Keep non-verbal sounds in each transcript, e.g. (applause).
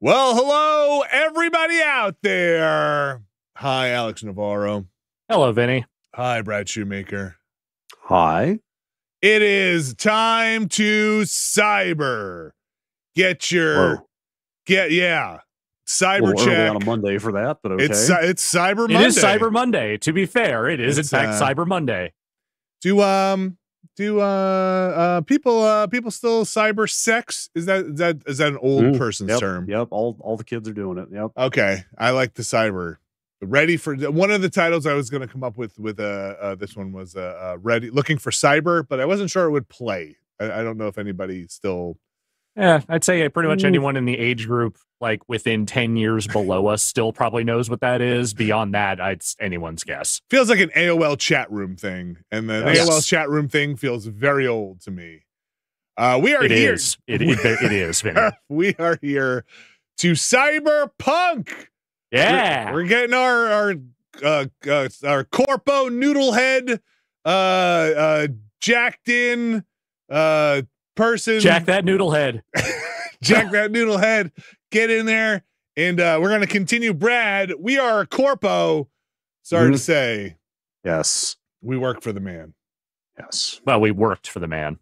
Well, hello, everybody out there. Hi, Alex Navarro. Hello, Vinny. Hi, Brad Shoemaker. Hi. It is time to cyber. Get your Whoa. get yeah. Cyber little check. on a Monday for that, but okay. It's it's Cyber Monday. is Cyber Monday. To be fair, it is It's, in fact uh, Cyber Monday. Do um do uh uh people uh people still cyber sex? Is that is that is that an old Mm, person's yep, term? Yep. All all the kids are doing it. Yep. Okay, I like the cyber. Ready for one of the titles I was going to come up with with uh, uh this one was uh, uh ready looking for cyber, but I wasn't sure it would play. I, I don't know if anybody still. Yeah, I'd say pretty much anyone in the age group like within 10 years below us still probably knows what that is. Beyond that, it's anyone's guess. Feels like an AOL chat room thing, and the Yes. AOL chat room thing feels very old to me. Uh, we are It here. is. It, it, it is, Vinny. (laughs) we are here to cyberpunk. Yeah. We're, we're getting our our uh, uh our corpo noodlehead, uh uh jacked in uh person Jack that noodle head. (laughs) jack that noodle head get in there and uh we're gonna continue brad we are a corpo sorry to Mhm. say Yes. we work for the man Yes. Well, we worked for the man.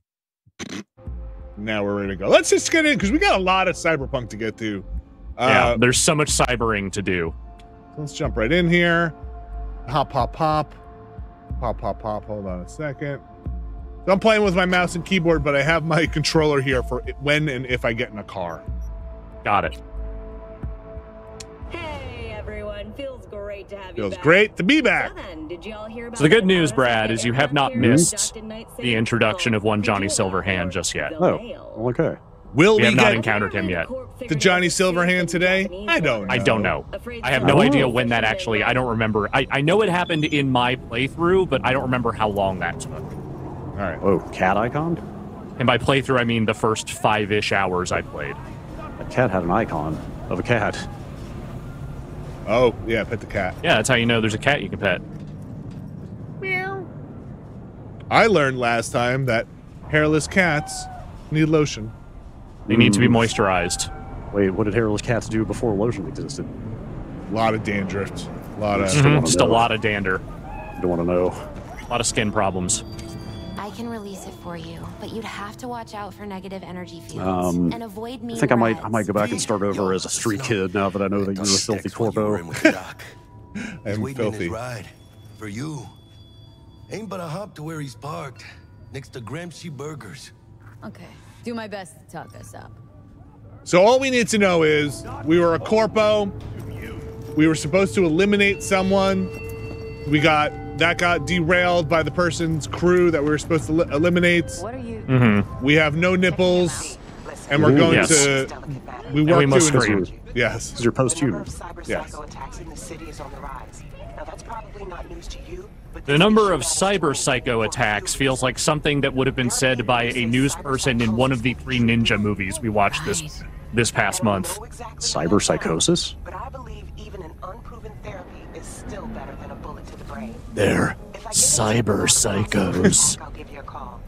now we're ready to go let's just get in because we got a lot of cyberpunk to get to yeah, uh there's so much cybering to do. let's jump right in here hop pop pop pop pop pop hold on a second so i'm playing with my mouse and keyboard but i have my (laughs) controller here for when and if i get in a car Got it. Hey everyone, feels great to have you feels back. great to be back So then, did you all hear about So the good news, Brad, is you have not missed the introduction of one Johnny you Silverhand just yet. Oh. Okay. will We we, have not encountered him yet. the johnny silverhand today i don't know I don't know. I have no Oh. idea when that actually. I don't remember. I, I know it happened in my playthrough, but I don't remember how long that took. All right Oh, cat icon. And by playthrough, I mean the first five ish hours I played. A cat had an icon of a cat. oh yeah pet the cat Yeah, that's how you know there's a cat you can pet. Meow. i learned last time that hairless cats need lotion They need to be Mm. moisturized. Wait, what did hairless cats do before lotion existed? a lot of dandruff a lot of Still Mhm, wanna Just a lot of dander, Don't want to know. a lot of skin problems. I can release it for you, but you'd have to watch out for negative energy fields Um, and avoid me. I think I might I might go back and start over as a street kid now that I know that you're a filthy corpo. i'm waiting in (laughs) filthy his ride for you. Ain't but a hop to where he's parked, next to Gramsci Burgers. Okay. Do my best to talk us up. So all we need to know is we were a corpo. We were supposed to eliminate someone. We got that got derailed by the person's crew that we were supposed to li- eliminate. What are you? Mm-hmm. We have no nipples, and we're Ooh. going Yes. to we And work we must to scream. yes. Because you're post-human. Yes. The number of cyber psycho attacks feels like something that would have been said by a news person in one of the three ninja movies we watched this this past month. Cyber psychosis. But I believe even an unproven therapy is still better than a They're If I get cyber psychos. I'll give you a call.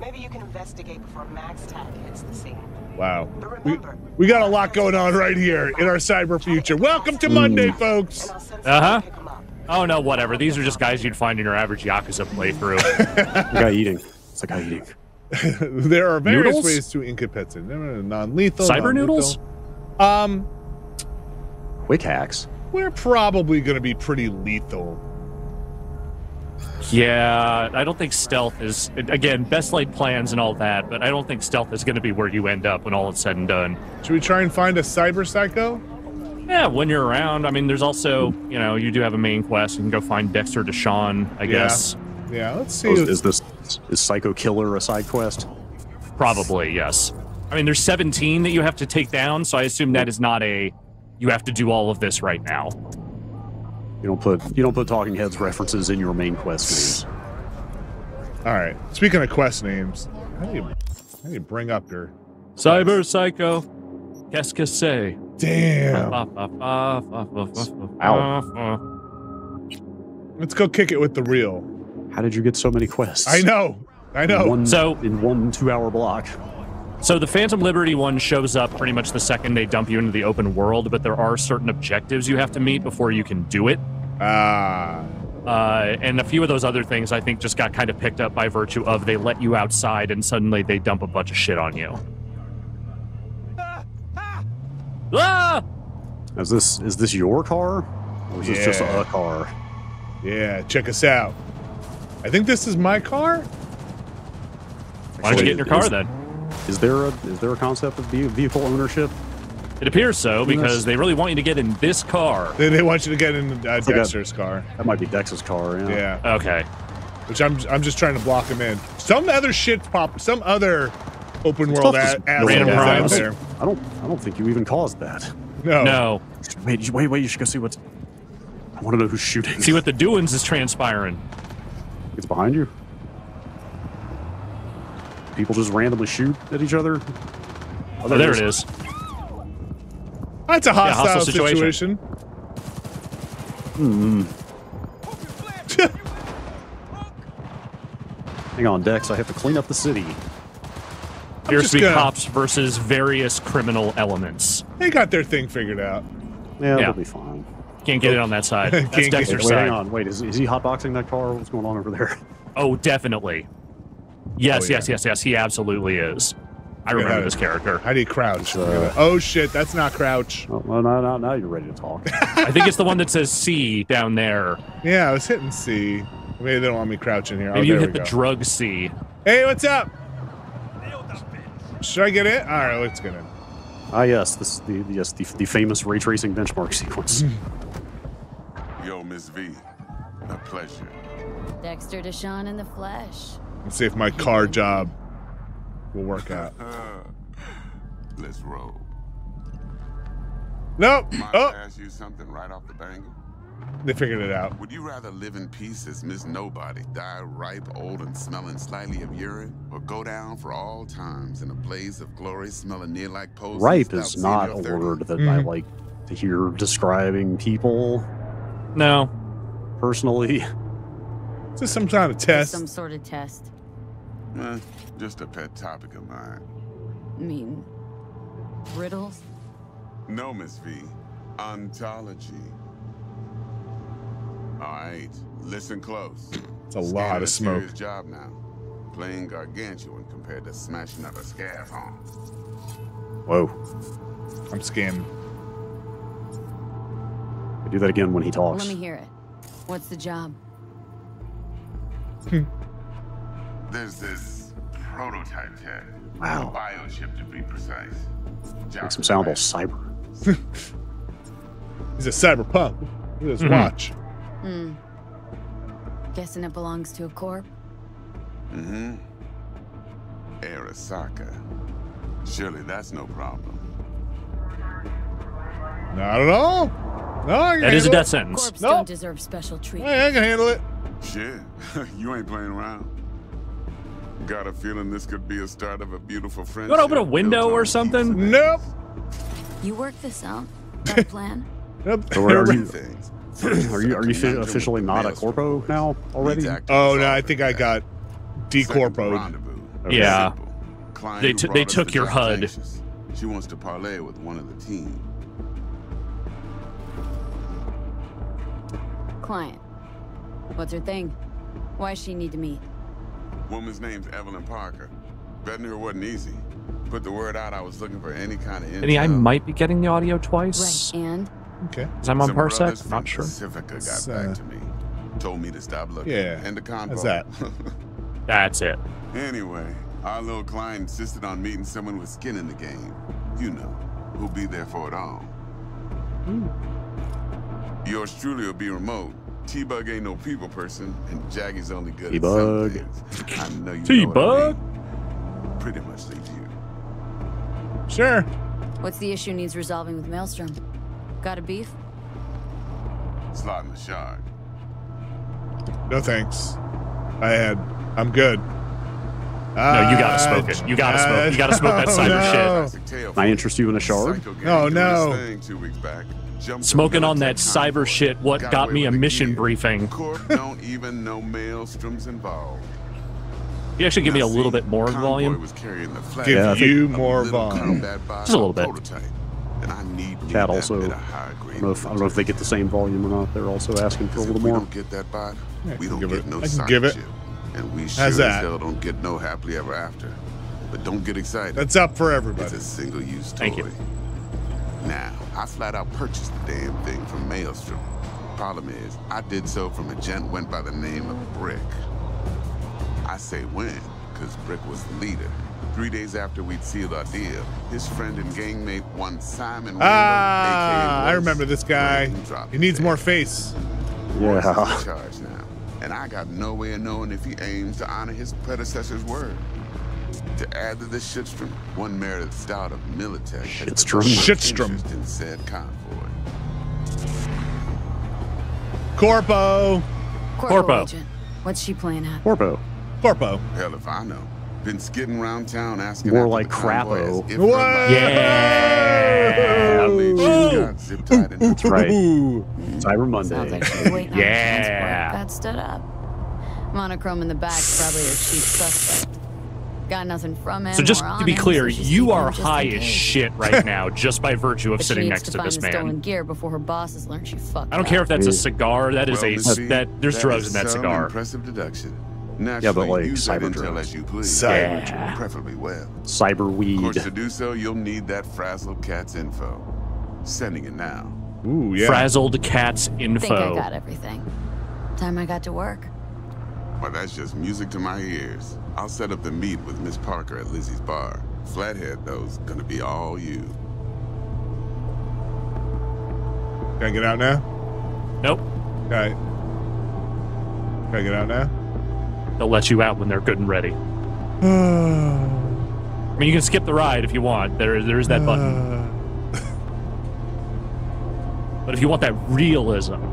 Maybe you can investigate before MaxTac hits the scene. Wow. We, we got a lot going on right here in our cyber future. Welcome to Monday, folks. And I'll send Uh-huh. someone to pick him up. Oh no, whatever. These are just guys you'd find in your average Yakuza playthrough. The guy eating. It's a guy eating. there are various Noodles? ways to ink pets in. Non-lethal. Cyber non-lethal. noodles? Um, Quick hacks. we're probably going to be pretty lethal. Yeah, I don't think stealth is again best laid plans and all that, but I don't think stealth is going to be where you end up when all is said and done. Should we try and find a cyber psycho? Yeah, when you're around, I mean, there's also you know you do have a main quest. You can go find Dexter Deshawn, I Yeah. guess. Yeah, let's see. Oh, is, is this is Psycho Killer a side quest? Probably yes. I mean, there's 17 that you have to take down, so I assume that is not a you have to do all of this right now. You don't put you don't put Talking Heads references in your main quest names. All right. Speaking of quest names, how do you how do you bring up your Cyber Psycho, qu'est-ce que c'est? damn? Ow. Let's go kick it with the real. How did you get so many quests? I know. I know. One, So- in one two-hour block. So the Phantom Liberty one shows up pretty much the second they dump you into the open world, but there are certain objectives you have to meet before you can do it. Ah. Uh, and a few of those other things I think just got kind of picked up by virtue of they let you outside and suddenly they dump a bunch of shit on you. (laughs) Ah! Is this is this your car, or is this just a car? Yeah, check us out. I think this is my car. Why don't you get in your car Is- then? Is there a is there a concept of vehicle ownership? It appears so because Yes. they really want you to get in this car. They, they want you to get in uh, like a- Dexter's car. That might be Dex's car. Yeah. Yeah, Okay. which I'm I'm just trying to block him in. Some other shit pop. Some other open world Stuff a- Random is crimes. out there. I don't I don't think you even caused that. No. No. Wait wait wait! You should go see what's. I want to know who's shooting. See what the doings is transpiring. It's behind you. People just randomly shoot at each other. Oh, there it is. That's a hostile, hostile situation. situation. Hmm. (laughs) Hang on, Dex. I have to clean up the city. Appears just to be gonna- cops versus various criminal elements. They got their thing figured out. Yeah, Yeah. they'll be fine. Can't get it on that side. (laughs) Can't That's get- Dexter's Wait, hang side. on. Wait, is, is he hotboxing that car? What's going on over there? Oh, definitely. Yes, Oh, yeah. yes, yes, yes. He absolutely is. I remember that- this character. How do you crouch? Uh, oh shit, that's not crouch. Oh, well, now, now, now you're ready to talk. (laughs) I think it's the one that says C down there. Yeah, I was hitting C. Maybe they don't want me crouching here. Maybe oh, you hit the go. drug C. Hey, what's up? Should I get it? All right, let's get in. ah, yes, this the yes the, the famous ray tracing benchmark sequence. Yo, Miss V. A pleasure. Dexter Deshawn in the flesh. Let's see if my car job will work out. (laughs) Let's roll. Nope. Mind Oh, I ask you something right off the bangle? they figured it out. Would you rather live in peace as Miss Nobody, die ripe, old, and smelling slightly of urine, or go down for all times in a blaze of glory, smelling near like posies Ripe is not a 30? word that I Mhm. like to hear describing people No. personally. Is this some kind of It's test? Some sort of test. Eh, just a pet topic of mine. I mean, riddles? No, Miss V. Ontology. All right, listen close. It's a lot of smoke. Serious job now. Playing gargantuan compared to smashing up a scaffold. Whoa. I'm scamming. I do that again when he talks. Let me hear it. What's the job? (laughs) There's this prototype tech. Wow. A biochip to be precise. Job Makes him sound all cyber. He's a cyberpunk. Look at his Mhm. watch. Hmm. Guessing it belongs to a corp? Mm-hmm. Arasaka. Surely that's no problem. Not at all. No, I can That is a death it. sentence. Corps Nope. don't deserve special treatment. Hey, I can handle it. Shit, (laughs) you ain't playing around. Got a feeling this could be a start of a beautiful friendship. You want to open a window or something? Nope. You work this out? (laughs) Got a plan? Nope. So are you, are you are you officially not a Maelstrom. corpo now already? Oh no, I think I got Second decorpoed. rendezvous. Yeah. Client They t- they took your HUD. She wants to parlay with one of the team. Client. What's her thing? Why she need to meet? Woman's name's Evelyn Parker. Vetting her wasn't easy. Put the word out I was looking for any kind of intel. Any, I might be getting the audio twice. Right. And? Okay. Because I'm on Some brothers Parsec. I'm from not sure. Pacifica got It's, back uh, to me. Told me to stop looking. Yeah, And the convo. how's that? (laughs) That's it. anyway, our little client insisted on meeting someone with skin in the game. You know, who'll be there for it all. Yours truly will be remote. T-Bug ain't no people person, and Jackie's only good T-Bug. at some things. I know you T-Bug. I mean. Pretty much leaves you. Sure. What's the issue needs resolving with Maelstrom? Got a beef? Slot in the shard. No thanks. I had. I'm good. No, you gotta smoke it. You gotta smoke- you gotta smoke that (laughs) oh, cyber no. shit. Classic I interest you in a shard? Psycho No, no. thing two weeks back. Jumped Smoking on that cyber shit, what Got got me a mission gear. briefing. Don't even know Maelstrom's involved. You actually give me Now, a little bit more Convoy volume. Was carrying the flag Give Yeah, I think- you more volume. Just a little bit. Prototype, and I need me Chat that also. bit I of high grade don't, know if, I don't know if they get the same volume or not. They're also asking for a Because if little we more. don't get that bot, Yeah, we don't give get it- no I can give it. chip. And we sure How's as that? hell don't get no happily ever after. But don't get excited. That's up for everybody. it's a single-use toy. Thank you. Now, I flat out purchased the damn thing from Maelstrom. Problem is, I did so from a gent went by the name of Brick. I say when, because Brick was the leader. Three days after we'd sealed our deal, his friend and gangmate, one Simon Randall, Ah, aka I remember this guy. went and dropped He needs more face. Royce is in Yeah. charge now, and I got no way of knowing if he aims to honor his predecessor's word. To add to this shitstrom, one Meredith Stout of Militech has Shitstrom. Shitstrom. interest in said convoy. Corpo. Corpo, Corpo. agent. What's she playing at? Corpo. Corpo. Hell if I know. Been skidding around town asking More like the Crapo. as if What? her life- Yeah. Lately, she's Oh. zip-tied in That's right. (laughs) Cyber Monday. Sounds like she's waiting on Yeah. transport. Got stood up. Monochrome in the back's probably her chief suspect. Got nothing from him. So just to on be him, clear, so you are high as shit right (laughs) now just by virtue of But sitting next to to this the stolen man. gear before her bosses learn she fucked I don't up. care if that's a cigar. That is Well, a see, that there's that drugs in that cigar. Impressive deduction. Yeah, but Naturally, like use cyber intel drugs. as you please. Cyber Yeah. Preferably well. Cyber Of course, to do so, you'll need that frazzled Cat's info. Sending it now. Ooh, yeah. Frazzled cats info. think I got everything. Time I got to work. Well, that's just music to my ears. I'll set up the meet with Miss Parker at Lizzie's bar. Flathead, though's gonna be all you. Can I get out now? Nope. Can I, can I get out now? They'll let you out when they're good and ready. (sighs) I mean, you can skip the ride if you want. There, there is that button. (sighs) But if you want that realism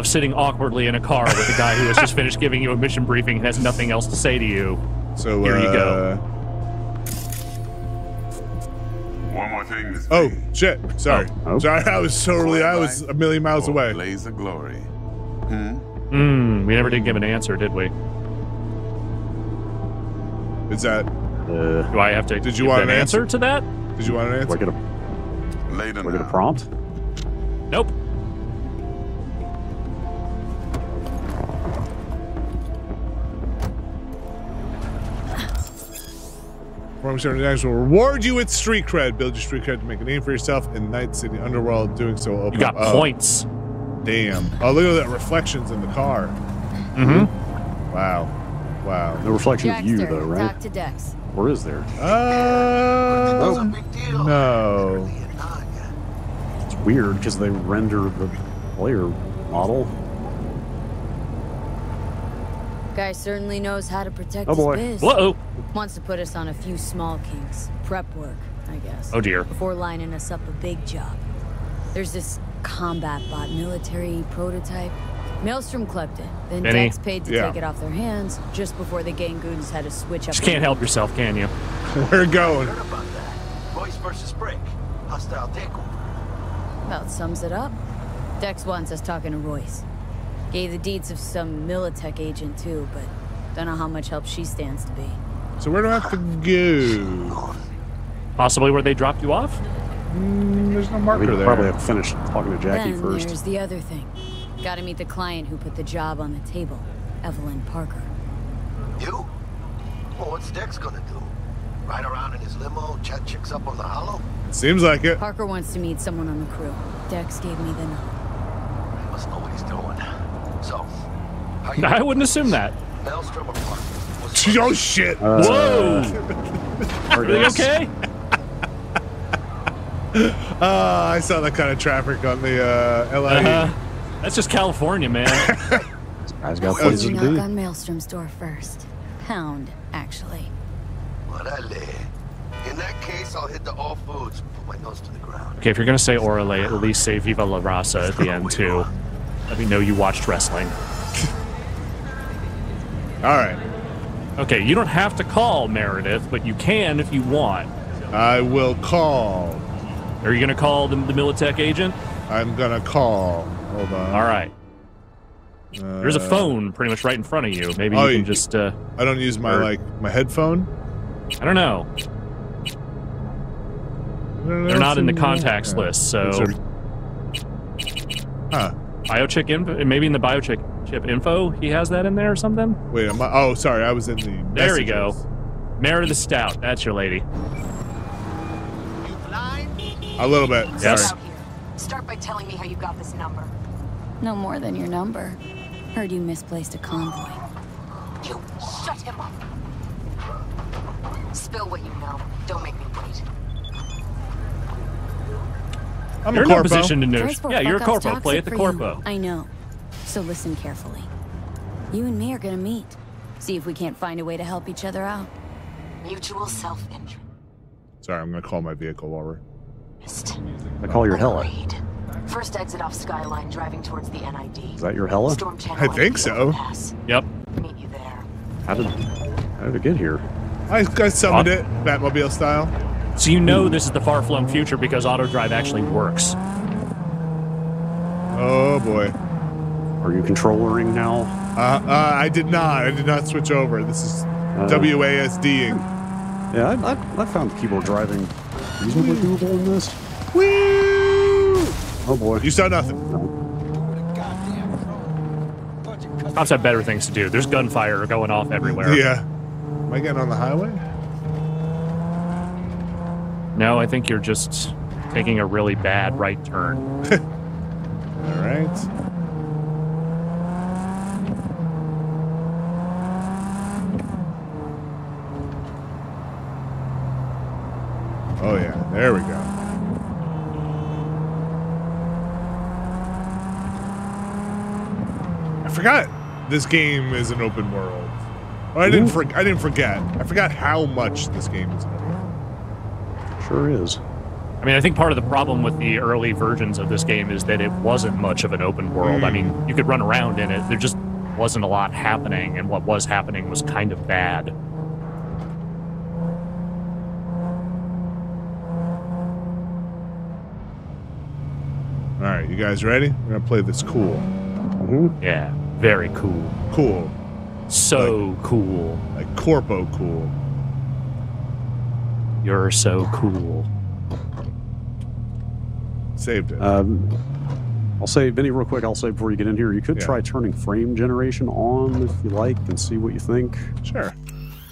of sitting awkwardly in a car with a guy who has just finished giving you a mission briefing and has nothing else to say to you, So Here you uh, go. One more thing, Miss Oh B. shit! Sorry, Oh. Oh. sorry. I was totally. I was a million miles Or away. Blaze of glory. Hmm? hmm, we never did give an answer, did we? Is that? Uh, Do I have to Did you give want an an answer answer? to that? Did you want an answer? I answer? get a, Later do I get a prompt? Nope. Former Senator Dax will reward you with street cred. Build your street cred to make a name for yourself in Night City Underworld. Doing so, will open You got up- points. Damn! Oh, look at that reflections in the car. Mm-hmm. Wow, wow. No reflection of you, though, right? talk to Dex. Or is there? That's a Uh, big deal. no. Really a nod, yeah. It's weird because they render the player model. Guy certainly knows how to protect Oh, boy. his biz. Whoa. Wants to put us on a few small kinks. Prep work, I guess. Oh dear. Before lining us up a big job. There's this combat bot military prototype. Maelstrom clept it. Then Benny? Dex paid to Yeah. take it off their hands just before the Gangoons had to switch up. Just can't help yourself, can you? (laughs) We're going. Heard about that. Royce versus Brick. Hostile takeover. About sums it up. Dex wants us talking to Royce. Gave the deeds of some Militech agent too, but don't know how much help she stands to be. So where do I have to go? Possibly where they dropped you off? Mm, there's no We marker there. probably have to finish talking to Jackie then first. there's the other thing. Gotta meet the client who put the job on the table, Evelyn Parker. You? Well, what's Dex gonna do? Ride around in his limo, chat chicks up on the holo? Seems like it. Parker wants to meet someone on the crew. Dex gave me the nod. Must know what he's doing. So, how you (laughs) I wouldn't assume that. Maelstrom or Parker? What's Oh shit! Uh, Whoa! Or Are they yes. okay? Uh, (laughs) I saw that kind of traffic on the uh, LA. Uh, that's just California, man. (laughs) Guy's got That was places to knock do. on Maelstrom's door first. Pound, actually. Orale. In that case, I'll hit the all foods. Put my nose to the ground. okay, if you're gonna say Orale, at least say Viva La Raza at the end too. Let me know you watched wrestling. (laughs) All right, Okay, you don't have to call Meredith, but you can if you want. I will call. Are you gonna call the, the Militech agent? I'm gonna call. Hold on. All right. There's a Uh, phone pretty much right in front of you. Maybe Oh, you you- can just. Uh, I don't use my Or- like my headphone. I don't know. They're not in the contacts list, so. Huh. Biochip info, maybe in the biochip chip info, he has that in there or something. Wait, am I, oh, sorry, I was in the. There we go. messages. Meredith Stout, that's your lady. A little bit. Yes. Sorry. Start by telling me how you got this number. No more than your number. Heard you misplaced a convoy. You shut him up. Spill what you know. Don't make me wait. I'm You're a in no corpo. position to know. Transport Yeah, you're a fuck-up's corpo. Play at the toxic you. corpo. I know. So listen carefully. You and me are gonna meet. See if we can't find a way to help each other out. Mutual self-interest. Sorry, I'm gonna call my vehicle over. I call your hella. First exit off Skyline, driving towards the NID. Is that your hella? Storm Channel I think so. overpass. Yep. Meet you there. How did how did it get here? I, I summoned Uh, it, Batmobile style. So you know this is the far flung future because auto drive actually works. Oh boy. Are you controllering now? Uh, uh, I did not. I did not switch over. This is WASDing. Yeah, I, I, I found keyboard driving reasonably doable in this. Woo! Oh boy. You saw nothing. Cops have better things to do. There's gunfire going off everywhere. Yeah. Am I getting on the highway? No, I think you're just taking a really bad right turn. (laughs) All right. Oh yeah, there we go. I forgot this game is an open world. Oh, I didn't. For, I didn't forget. I forgot how much this game is. An open world. Sure is. I mean, I think part of the problem with the early versions of this game is that it wasn't much of an open world. I mean, you could run around in it. There just wasn't a lot happening, and what was happening was kind of bad. All right, you guys ready? We're gonna play this cool. Mm-hmm. Yeah, very cool. Cool. So cool. Like corpo cool. You're so cool. Saved it. Um, I'll say, Vinny, real quick. I'll say before you get in here, you could Yeah. try turning frame generation on if you like and see what you think. Sure.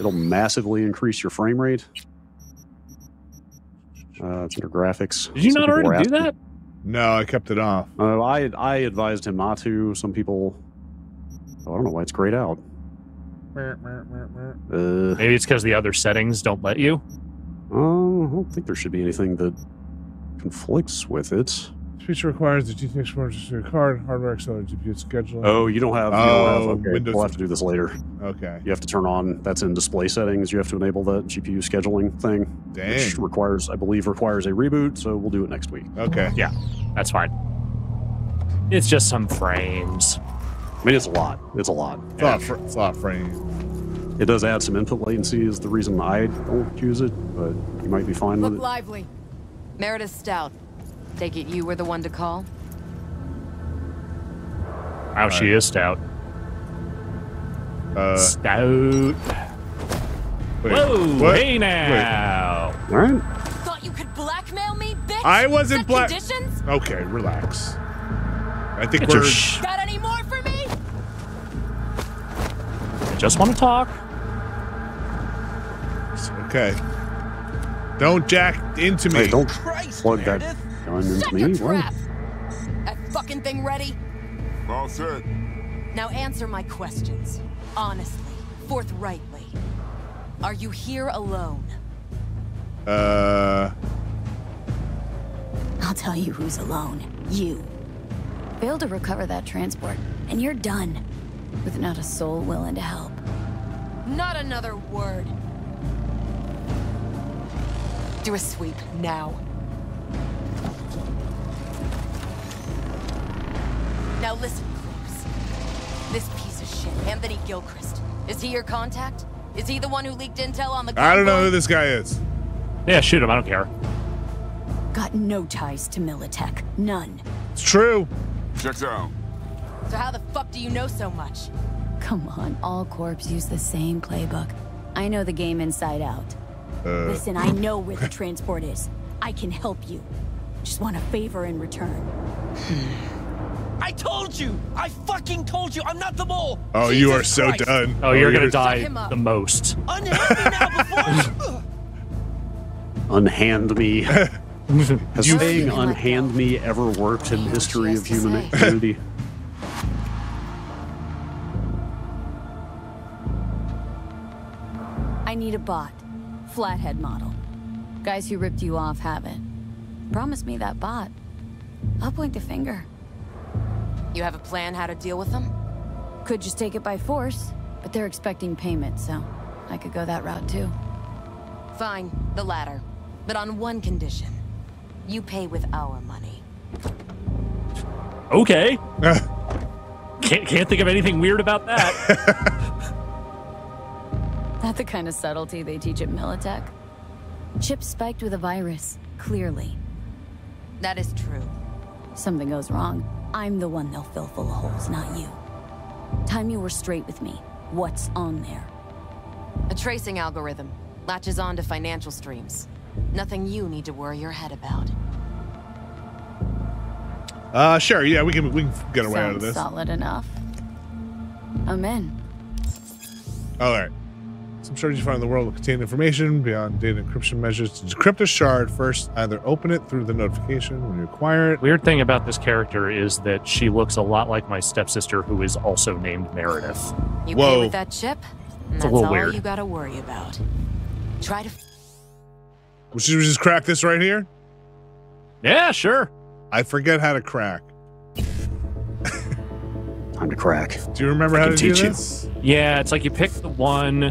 It'll massively increase your frame rate. Uh, it's under graphics. Did you Some not already do that? No, I kept it off. Uh, I I advised him not to. Some people. Oh, I don't know why it's grayed out. Uh, Maybe it's because the other settings don't let you. Uh, I don't think there should be anything that conflicts with it. Feature requires the GTX 400 card, hardware accelerated GPU scheduling. Oh, you don't have. You Oh, don't have okay, Windows- we'll have to do this later. Okay. You have to turn on. That's in display settings. You have to enable that GPU scheduling thing, which requires, I believe, requires a reboot. So we'll do it next week. Okay. Yeah, that's fine. It's just some frames. I mean, it's a lot. It's a lot. It's a lot, fr- it's a lot frame. It does add some input latency. Is the reason I don't use it, but you might be fine Look with it. Look lively. Meredith Stout. Take it you were the one to call? Wow, she is stout. Uh, Stout. wait, Whoa, what? hey now. All right. Thought you could blackmail me, bitch? I wasn't Set black- Conditions? Okay, relax. I think Get we're. sh- Got any more for me? I just want to talk. Okay. Don't jack into me. Hey, don't plug that gun into Shut me. your What? trap! That fucking thing ready? All set. Now answer my questions. Honestly, forthrightly. Are you here alone? Uh, I'll tell you who's alone. You. Fail to recover that transport, and you're done. With not a soul willing to help. Not another word. Do a sweep now. Now listen close. This piece of shit, Anthony Gilchrist. Is he your contact? Is he the one who leaked intel on the I don't know who this guy is. Yeah, shoot him. I don't care. Got no ties to Militech. None. It's true. Checks out. So how the fuck do you know so much? Come on, all corps use the same playbook. I know the game inside out. Uh, Listen, I know where the (laughs) transport is. I can help you. Just want a favor in return. (sighs) I told you! I fucking told you! I'm not the mole! oh, you are so Christ. done. Oh, you're gonna you're- die him up. the most. Unhand me now before. (laughs) (laughs) Unhand me. Has You- saying You unhand go. me ever worked in the history of human say. humanity? I need a bot. Flathead model. Guys who ripped you off have it. Promise me that bot. I'll point the finger. You have a plan how to deal with them? Could just take it by force, but they're expecting payment, so I could go that route too. Fine, the latter. But on one condition. You pay with our money. Okay. (laughs) can't can't think of anything weird about that. (laughs) Not the kind of subtlety they teach at Militech. Chip spiked with a virus, clearly. That is true. Something goes wrong. I'm the one they'll fill full of holes, not you. Time you were straight with me. What's on there? A tracing algorithm. Latches on to financial streams. Nothing you need to worry your head about. Uh, sure. Yeah, we can we can get away out of this. solid enough. I'm in. All right. Some shards you find in the world will contain information beyond data encryption measures. To decrypt a shard, first either open it through the notification when you acquire it. Weird thing about this character is that she looks a lot like my stepsister, who is also named Meredith. You Whoa. pay with that chip? And It's a that's little all weird. you gotta worry about. Try to Should we just crack this right here? Yeah, sure. I forget how to crack. Time to crack. Do you remember how can to do teach you. Yeah, it's like you pick the one,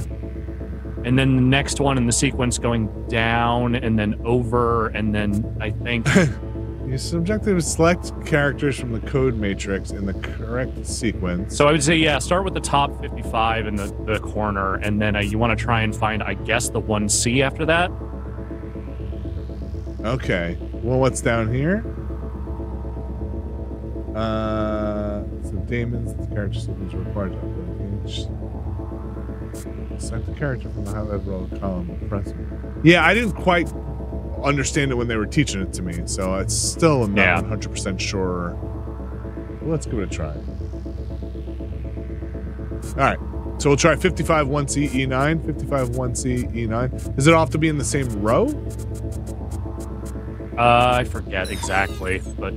and then the next one in the sequence going down, and then over, and then I think (laughs) you subjective is select characters from the code matrix in the correct sequence. So I would say, yeah, start with the top 55 in the, the corner, and then uh, you want to try and find, I guess, the 1C after that. Okay. Well, what's down here? Uh, so Daemons the character sequence required to upload page. Select the character from the highlighted row column. Press. Yeah, I didn't quite understand it when they were teaching it to me, so it's still I'm not Yeah. 100% sure. Well, let's give it a try. All right. So we'll try 55 1C E9, 55 1C E9. Is it off to be in the same row? Uh, I forget exactly, but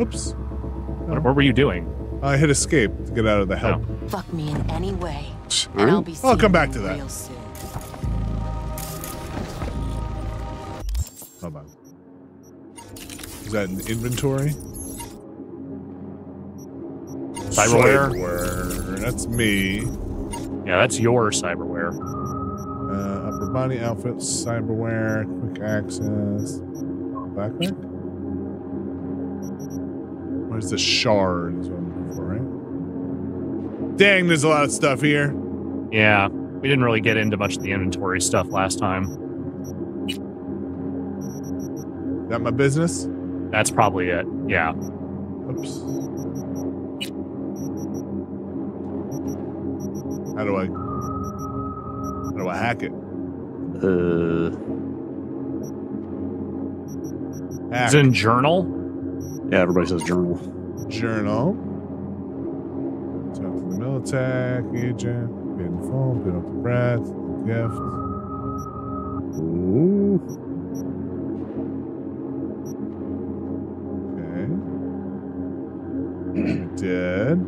Oops. what, what were you doing? I hit escape to get out of the help. fuck me in any way. All And I'll be I'll come back to that. soon. Hold on. Is that an inventory? Cyberware? Cyberware. That's me. Yeah, that's your cyberware. Uh, upper body outfit, cyberware, quick access, backpack. Where's the shard? Is what I'm looking for, right? Dang, there's a lot of stuff here. Yeah, we didn't really get into much of the inventory stuff last time. That my business? That's probably it. Yeah. Oops. How do I? How do I hack it? Uh, Hack. It's in journal. yeah, everybody says journal. Journal. Talk to the Militech agent. Paid in full. Paid up the breath. Gift. Ooh. Okay. We did.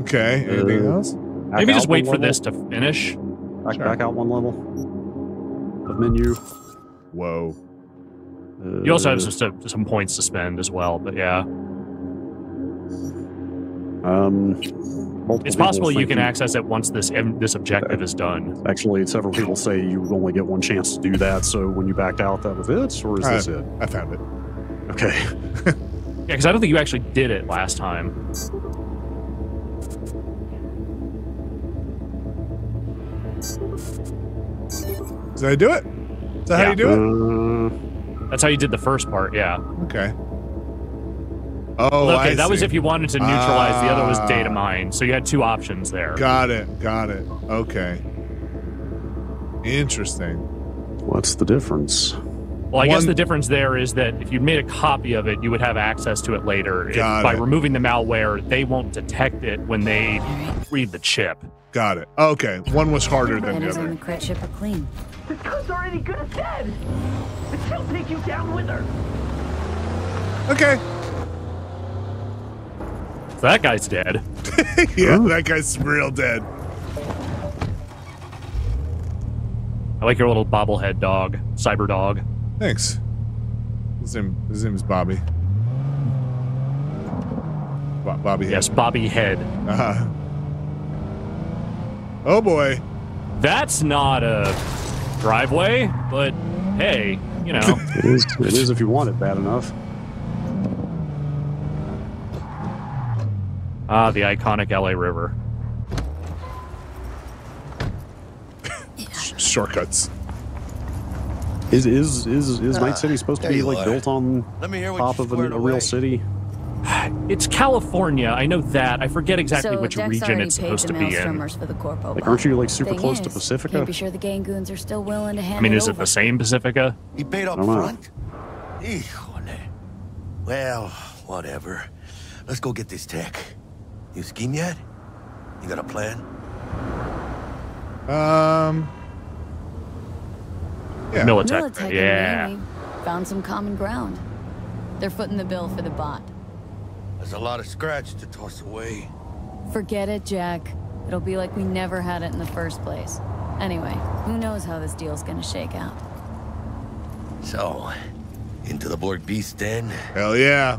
Okay. Anything Uh, else? Maybe just wait for level. this to finish. Back, Sure. back out one level of menu. Whoa. Uh, You also have just a, some points to spend as well, but yeah. Um, It's possible you can access it once this this objective is done. Actually, several people say you only get one chance to do that. So when you backed out, that was it, or is this it? I found it. Okay. (laughs) Yeah, because I don't think you actually did it last time. Did I do it? Is that how you do it? Uh, That's how you did the first part. Yeah. Okay. Oh, okay, I that was if you wanted to neutralize. the other was Ah. data mine. So you had two options there. Got it. Got it. Okay. Interesting. What's the difference? Well, I guess the difference there is that if you made a copy of it, you would have access to it later. If- Got by removing the malware, they won't detect it when they read the chip. Got it. Okay. One was harder than the Items on other. the crit ship are clean. This gun's already good as dead. But she'll take you down with her. Okay. So that guy's dead. (laughs) yeah, that guy's real dead. I like your little bobblehead dog, cyber dog. Thanks. His name, his name is Bobby. Bo- Bobby. Yes, Bobby Head. Uh-huh. Oh boy. That's not a driveway, but hey, you know. (laughs) It is. It is if you want it bad enough. ah, the iconic LA River. Shortcuts. Is is is is Night City supposed to be like are. built on Let me hear top of a, a real city? It's California. I know that. I forget exactly so which Dex region it's supposed to be in. For the Corpo Like, aren't you like super Thing close to Pacifica? Can't be sure the Gangoons are still willing to hand I mean, it is it over. the same Pacifica? He paid up I don't know. front? Híjole. Well, whatever. Let's go get this tech. You scheme yet? You got a plan? Um. Yeah. Militech. Militech Yeah. and me, we found some common ground. They're footing the bill for the bot. There's a lot of scratch to toss away. Forget it, Jack. It'll be like we never had it in the first place. Anyway, who knows how this deal's gonna shake out. So, into the Borg Beast Den? Hell yeah.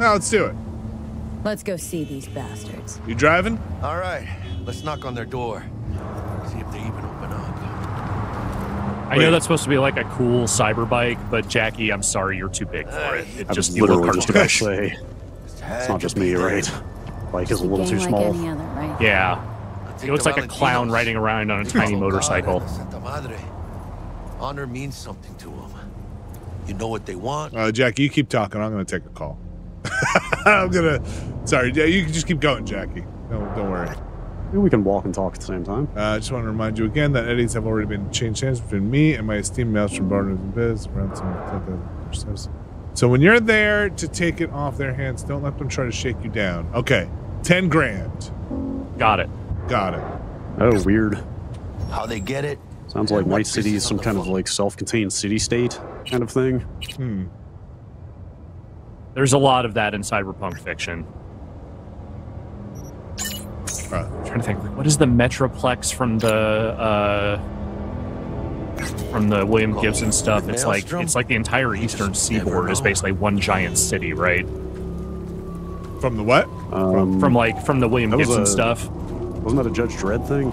Now let's do it. Let's go see these bastards. You driving? All right, let's knock on their door. See if they even open up. I know that's supposed to be like a cool cyber bike, but Jackie, I'm sorry, you're too big for it. It I just was you look literally just about to cartoonish. say it's not just me, right? Bike is a little too small. any other, right? Yeah. It looks like a clown riding around on a tiny Oh, motorcycle. God, Santa Madre. Honor means something to them. You know what they want? Uh, Jackie, you keep talking. I'm going to take a call. (laughs) I'm going to. Sorry. Yeah, you can just keep going, Jackie. No, don't worry. Maybe we can walk and talk at the same time. Uh, I just want to remind you again that eddies have already been changed hands between me and my esteemed Maelstrom Partners and Biz around some So when you're there to take it off their hands, don't let them try to shake you down. Okay, ten grand. Got it. Got it. Oh, weird. How they get it? Sounds like And what Night City is some the kind of like self-contained city-state kind of thing. Hmm. There's a lot of that in cyberpunk fiction. Uh, I'm trying to think, like, what is the Metroplex from the uh, from the William Gibson stuff? It's like it's like the entire eastern seaboard is basically one giant city, right? from the what? Um, From like from the William Gibson a- stuff. wasn't that a Judge Dredd thing?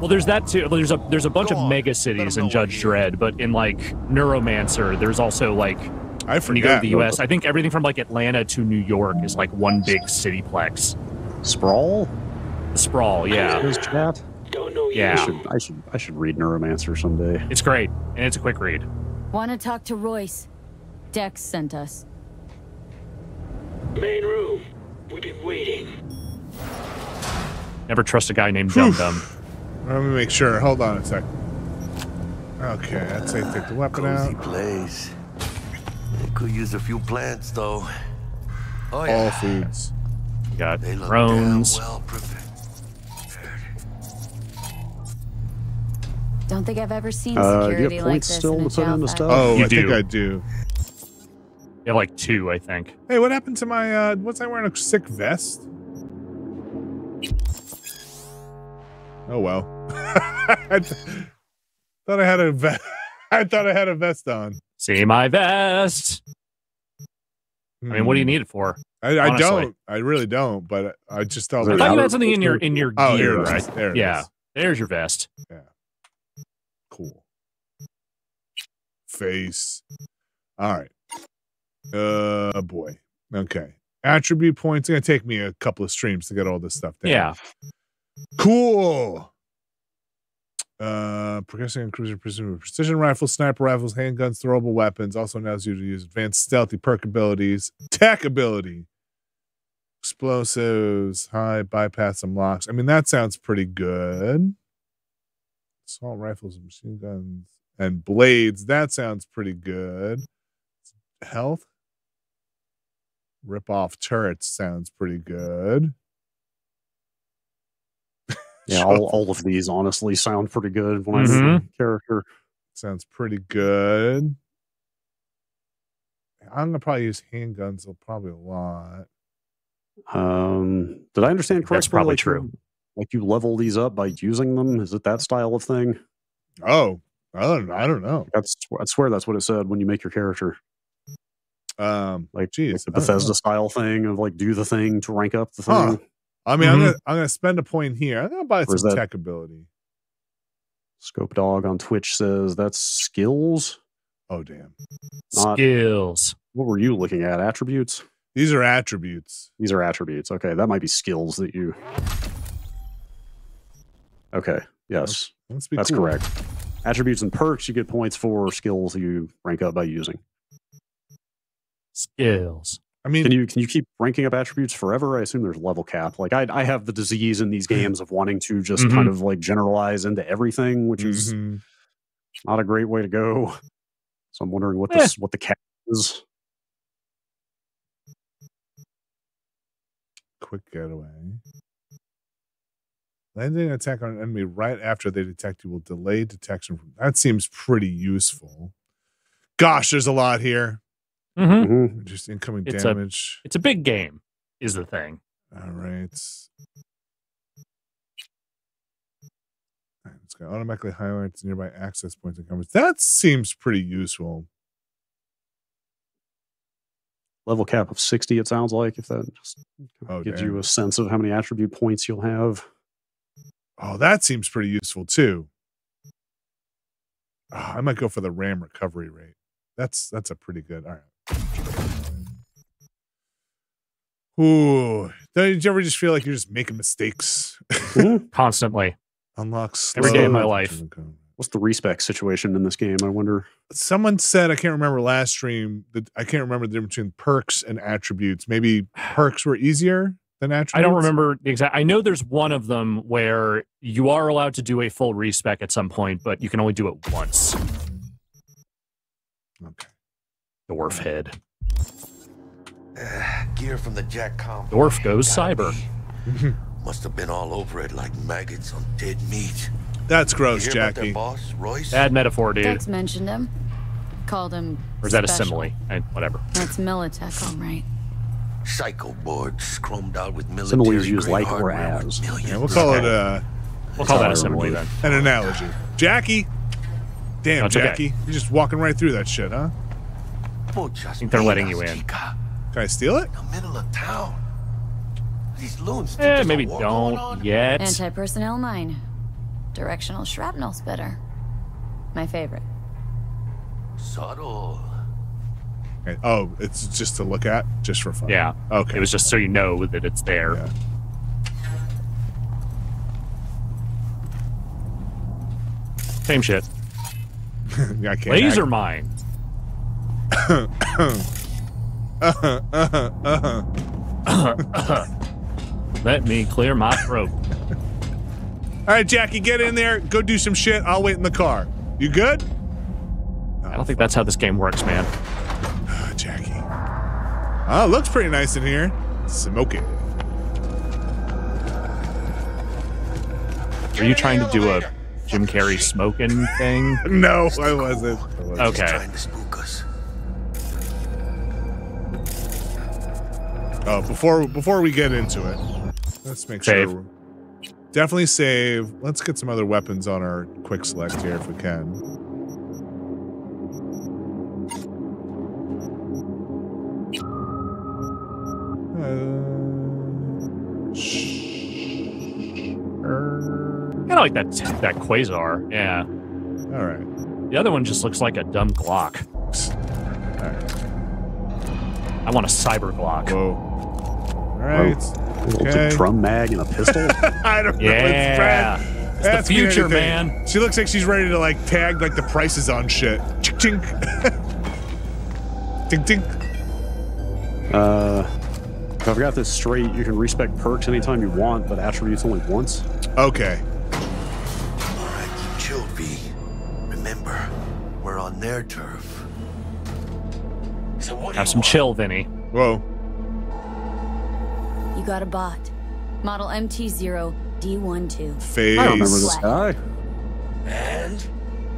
Well, there's that too. There's a there's a bunch Go of on, mega cities in Judge Dredd, but in like Neuromancer, there's also like I when you go to the U.S. I think everything from like Atlanta to New York is like one big cityplex. Sprawl? The sprawl, yeah, Is chat? Don't know you. I yeah, should I should I should read Neuromancer someday. it's great and it's a quick read. Want to talk to Royce? Dex sent us. Main room. We've been waiting. Never trust a guy named Dum Dum. Let me make sure. Hold on a sec. Okay, I'd say take the weapon Cozy out. place. They could use a few plants, though. Oh, All yeah. foods. You got They look drones. damn well Don't think I've ever seen security Uh, do you security have like points this still in a to put Jal into stuff? Oh, You I think do. I do. You have like two, I think. Hey, what happened to my? uh Was I wearing a sick vest? Oh well. (laughs) I th- thought I had a vest. (laughs) I thought I had a vest on. See my vest. I mean, what do you need it for? I, I don't. I really don't. But I just thought. I that- thought you had something in your in your Oh, here gear. it I- is. There it yeah, is. there's your vest. Cool. Face. All right. Uh, boy. Okay. Attribute points. It's gonna take me a couple of streams to get all this stuff down. Yeah, Cool. Uh, progressing in cruiser precision, precision rifles, sniper rifles, handguns, throwable weapons. Also allows you to use advanced stealthy perk abilities, tech ability, explosives, high bypass some locks. I mean, that sounds pretty good. Assault rifles and machine guns and blades. That sounds pretty good. Health. Rip off turrets sounds pretty good. (laughs) Yeah, all, all of these honestly sound pretty good when I see Mhm. the character. Sounds pretty good. I'm gonna probably use handguns probably a lot. Um, did I understand correctly? That's probably like you- true. Like you level these up by using them? Is it that style of thing? Oh, I don't I don't know. That's I swear that's what it said when you make your character. Um Like, geez, like the. Bethesda style thing of like do the thing to rank up the thing. Huh. I mean, I'm Mhm. gonna I'm gonna spend a point here. I'm gonna buy Or some tech ability. Scope Dog on Twitch says that's skills. Oh damn. Not Skills. what were you looking at? Attributes? These are attributes. These are attributes. Okay, that might be skills that you. Okay, yes, Let's be that's cool. correct. Attributes and perks you get points for. Skills you rank up by using. Skills. I mean, Can you can you keep ranking up attributes forever? I assume there's level cap. Like I I have the disease in these games of wanting to just Mhm. kind of like generalize into everything, which is mhm. not a great way to go. So I'm wondering what Eh. this what the cap is. quick getaway. Landing an attack on an enemy right after they detect you will delay detection. From, that seems pretty useful. Gosh, there's a lot here. hmm Mhm. Just incoming It's a- damage. It's a big game, is the thing. All right. All right, It's going to automatically highlight nearby access points and comments. That seems pretty useful. Level cap of 60, it sounds like, if that just Oh, gives damn. you a sense of how many attribute points you'll have. Oh, that seems pretty useful too. Ah, I might go for the RAM recovery rate. That's that's a pretty good. All right. Ooh, don't you ever just feel like you're just making mistakes? (laughs) Constantly. Unlock Every day of my life. What's the respec situation in this game? I wonder. Someone said I can't remember last stream that I can't remember the difference between perks and attributes. Maybe perks were easier than attributes. I don't remember the exact. I know there's one of them where you are allowed to do a full respec at some point, but you can only do it once. Okay. Dwarf head. Uh, gear from the Jack Com. Dwarf goes cyber. (laughs) Must have been all over it like maggots on dead meat. That's gross, hear Jackie. boss, Royce? Bad metaphor, dude. Dex mentioned him. Called him. Or is that a simile? Eh, whatever. That's Militech, all right. Psycho boards chromed out with military Similes use like or as. millions. Yeah, we'll call it uh, We'll call that how I a simile remember then. an analogy. Jackie. Damn, That's okay. Jackie. You're just walking right through that shit, huh? I think they're letting you in. In Can I steal it? In the middle of town. These loons think Eh, maybe don't yet. Anti personnel mine. Directional shrapnel's better. My favorite. Subtle. Okay. Oh, it's just to look at, just for fun. Yeah. Okay. It was just so you know that it's there. Yeah. Same shit. (laughs) I can't. Laser act- mine. Uh-huh, uh-huh, uh-huh. Let me clear my throat. All right, Jackie, get in there. Go do some shit. I'll wait in the car. You good? I don't think that's how this game works, man. Jackie. Oh, looks pretty nice in here. Smoke it. Are you trying to do a Jim Carrey smoking thing? (laughs) No, I wasn't. I wasn't. Okay. Trying to spook us. Oh, before before we get into it, let's make Save. sure. Definitely save. Let's get some other weapons on our quick select here if we can. Kind of like that that quasar. Yeah. all right. The other one just looks like a dumb Glock. All right. I want a cyber Glock. Whoa. All right. Little Okay. drum mag and a pistol. (laughs) I don't know. It's Yeah. Brad. It's That's the future, man. She looks like she's ready to like tag like the prices on shit. Chink chink. (laughs) tink tink. Uh, if I've got this straight, you can respec perks anytime you want, but attributes only once. Okay. All right, keep chill, V. Remember, we're on their turf. So what Have some want? chill, Vinny. Whoa. You got a bot. Model MT0D12. Phase. I remember this guy. And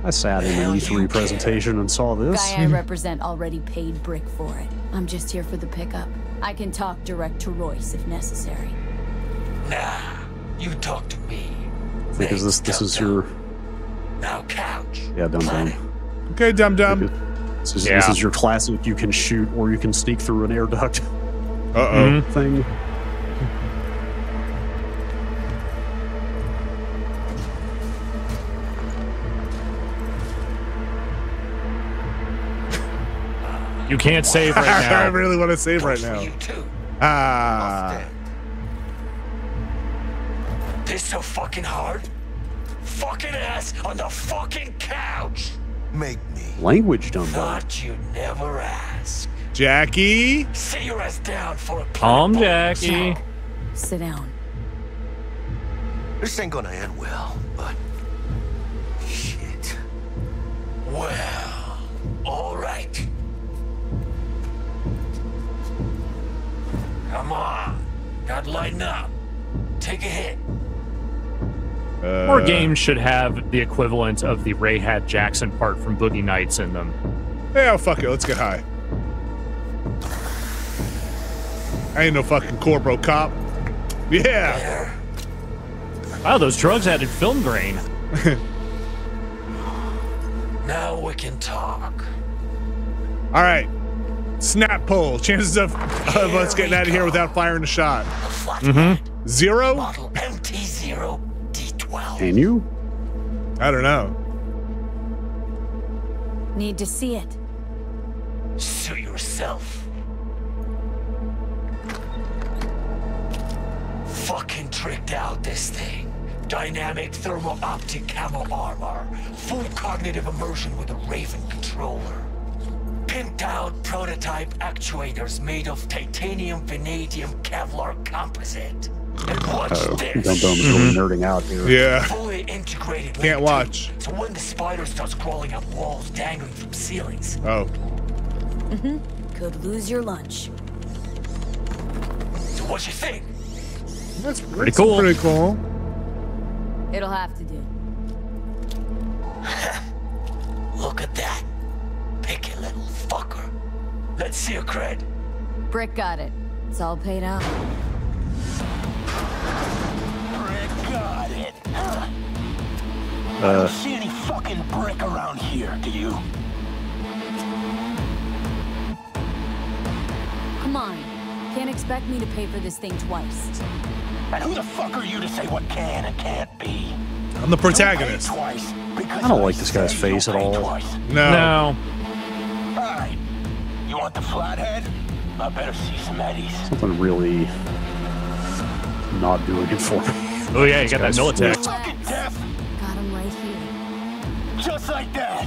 I sat in Hell, an you E3 presentation and saw this. Guy I represent already paid Brick for it. I'm just here for the pickup. I can talk direct to Royce if necessary. nah, you talk to me. because this this is your Now couch. yeah dum dum. Planet. Okay, dumb dumb. This is, Yeah. this is your classic. You can shoot or you can sneak through an air duct Uh oh. (laughs) Thing. You can't save right (laughs) now. I really want to save right Goes for now. you too. Ah. This so fucking hard? Fucking ass on the fucking couch. Make me. Language dum dum. Thought you'd never ask. Jackie. Sit your ass down for a Calm, planet Jackie. Sit down. This ain't gonna end well, but. Shit. Well, Come on. Gotta lighten up. Take a hit. Uh, More games should have the equivalent of the Rahad Jackson part from Boogie Nights in them. Yeah, fuck it. Let's get high. I ain't no fucking corpo cop. Yeah. There. Wow, those drugs added film grain. (laughs) Now we can talk. All right. Snap pull. Chances of, of us getting out of here without firing a shot. The flathead. Zero? Model MT0D12. Can you? I don't know. Need to see it. Suit yourself. Fucking tricked out this thing. Dynamic thermal optic camo armor. Full cognitive immersion with a Raven controller. Pimped out prototype actuators made of titanium vanadium Kevlar composite. And watch Oh, this. dum dum's really nerding out here. Yeah. Fully integrated. Can't link watch. tube, So when the spider starts crawling up walls dangling from ceilings, Oh. Mm-hmm. Could lose your lunch. so what you think? That's Pretty that's cool. Pretty cool. It'll have to do. (laughs) Look at that. Picky little fucker. Let's see your cred. Brick got it. It's all paid out. Brick got it. I Uh, don't see any fucking brick around here, do you? Come on. Can't expect me to pay for this thing twice. And who the fuck are you to say what can and can't be? I'm the You'll pay protagonist. Twice I don't like this guy's face at all. Twice. No. No. Alright. You want the flathead? I better see some eddies. something really not doing it for me. Oh yeah, you got that This guy's Militech. Fucking deaf! Got him right here. Just like that!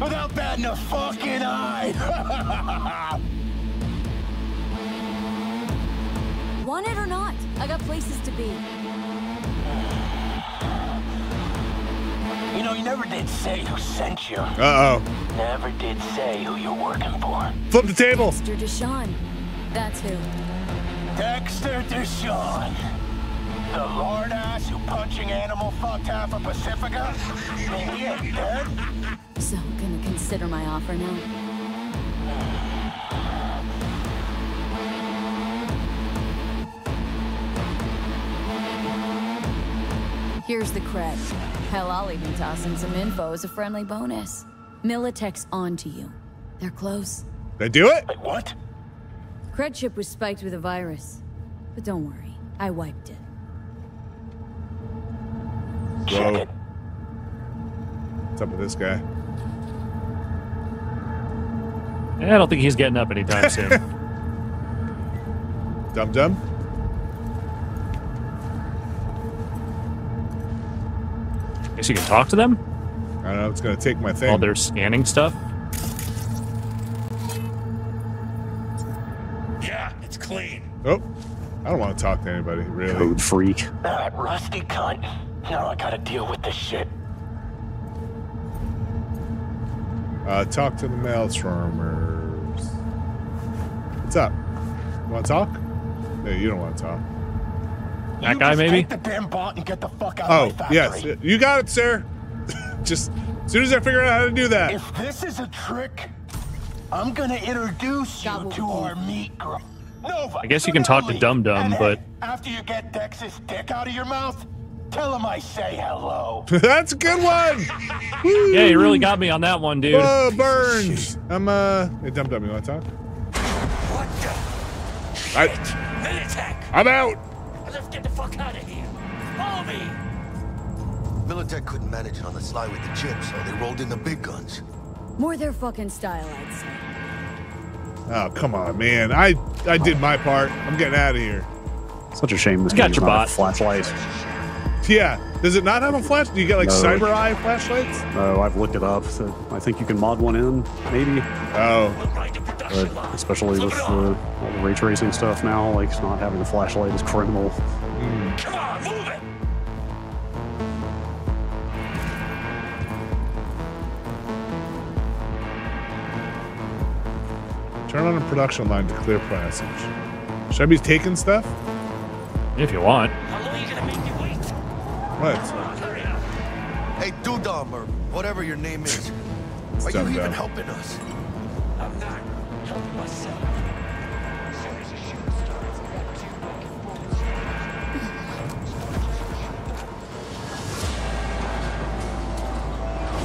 Without batting a fucking eye! Want it or not? I got places to be. You know, you never did say who sent you. Uh oh. Never did say who you're working for. Flip the table. Mr. Deshawn. That's who. Dexter Deshawn. The lord ass who punching animal fucked half of Pacifica? And he ain't dead? So, gonna consider my offer now? Here's the cred. Hell, I'll even toss in some info as a friendly bonus. Militech's on to you. They're close. They do it? Wait, what? Cred chip was spiked with a virus. But don't worry, I wiped it. Check Whoa. it. What's up with this guy? I don't think he's getting up anytime (laughs) soon. Dum dum. Guess you can talk to them I don't know. It's gonna take my thing. while they're scanning stuff. Yeah, it's clean. Oh, I don't want to talk to anybody really. Code freak. That rusty cunt. Now I gotta deal with this shit. Uh, talk to the Maelstromers. What's up? You want to talk? No, you don't want to talk. That you guy, just maybe? Take the damn bot and get the fuck out of Oh, my factory. yes, you got it, sir. (laughs) Just as soon as I figure out how to do that. If this is a trick, I'm gonna introduce you to our meat girl. Nova. I guess you can talk to Finale. Dum Dum, but after you get Dex's dick out of your mouth, tell him I say hello. (laughs) That's a good one. (laughs) yeah, you really got me on that one, dude. Whoa, burns. I'm uh, hey, dum dum. You want to talk? What the? I, Militech! I'm out. Let's get the fuck out of here. Follow me. Militech couldn't manage it on the sly with the chips, so they rolled in the big guns. More their fucking style, I'd say. Oh come on, man. I I did my part. I'm getting out of here. Such a shame this You got your bot. flashlight. Yeah. Does it not have a flash? Do you get like No. cyber eye flashlights? Oh, I've looked it up. So I think you can mod one in, maybe. Oh. But especially with uh, all the ray tracing stuff now, like not having a flashlight is criminal. Come on, move it. Turn on a production line to clear passage. Should I be taking stuff? If you want. How long are you gonna make me wait? What? Hey, Dudam, or whatever your name is. Are you even helping us? I'm not helping myself.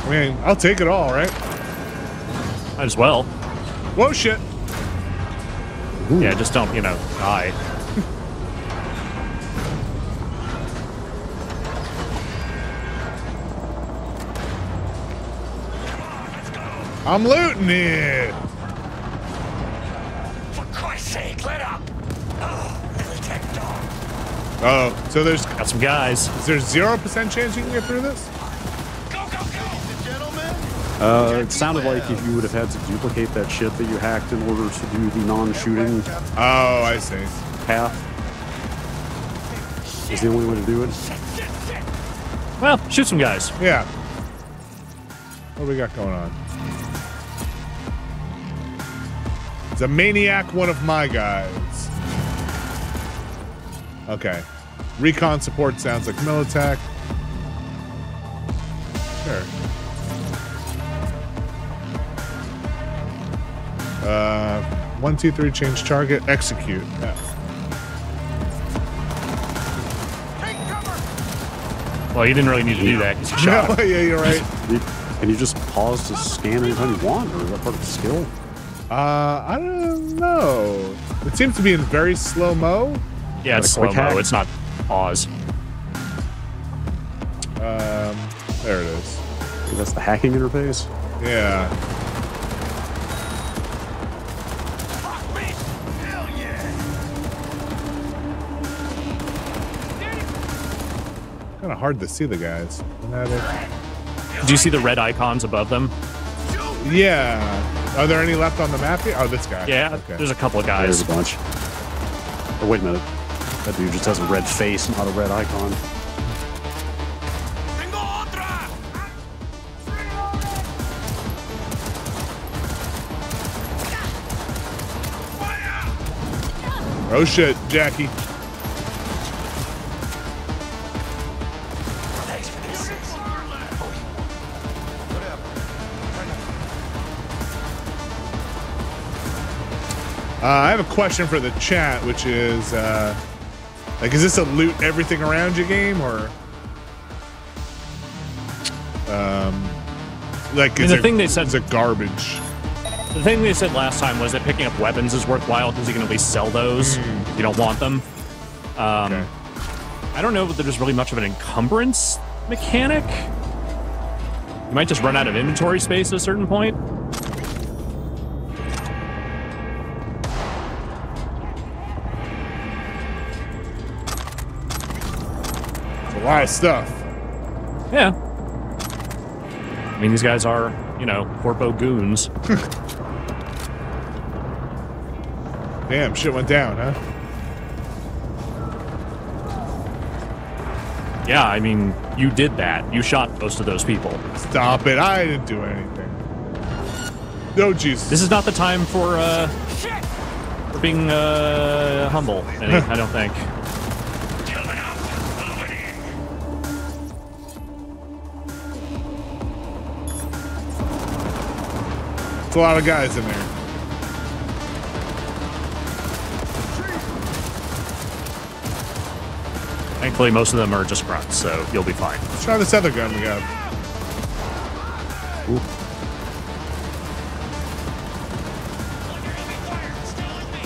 I mean, I'll take it all, right? Might as well. Whoa, shit. Yeah, just don't, you know, die. I'm looting it. For let up. Oh, Oh, so there's Got some guys. is there zero percent chance you can get through this? Go, go, go. Gentlemen, Uh, it sounded like if you would have had to duplicate that shit that you hacked in order to do the non-shooting Oh, I see. path. Is the only way to do it. Well, shoot some guys. Yeah. What do we got going on? It's a maniac, one of my guys. Okay. Recon support sounds like Militech. Sure. Uh, one, two, three, change target, execute. Yeah. Well, you didn't really need to do that because (laughs) you shot. No, yeah, you're right. You- Can you just pause to scan anytime you want, or is that part of the skill? Uh, I don't know. It seems to be in very slow mo. Yeah, it's Got a quick slow mo. It's not pause. Um, there it is. That's the hacking interface. Yeah. Fuck me. Hell yeah. Kind of hard to see the guys. Isn't that it? Do you see the red icons above them? Yeah. Are there any left on the map here? Oh, this guy. Yeah, Okay. there's a couple of guys. There's a bunch. Oh, wait a minute. That dude just has a red face, and not a red icon. Oh shit, Jackie. Uh, I have a question for the chat, which is, uh, like, is this a loot everything around you game or, um, like, mean, the it, thing they said- is it garbage? The thing they said last time was that picking up weapons is worthwhile because you can at least sell those if you don't want them. Um, Okay. I don't know if there's really much of an encumbrance mechanic. You might just run out of inventory space at a certain point. Lot of stuff. Yeah. I mean, these guys are, you know, corpo goons. (laughs) Damn, shit went down, huh? Yeah, I mean, you did that. You shot most of those people. Stop it. I didn't do anything. No, Jesus. This is not the time for uh for being uh humble. (laughs) Any, I don't think. It's a lot of guys in there. Thankfully, most of them are just grunts, so you'll be fine. Let's try this other gun we got.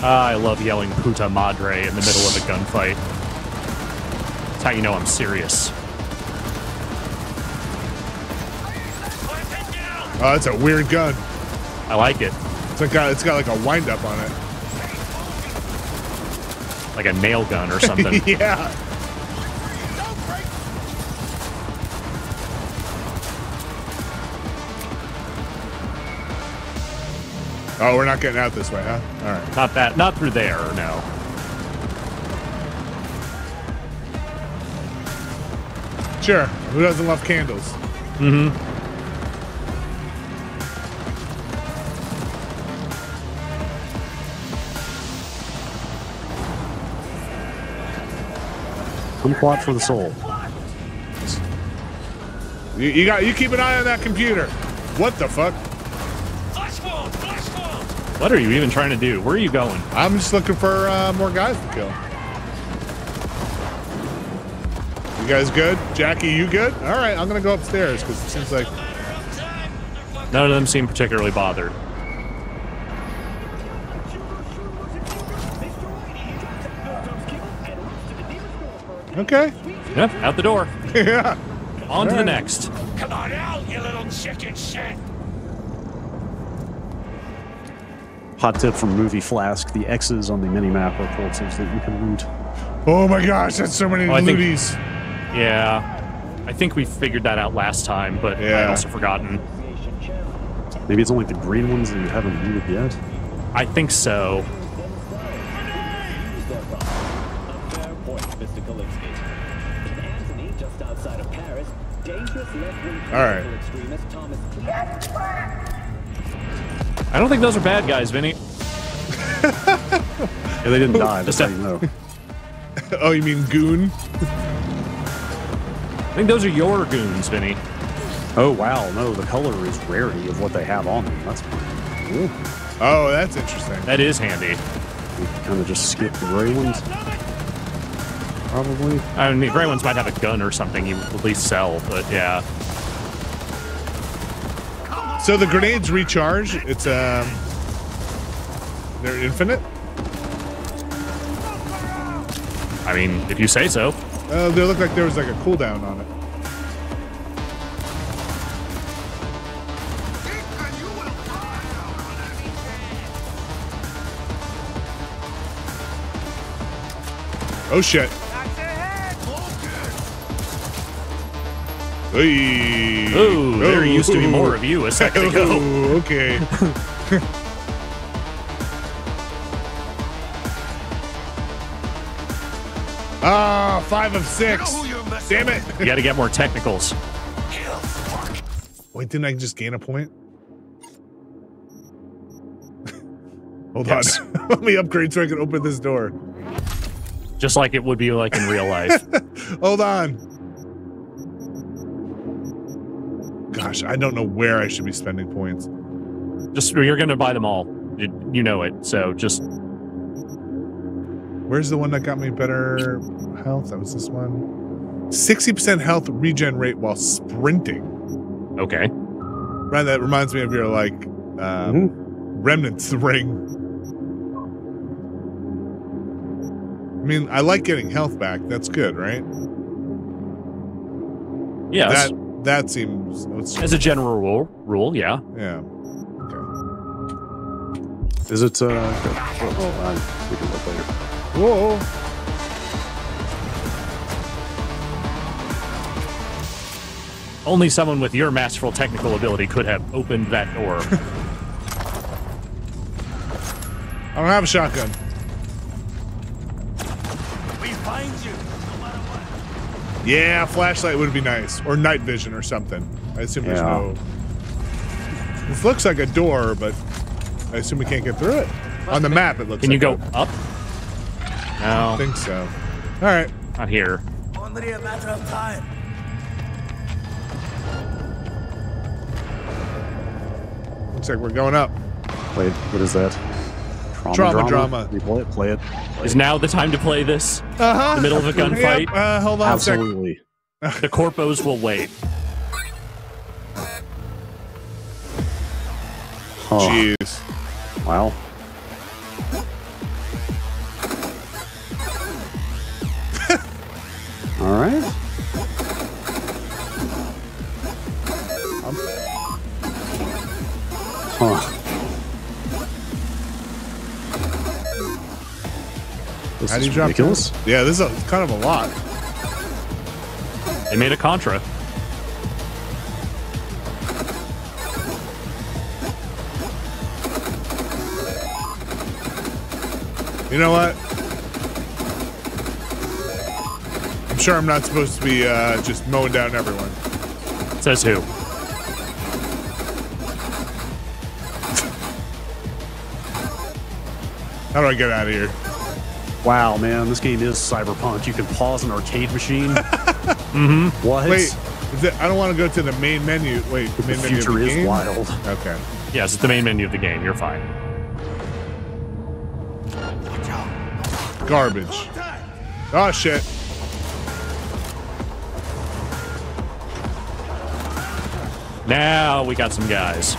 Ah, I love yelling "puta madre" in the middle of a gunfight. That's how you know I'm serious. Oh, that's a weird gun. I like it. It's like got, it's got like a wind up on it. Like a nail gun or something. (laughs) yeah. Oh, we're not getting out this way, huh? All right. Not that. Not through there. No. Sure. Who doesn't love candles? Mm-hmm. Kumquat for the soul. You, you got you keep an eye on that computer. What the fuck? What are you even trying to do? Where are you going? I'm just looking for uh, more guys to kill. You guys good? Jackie, you good? All right, I'm gonna go upstairs because it seems like None of them seem particularly bothered. Okay. Yep, out the door. (laughs) yeah. On to the next. Come on out, you little chicken shit! Hot tip from Movie Flask: the X's on the mini map are corpses that you can loot. Oh my gosh, that's so many Oh, I think- looties. Yeah. I think we figured that out last time, but I'd also forgotten. Maybe it's only the green ones that you haven't looted yet. I think so. All right. I don't think those are bad guys, Vinny. (laughs) Yeah, they didn't die. That's how you know. (laughs) oh, you mean goon? I think those are your goons, Vinny. Oh wow, no, the color is rarity of what they have on them. That's cool. Oh, that's interesting. That is handy. We kind of just skip the gray ones. Probably. I mean, the gray ones might have a gun or something you at least sell, but yeah. So the grenades recharge. It's um, they're infinite. I mean, if you say so. Uh, they look like there was like a cooldown on it. Oh shit. Hey. Ooh, there used to be more of you a second ago. (laughs) Oh, okay. (laughs) Ah, five of six. Damn it. You got to get more technicals. Wait, didn't I just gain a point? (laughs) Hold Yes. on. Let me upgrade so I can open this door. Just like it would be like in real life. Hold on. Gosh, I don't know where I should be spending points. just you're going to buy them all. You, you know it. So just Where's the one that got me better health? That was this one. 60% health regen rate while sprinting. okay. Right, that reminds me of your like um, remnants (laughs) ring. I mean, I like getting health back. That's good, right? Yes. That that seems let's- As a general rule, rule, yeah. yeah. Is it? Uh, oh, oh, I, we can look later. Whoa. Only someone with your masterful technical ability could have opened that door. (laughs) I don't have a shotgun. We find you. Yeah, flashlight would be nice, or night vision or something. I assume there's Yeah. no. This looks like a door, but I assume we can't get through it. On the map, it looks. Can you go it. up? I No, think so. All right. not here. Only a matter of time. Looks like we're going up. Wait, what is that? Trauma, Drama, drama. You play it, play it. Is now the time to play this? Uh-huh. In the middle of a gunfight? Yep, uh, hold on a second. Absolutely. The corpos will wait. Oh, Jeez. wow. (laughs) All right. Huh. This How do you drop ridiculous. this? Yeah, this is a, kind of a lot. They made a Contra. You know what? I'm sure I'm not supposed to be uh, just mowing down everyone. Says who? How do I get out of here? Wow, man, this game is cyberpunk. You can pause an arcade machine. (laughs) Mm-hmm. What? Wait, is it, I don't want to go to the main menu. Wait, the the main menu of future the is game? wild. Okay. Yes, it's the main menu of the game. You're fine. Garbage. Oh shit. Now we got some guys.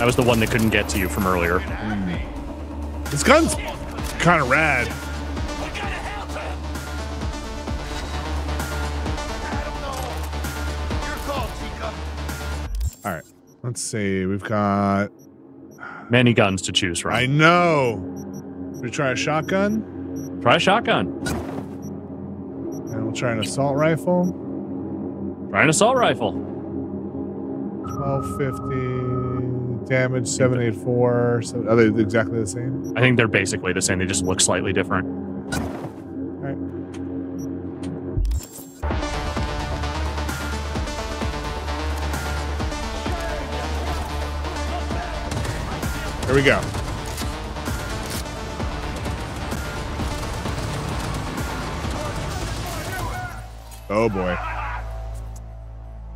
That was the one that couldn't get to you from earlier. Hmm. This gun's kind of rad. All right. Let's see. We've got. Many guns to choose from. I know. We try a shotgun, Try a shotgun. and we'll try an assault rifle. Try an assault rifle. 1250 damage, 784. So are they exactly the same? I think they're basically the same. They just look slightly different. All right. Here we go. Oh boy.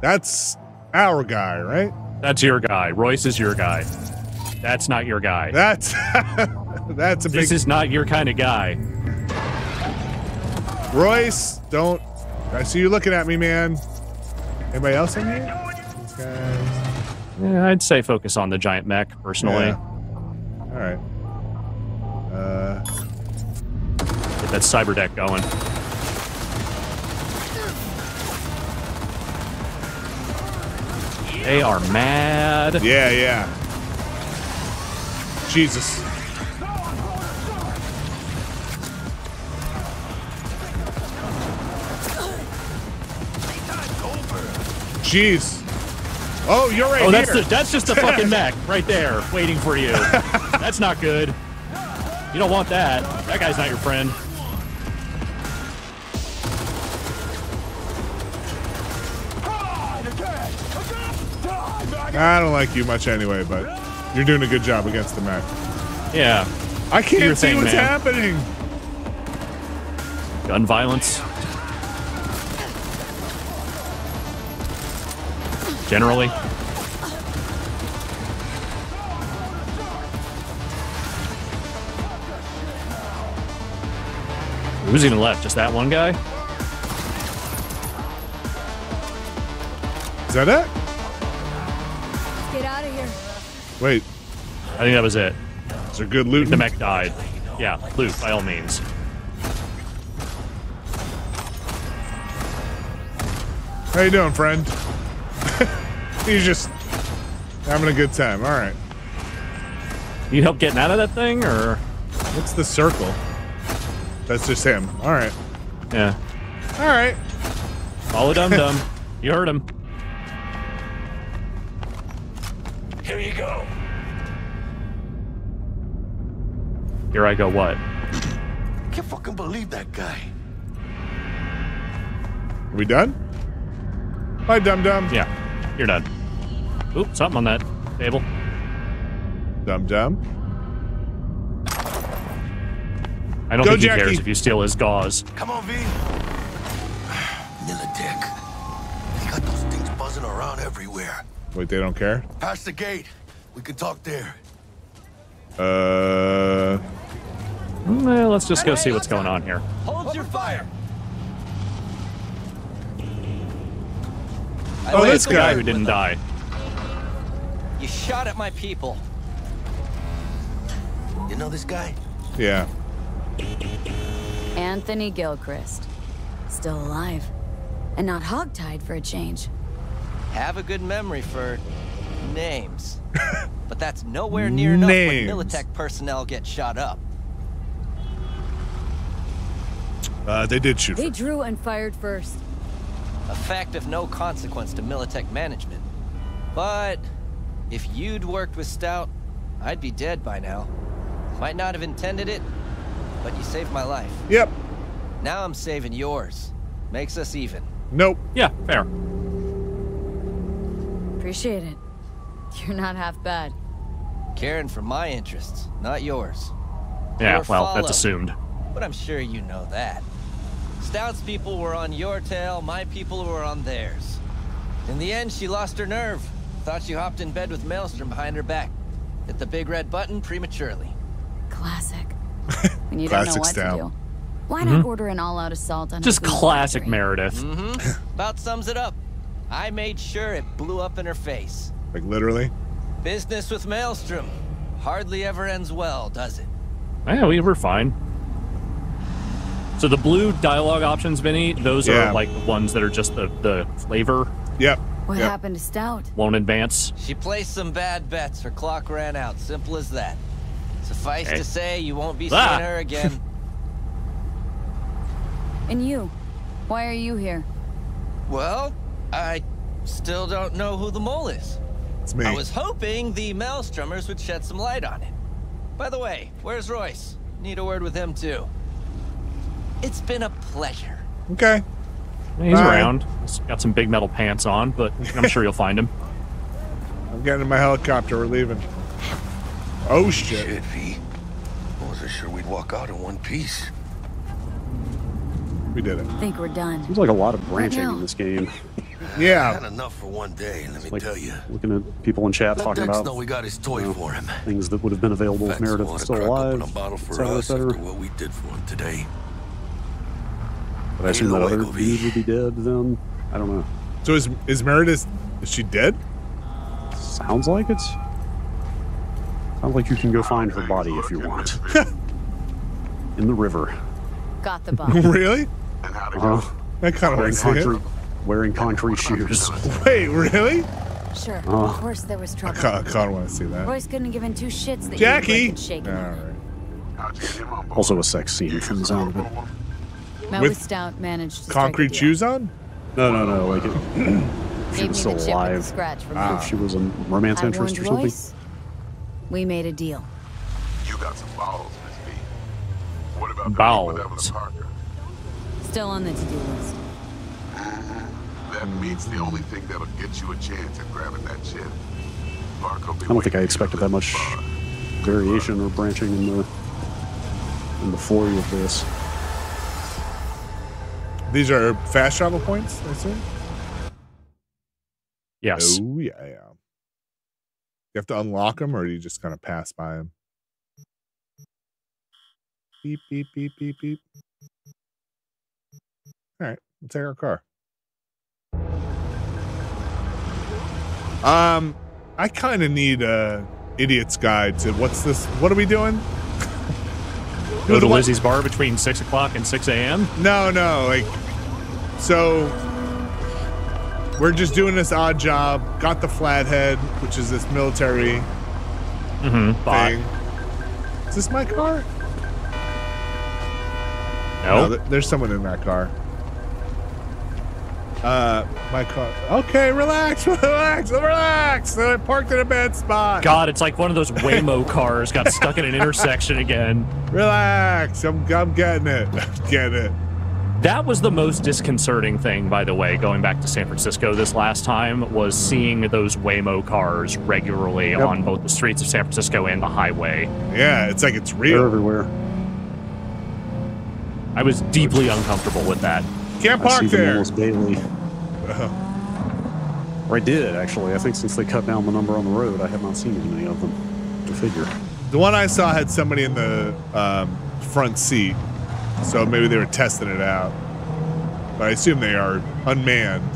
That's our guy, right? That's your guy. Royce is your guy. That's not your guy. That's (laughs) that's a big. This is not your kind of guy. Royce, don't I see you looking at me, man. Anybody else in here? Yeah, I'd say focus on the giant mech, personally. Yeah. All right. Uh, Get that cyber deck going. They are mad. yeah, yeah. Jesus. Jeez. Oh, you're right oh, that's here. the, that's just a fucking (laughs) mech right there, waiting for you. (laughs) that's not good. You don't want that. That guy's not your friend. I don't like you much anyway, but you're doing a good job against the mech. Yeah. I can't see thing, what's man. happening. Gun violence. Generally. Who's even left? Just that one guy? Is that it? Wait, I think that was it. it. is there good loot? The mech died. Yeah, loot, by all means. How you doing, friend? (laughs) He's just having a good time. All right. You help getting out of that thing, or? What's the circle? That's just him. All right. Yeah. All right. Follow Dum Dum. (laughs) you heard him. Go. Here I go. What? Can't fucking believe that guy. Are we done? Bye, Dum Dum. Yeah, you're done. Oop, something on that table. Dum Dum. I don't Go, think he Jackie. cares if you steal his gauze. Come on, V. Militech. They got those things buzzing around everywhere. Wait, they don't care? Past the gate. We could talk there. Uh. Well, let's just go see what's going on here. Hold your fire. Oh, this it's guy. who didn't die. You shot at my people. You know this guy? Yeah. Anthony Gilchrist. Still alive. And not hogtied for a change. Have a good memory for names. (laughs) but that's nowhere near enough Names. when Militech personnel get shot up. Uh, they did shoot. They drew and fired first. A fact of no consequence to Militech management. But if you'd worked with Stout, I'd be dead by now. Might not have intended it, but you saved my life. Yep. Now I'm saving yours. Makes us even. Nope. Yeah, fair. Appreciate it. (laughs) You're not half bad. Caring for my interests, not yours. Yeah, You're well, that's assumed. But I'm sure you know that. Stout's people were on your tail, my people were on theirs. In the end, she lost her nerve. Thought you hopped in bed with Maelstrom behind her back. Hit the big red button prematurely. Classic. (laughs) When you don't know Classic what Stout. to do. Why not order an all-out assault on a Just classic factory? Meredith. Mm-hmm. (laughs) About sums it up. I made sure it blew up in her face. Like literally. Business with Maelstrom. Hardly ever ends well, does it? Yeah, we were fine. So the blue dialogue options, Vinny, those Yeah. are like the ones that are just the, the flavor Yep. What Yep. happened to Stout? won't advance. She placed some bad bets. Her clock ran out. Simple as that. Suffice Okay. to say, you won't be Ah. seeing her again. (laughs) And you? Why are you here? well, I still don't know who the mole is. It's me. I was hoping the Maelstromers would shed some light on it. By the way, where's Royce? Need a word with him too. It's been a pleasure. Okay. He's Bye. around. He's got some big metal pants on, but I'm sure you'll find him. (laughs) I'm getting in my helicopter. We're leaving. Oh shit. Shit, V. I wasn't sure we'd walk out in one piece. We did it. Think we're done. Seems like a lot of branching in this game. (laughs) Yeah. Had enough for one day, let me Like tell you. looking at people in chat Let talking Dex about know we got his toy you know, for him. things that would have been available if Meredith wanna was still alive, a bottle for cetera, us cetera. after what we did for him today. But I assume that Ain't other dude would be dead then. I don't know. So is is Meredith? Is she dead? Sounds like it. Sounds like you can go find her body if you want. (laughs) In the river. Got the bomb. (laughs) really? Uh-huh. I kind of Wearing want to see it. concrete, wearing concrete shoes. (laughs) Wait, really? Sure. Oh. Of course there was trouble. I trouble. kind of want to see that. Royce couldn't have given two shits that Jackie. you could shake him. All right. Also a sex scene from the sound of it. Met With with Stout managed to Concrete shoes on? No, no, no. Like it, (clears throat) she was still the chip with the alive. scratch from Ah. If she was a romance I interest or something. Royce. We made a deal. You got some balls, Miss B. What about the Balls. Parker? Still on the to-do list. That means the only thing that'll get you a chance at grabbing that shit. Parker will be I don't think I expected that much bar. variation or branching in the in the story of this. These are fast travel points, I assume? Yes. Oh, yeah, yeah. You have to unlock them, or do you just kind of pass by them? Beep, beep, beep, beep, beep. All right, we'll take our car. Um, I kind of need a idiot's guide to what's this? What are we doing? Go to Lizzie's bar between 6 o'clock and 6 a.m. No, no, like so we're just doing this odd job. Got the flathead, which is this military Mm-hmm. Thing. Is this my car? No. there's someone in that car. Uh, my car. Okay, relax, (laughs) relax, relax. So I parked in a bad spot. God, it's like one of those Waymo (laughs) cars got stuck in an intersection again. Relax. I'm, I'm getting it. (laughs) I'm getting it. That was the most disconcerting thing, by the way, going back to San Francisco this last time, was seeing those Waymo cars regularly Yep. on both the streets of San Francisco and the highway. Yeah, it's like it's They're real. everywhere. I was deeply uncomfortable with that. Can't I see park them there. almost daily. (laughs) Or I did actually. I think since they cut down the number on the road, I have not seen any of them. To figure. The one I saw had somebody in the um, front seat, so maybe they were testing it out. But I assume they are unmanned.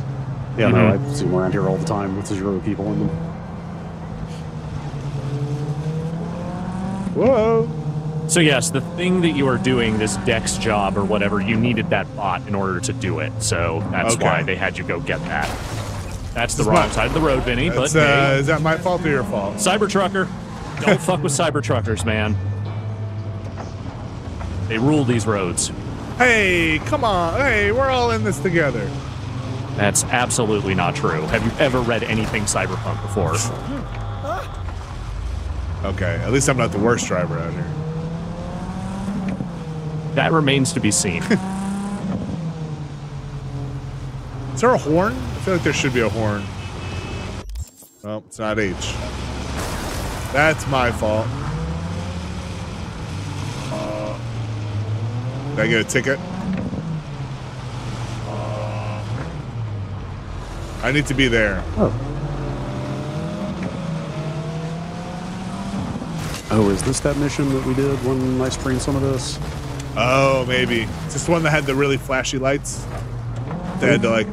Yeah, no, I see them around here all the time with zero people in them. Whoa. So yes, the thing that you are doing, this Dex job or whatever, you needed that bot in order to do it. So that's Okay. why they had you go get that. That's the It's wrong my- side of the road, Vinny. But uh, hey, is that my fault or your fault? Cybertrucker, don't fuck with Cybertruckers, man. They rule these roads. Hey, come on. Hey, we're all in this together. That's absolutely not true. Have you ever read anything cyberpunk before? Okay, at least I'm not the worst driver out here. That remains to be seen. (laughs) Is there a horn? I feel like there should be a horn. Oh, it's not H. That's my fault. Uh, did I get a ticket? I need to be there. Oh. Oh, is this that mission that we did when I streamed some of this? Oh, maybe. Is this one that had the really flashy lights? They had to like.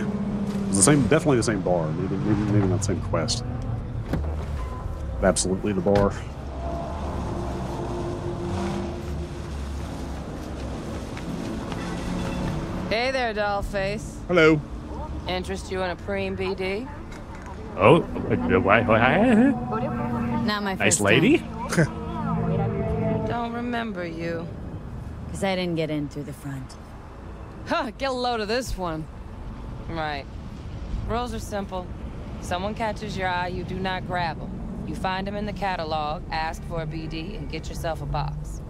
It's the same, definitely the same bar. Maybe, maybe, maybe not the same quest. Absolutely the bar. Hey there, dollface. Hello. Interest you in a preem BD? Oh, why- why- Not my first nice first lady. (laughs) Don't remember you. Because I didn't get in through the front. Huh, get a load of this one. Right. Rules are simple. Someone catches your eye, you do not grab them. You find them in the catalog, ask for a BD, and get yourself a box.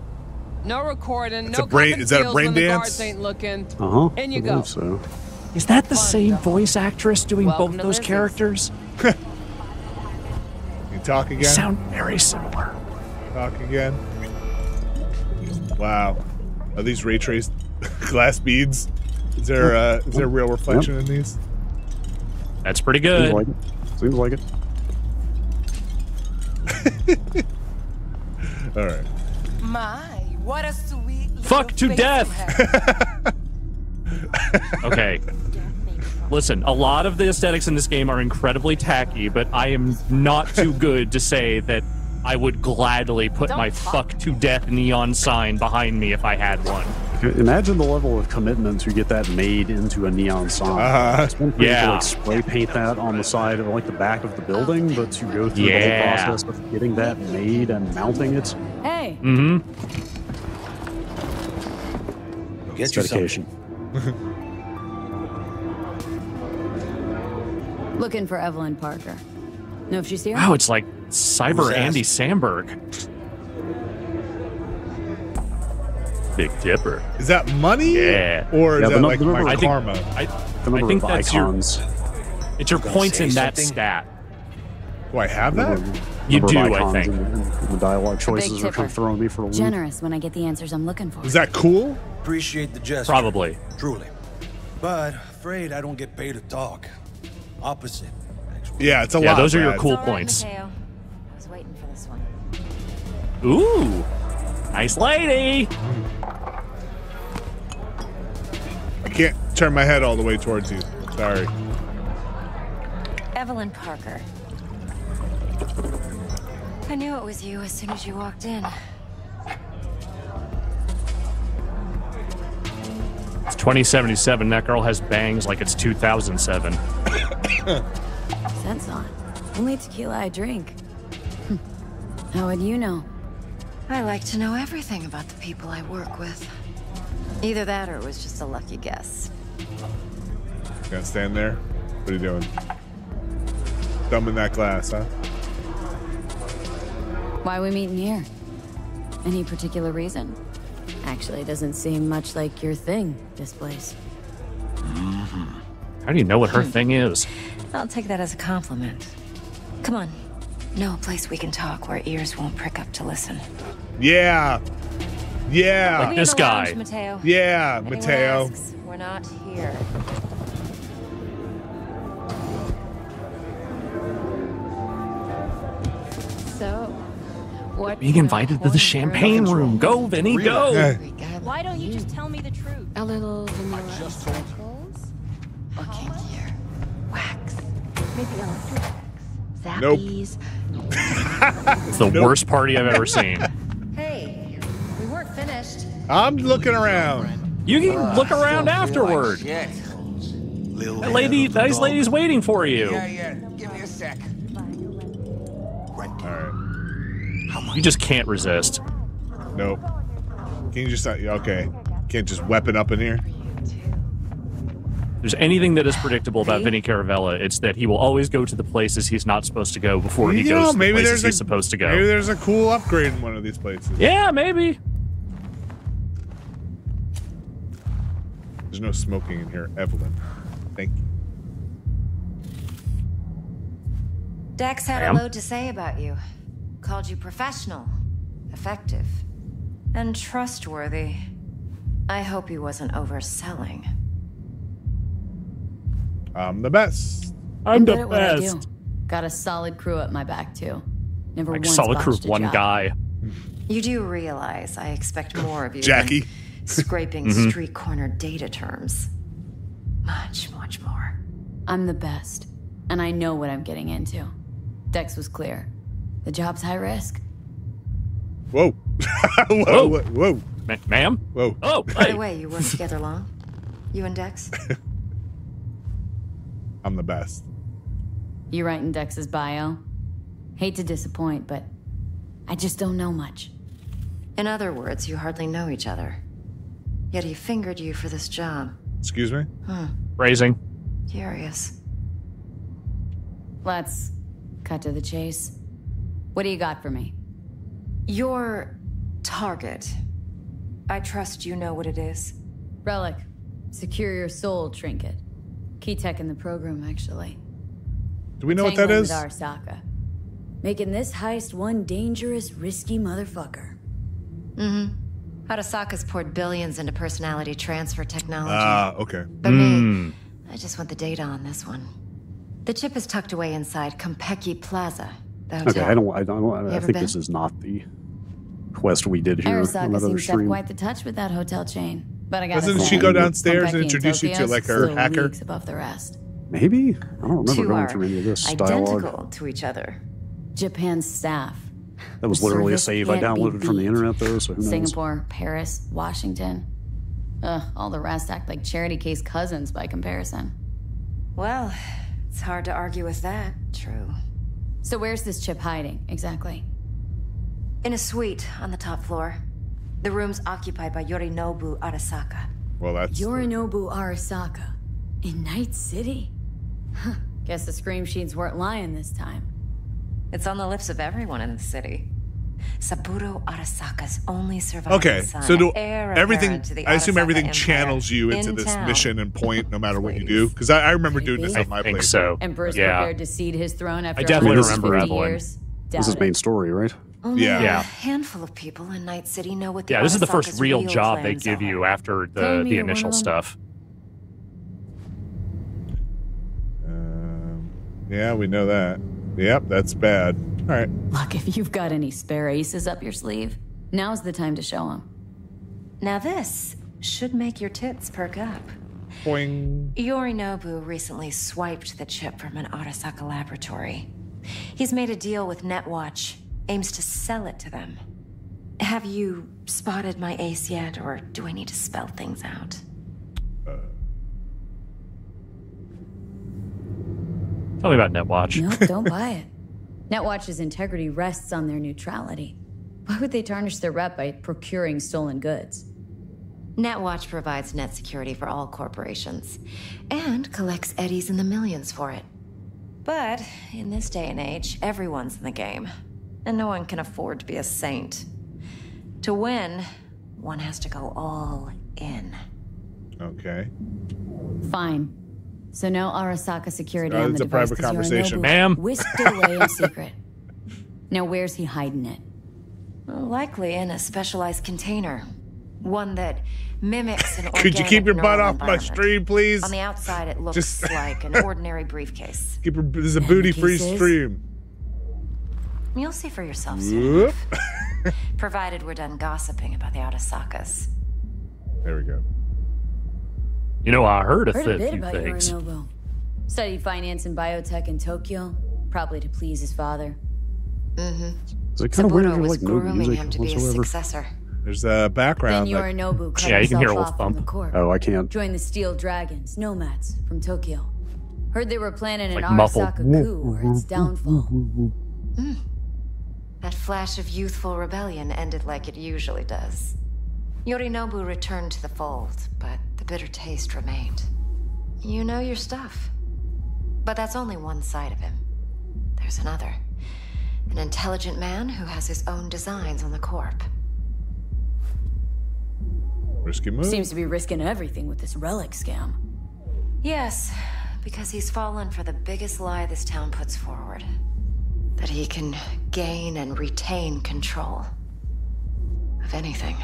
No recording, It's no a brain- is that a brain when dance? ain't looking. Uh huh. In you I go. believe so. Is that the same voice actress doing Welcome both those Lizzie's. characters? (laughs) You talk They again? sound very similar. Talk again. Wow. Are these ray traced (laughs) glass beads? Is there uh, is there real reflection in these? That's pretty good. Seems good. like it. Seems like it. (laughs) All right. My, what a sweet. Fuck to death. (laughs) Okay. Listen, a lot of the aesthetics in this game are incredibly tacky, but I am not too good to say that I would gladly put Don't my talk. fuck to death neon sign behind me if I had one. Imagine the level of commitment to get that made into a neon sign. Uh-huh. It's one thing Yeah. to like spray paint that on the side of like the back of the building, but to go through the whole process of getting that made and mounting it, Hey, Mm-hmm. it's dedication. (laughs) looking for Evelyn Parker. Know if she's here? Wow, it's like Cyber Andy asked? Samberg. Big Dipper. Is that money? Yeah. Or is Yeah, that the nu- like the my number- I think- karma? I, The number I think of that's your, it's your points in that something? stat. Do I have that? You do, I think. in the- dialogue choices are kind of throwing me for a loop. Generous when I get the answers I'm looking for. Is that cool? Appreciate the gesture. Probably. Truly. But afraid I don't get paid to talk. Opposite, actually. Yeah, it's a Yeah, lot. those are your cool It's points. Mateo. Ooh, nice lady. I can't turn my head all the way towards you. Sorry. Evelyn Parker. I knew it was you as soon as you walked in. It's 2077. That girl has bangs like it's 2007. Sense (coughs) on. Only tequila I drink. (laughs) How would you know? I like to know everything about the people I work with. Either that or it was just a lucky guess. Gonna stand there? What are you doing? Thumbing that glass, huh? Why are we meeting here? Any particular reason? Actually, it doesn't seem much like your thing, this place. Mm-hmm. How do you know what her hmm. thing is? I'll take that as a compliment. Come on. Know a place we can talk where ears won't prick up to listen. Yeah. Yeah. Like this guy. Mateo. Yeah, Anyone Mateo. asks, we're not here. So, what? Being invited to the champagne room. Go, Vinny, go. Why don't you just tell me the truth? A little vanilla circles? Or kinkier? Wax? Maybe electric wax? Nope. Zappies? It's the worst party I've ever seen. (laughs) Hey, we weren't finished. I'm looking around. You can look around afterward. Shit. Little That lady, nice lady's waiting for you. Yeah, yeah. Give me a sec. You just can't resist. Nope. Can you just? Okay. Can't just weapon up in here. If there's anything that is predictable about Vinny Caravella, it's that he will always go to the places he's not supposed to go before he You goes know, to the maybe places there's he's a- supposed to go. Maybe there's a cool upgrade in one of these places. Yeah, maybe. There's no smoking in here, Evelyn. Thank you. Dex had Ma'am? a load to say about you. Called you professional, effective, and trustworthy. I hope he wasn't overselling. I'm the best. I'm good at what I do. Got a solid crew at my back too. Never Like once solid crew, botched one job. guy. You do realize I expect more of you. Jackie. than Scraping (laughs) Mhm. street corner data terms. Much, much more. I'm the best, and I know what I'm getting into. Dex was clear. The job's high risk. Whoa. (laughs) whoa, whoa, whoa. Ma- ma'am? Whoa. Oh, By the way, you work together long? You and Dex? (laughs) I'm the best. You writing Dex's bio? Hate to disappoint, but I just don't know much. In other words, you hardly know each other. Yet he fingered you for this job. Excuse me? Hmm. Raising. Curious. Let's cut to the chase. What do you got for me? Your target. I trust you know what it is. Relic. Secure your soul trinket. Key tech in the program, actually. Do we know what that Tangling is? With Arasaka. Making this heist one dangerous, risky motherfucker. Mm-hmm. Arasaka's poured billions into personality transfer technology. Ah, okay. But me, Hmm. I just want the data on this one. The chip is tucked away inside Konpeki Plaza. The hotel. Okay, I don't. I don't. You I think been? this is not the quest we did here on Arasaka that other seems to have stream. quite the touch with that hotel chain. But I gotta Doesn't say, she go downstairs and Konpeki introduce you to, like, her hacker? above the rest. Maybe I don't remember Two going through any of this dialogue. identical to each other. Japan's staff. That was literally a save I can't be downloaded from the internet, though. So who knows? Singapore, Paris, Washington. Ugh, all the rest act like charity case cousins by comparison. Well, it's hard to argue with that. True. So where's this chip hiding, exactly? In a suite on the top floor. The room's occupied by Yorinobu Arasaka. Well, that's. Yorinobu Arasaka. In Night City? Huh. Guess the scream sheets weren't lying this time. It's on the lips of everyone in the city. Saburo Arasaka's only surviving Okay, son, so do heir everything? to the I assume everything Empire channels you into in this town. mission and point, no matter what you do. Because I, I remember doing this Maybe. on my I think place. so. Emperor's Yeah. prepared to cede his throne after definitely 150 remember Evelyn. years. This is main story, right? Only Yeah. a Yeah. handful of people in Night City know what the Yeah, this is the first Arasaka's real job they give are. you after the, the initial of stuff. Um, yeah, we know that. Yep, that's bad. All right. Look, if you've got any spare aces up your sleeve, now's the time to show them. Now this should make your tits perk up. Boing. Yorinobu recently swiped the chip from an Arasaka laboratory. He's made a deal with Netwatch, aims to sell it to them. Have you spotted my ace yet, or do I need to spell things out? Uh. Tell me about Netwatch. No, don't buy it. (laughs) Netwatch's integrity rests on their neutrality. Why would they tarnish their rep by procuring stolen goods? Netwatch provides net security for all corporations and collects eddies in the millions for it. But in this day and age, everyone's in the game, and no one can afford to be a saint. To win, one has to go all in. Okay. Fine. So no Arasaka security Uh, on it's the a device private 'cause conversation. Yorinobu Ma'am. Whisked it away in secret. Now where's he hiding it? Well, likely in a specialized container. One that mimics an (laughs) Could you keep your butt off my stream, please? On the outside, it looks Just- like an (laughs) ordinary briefcase. Keep her, this is a booty-free Pieces? stream. You'll see for yourself soon. Whoop. (laughs) Provided we're done gossiping about the Arasakas. There we go. You know, I heard a Heard a few bit about things. Yorinobu. Studied finance and biotech in Tokyo, probably to please his father. Mm-hmm. Is it kind of weird Saburo to was like no grooming music him to be his successor. There's a background. Then like- Yorinobu cut Yeah, you can hear a himself little off the thump. Oh, I can't. Join the Steel Dragons, nomads from Tokyo. Heard they were planning an Like muffled. Arasaka coup or its downfall. That flash of youthful rebellion ended like it usually does. Yorinobu returned to the fold, but the bitter taste remained. You know your stuff. But that's only one side of him. There's another. An intelligent man who has his own designs on the Corp. Risky move. Seems to be risking everything with this relic scam. Yes, because he's fallen for the biggest lie this town puts forward. That he can gain and retain control of anything.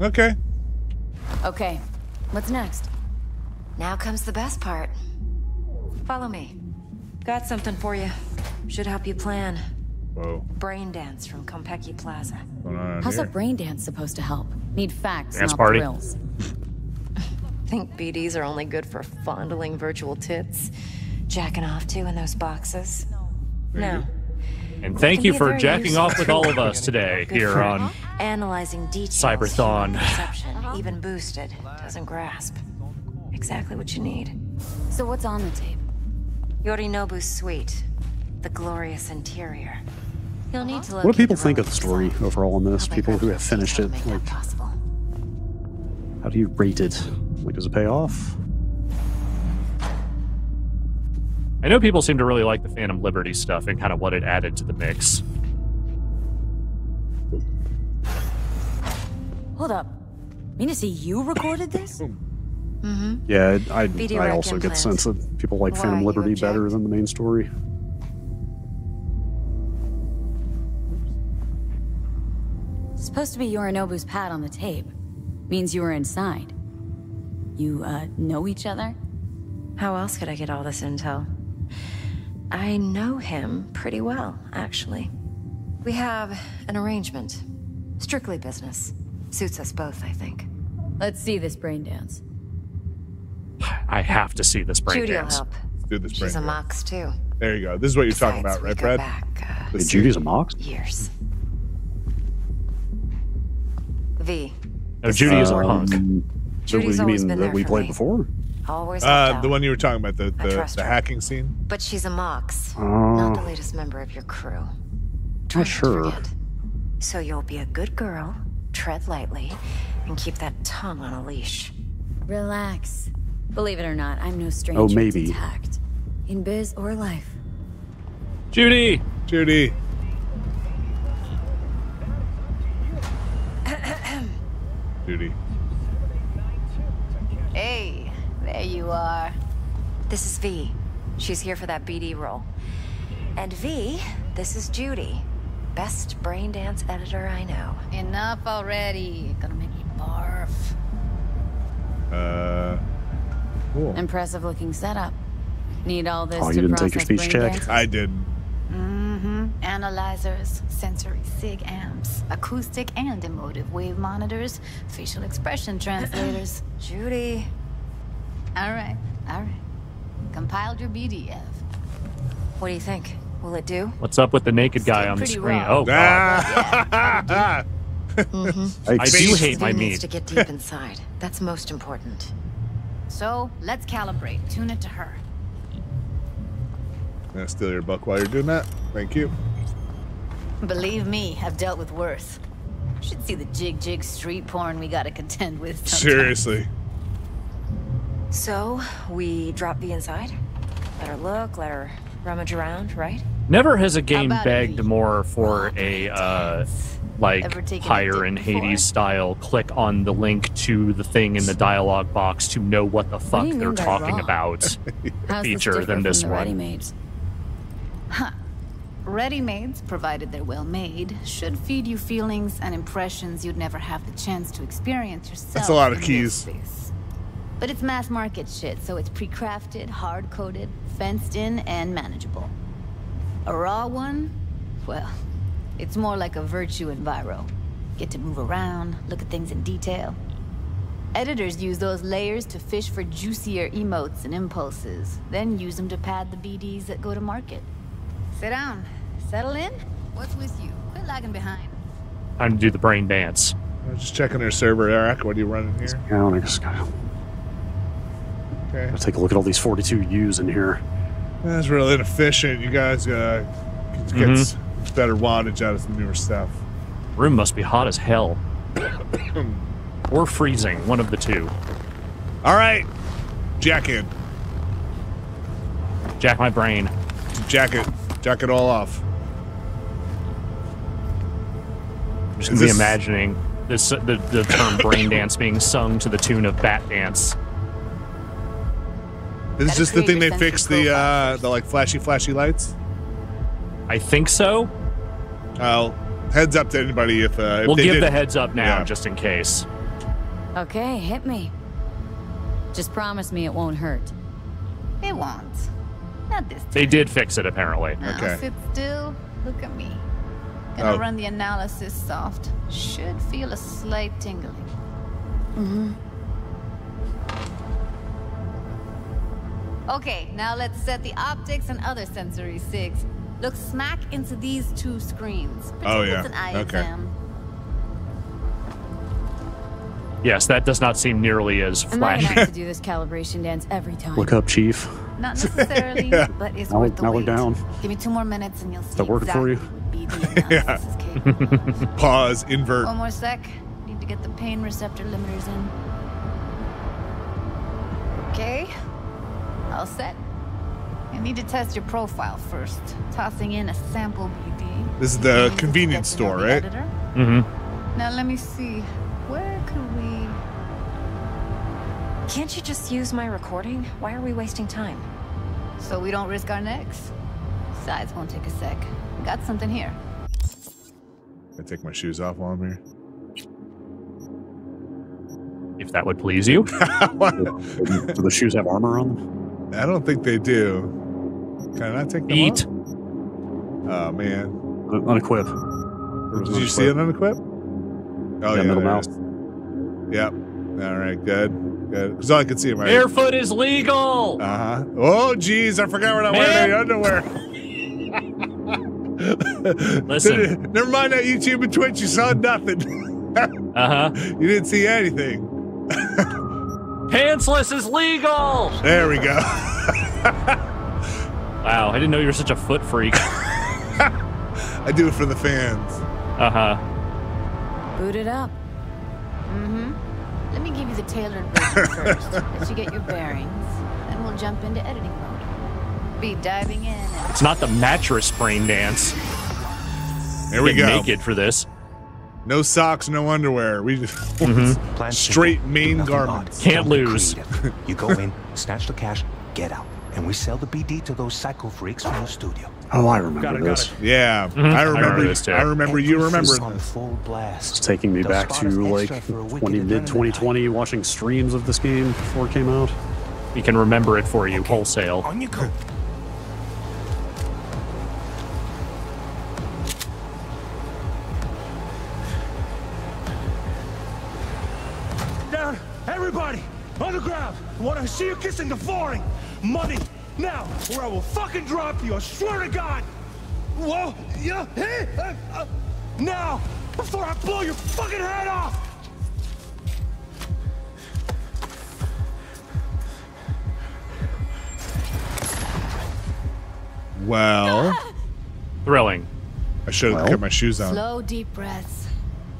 Okay. Okay, what's next? Now comes the best part. Follow me. Got something for you. Should help you plan. Whoa. Brain dance from Konpeki Plaza. What's going on How's here? a brain dance supposed to help? Need facts, Dance not party. thrills. (laughs) Think BDs are only good for fondling virtual tits? Jacking off to in those boxes? No. And thank you for jacking off with all of us today here for on Analyzing details. Cyberthon. human Perception, uh-huh. even boosted, doesn't grasp. Exactly what you need. So what's on the tape? Yorinobu's suite. The glorious interior. You'll need to uh-huh. What do people think of the story overall in this? People who have finished it, like, how do you rate it? Like, does it pay off? I know people seem to really like the Phantom Liberty stuff and kind of what it added to the mix. Hold up. Mean to say you recorded this? (laughs) Mm-hmm. Yeah, it- I I also get the sense that people like Why, Phantom Liberty better than the main story. Supposed to be Yorinobu's pad on the tape. Means you were inside. You, uh, know each other? How else could I get all this intel? I know him pretty well, actually. We have an arrangement. Strictly business. Suits us both, I think. Let's see this brain dance. I have to see this brain Judy will help. Let's do this brain She's a mox, too. There you go. This is what you're talking Besides, about, we right, go Brad? back, uh, Wait, Judy's a mox? years. V. No, Judy is a Um, punk. So Judy's you mean been that we played me. before? Always Uh, the one you were talking about, the the, the hacking scene. But she's a mox. Uh, not the latest member of your crew. Try not not sure. forget. So you'll be a good girl, tread lightly, and keep that tongue on a leash. Relax. Believe it or not, I'm no stranger Oh, maybe. to tact. In biz or life. Judy! Judy. (clears throat) Judy. Hey, there you are. This is V. She's here for that BD role. And V, this is Judy. Best brain dance editor I know. Enough already. Gonna make me barf. Uh, cool. Impressive looking setup. Need all this Oh, to you didn't take your speech brain check? dances? I did. Mm-hmm. Analyzers, sensory sig amps, acoustic and emotive wave monitors, facial expression translators. Judy. All right, all right. Compiled your BDF. What do you think? Will it do? What's up with the naked guy on the screen? raw. Oh, God. Ah! (laughs) Mm-hmm. I do hate my Judy needs meat. to get deep (laughs) inside. That's most important. So let's calibrate. Tune it to her. I'm gonna steal your buck while you're doing that. Thank you. Believe me, I've dealt with worse. Should see the jig jig street porn we gotta contend with. sometimes. Seriously. So, we drop V inside? Let her look, let her rummage around, right? Never has a game about a begged more for a uh, like Ever taken a higher dip in before? Hades style. Click on the link to the thing in the dialogue box to know what the fuck do they're talking raw? about. (laughs) How's feature this than different this from one. ready-mades? Huh. Ready-mades, provided they're well made, should feed you feelings and impressions you'd never have the chance to experience yourself. That's a lot of keys. space. But it's mass market shit, so it's pre-crafted, hard-coded, fenced in, and manageable. A raw one? Well, it's more like a virtue enviro. Get to move around, look at things in detail. Editors use those layers to fish for juicier emotes and impulses, then use them to pad the BDs that go to market. Sit down. Settle in. What's with you? Quit lagging behind. Time to do the brain dance. I was just checking their server, Eric. What are you running here? Yeah, I just gotta, Okay. gotta take a look at all these 42 U's in here. That's real inefficient. You guys uh, get Mhm. better wattage out of some newer stuff. Room must be hot as hell. (coughs) or freezing, one of the two. All right, jack in. Jack my brain. Jack it. Jack it all off. I'm just Is gonna be imagining this the, the term brain (coughs) dance being sung to the tune of Bat Dance. This is Gotta just the thing they sensory fixed the uh, the like flashy flashy lights. I think so. Oh, heads up to anybody if, uh, if we'll they give the didn't. heads up now Yeah. just in case. Okay, hit me. Just promise me it won't hurt. It won't. Not this time. They did fix it apparently. Now sit still. Look at me. Gonna Oh. run the analysis soft. Should feel a slight tingling. Mm-hmm. Okay, now let's set the optics and other sensory sigs. Look smack into these two screens. Oh, Pretend Oh, it's yeah. an eye Okay. exam. Yes, that does not seem nearly as I'm gonna flashy. have to do this calibration dance every time. Look up, Chief. Not (laughs) necessarily, Yeah. but it's Now- worth the now look wait. down. Give me two more minutes and you'll see Is that working for you? what (laughs) BD analysis is capable (laughs) Pause. Invert. One more sec. Need to get the pain receptor limiters in. Okay. All set. I need to test your profile first. Tossing in a sample BD. This is the convenience store, right? Mm-hmm. Now let me see. Where could we? Can't you just use my recording? Why are we wasting time? So we don't risk our necks. Besides, won't take a sec. Got something here. I take my shoes off while I'm here. If that would please you. (laughs) (laughs) Do the shoes have armor on them? I don't think they do. Can I not take them Eat. off? Oh man. Unequip. Did you see it unequip? Oh Yeah, yeah, middle there mouse. Yep. All right. Good. Good. Because all I could see him right. Barefoot is legal. Uh huh. Oh geez, I forgot we're not wearing any underwear. (laughs) Listen. Never mind that YouTube and Twitch. You saw nothing. (laughs) Uh huh. You didn't see anything. (laughs) Pantsless is legal. There we go. (laughs) Wow, I didn't know you were such a foot freak. (laughs) I do it for the fans. Uh huh. Boot it up. Mm-hmm. Let me give you the tailored version (laughs) first. Let you get your bearings. Then we'll jump into editing mode. Be diving in and It's not the mattress brain dance. There we Get go. Naked for this. No socks, no underwear. We just (laughs) Mhm. straight main garments. Can't lose. You go (laughs) in, snatch the cash, get out, and we sell the BD to those psycho freaks from the studio. Oh, I remember Got it, got this. it. Yeah, Mhm. I I remember. remember this too. I remember you remember. On full blast. It's taking me They'll back to like extra for a wicked 20, mid 2020, watching streams of this game before it came out. We can remember it for you wholesale. On you go. I want to see you kissing the flooring. Money, now, or I will fucking drop you. I swear to God. Whoa, yeah, hey, uh, uh, now, before I blow your fucking head off. Well, Thrilling. I should have Well. kept my shoes on. slow, deep breaths.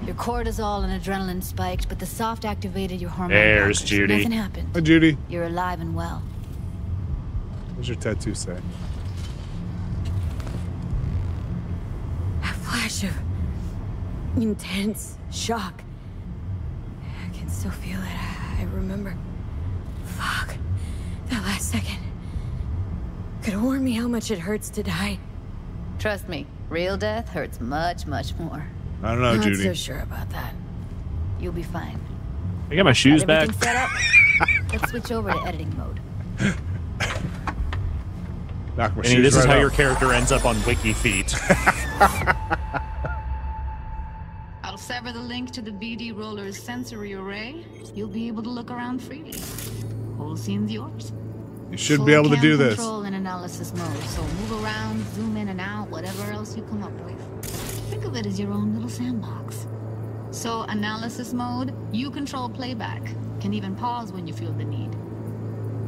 Your cortisol and adrenaline spiked, but the soft activated your hormone. There's blockers. Judy. Nothing happened. Hi, Judy. You're alive and well. What's your tattoo say? A flash of intense shock. I can still feel it. I remember. Fuck. That last second. Could have warned me how much it hurts to die. Trust me, real death hurts much, much more. I don't know, Not Judy. so sure about that. You'll be fine. I got my shoes Got back. set up? (laughs) Let's switch over to editing mode. Knock my And shoes this is right how off. your character ends up on Wiki Feet. (laughs) I'll sever the link to the BD Roller's sensory array. You'll be able to look around freely. Whole scene's yours. You should Full be able to cam do this. Control in analysis mode, so move around, zoom in and out, whatever else you come up with. Think of it as your own little sandbox. So analysis mode, you control playback. Can even pause when you feel the need.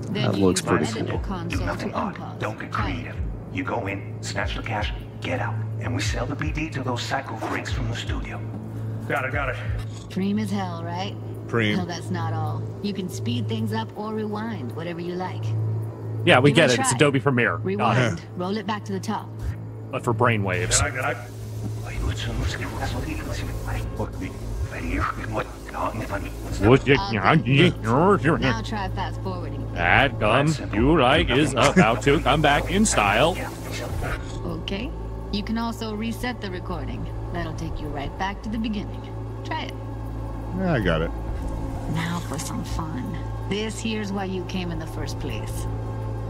Then That you looks pretty editor cool. Do nothing odd. Unpause. Don't get creative. You go in, snatch the cash, get out, and we sell the BD to those psycho freaks from the studio. Got it, got it. Preem as hell, right? Preem. No, that's not all. You can speed things up or rewind, whatever you like. Yeah, we Give get a it. It's. Adobe Premiere. Got it. Rewind. Roll it back to the top. But for brainwaves. Would you- um, Now try fast forwarding. That gum you like is about to come back in style. Okay. You can also reset the recording. That'll take you right back to the beginning. Try it. Yeah, I got it. Now for some fun. This here's why you came in the first place.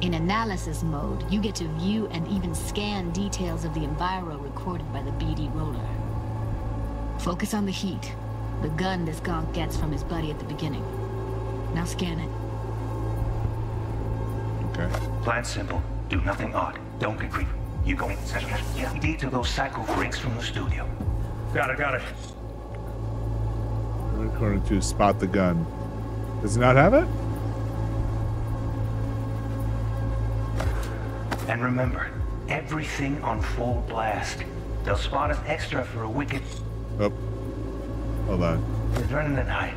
In analysis mode, you get to view and even scan details of the enviro recorded by the BD roller. Focus on the heat, the gun this gonk gets from his buddy at the beginning. Now scan it. Okay. Plan simple. Do nothing odd. Don't get creepy. You go in, snatch the cash, get BD to those psycho freaks from the studio. Got it, got it. According to spot the gun. Does he not have it? And remember, everything on full blast. They'll spot us extra for a wicked Oh. Hold on. adrenaline high.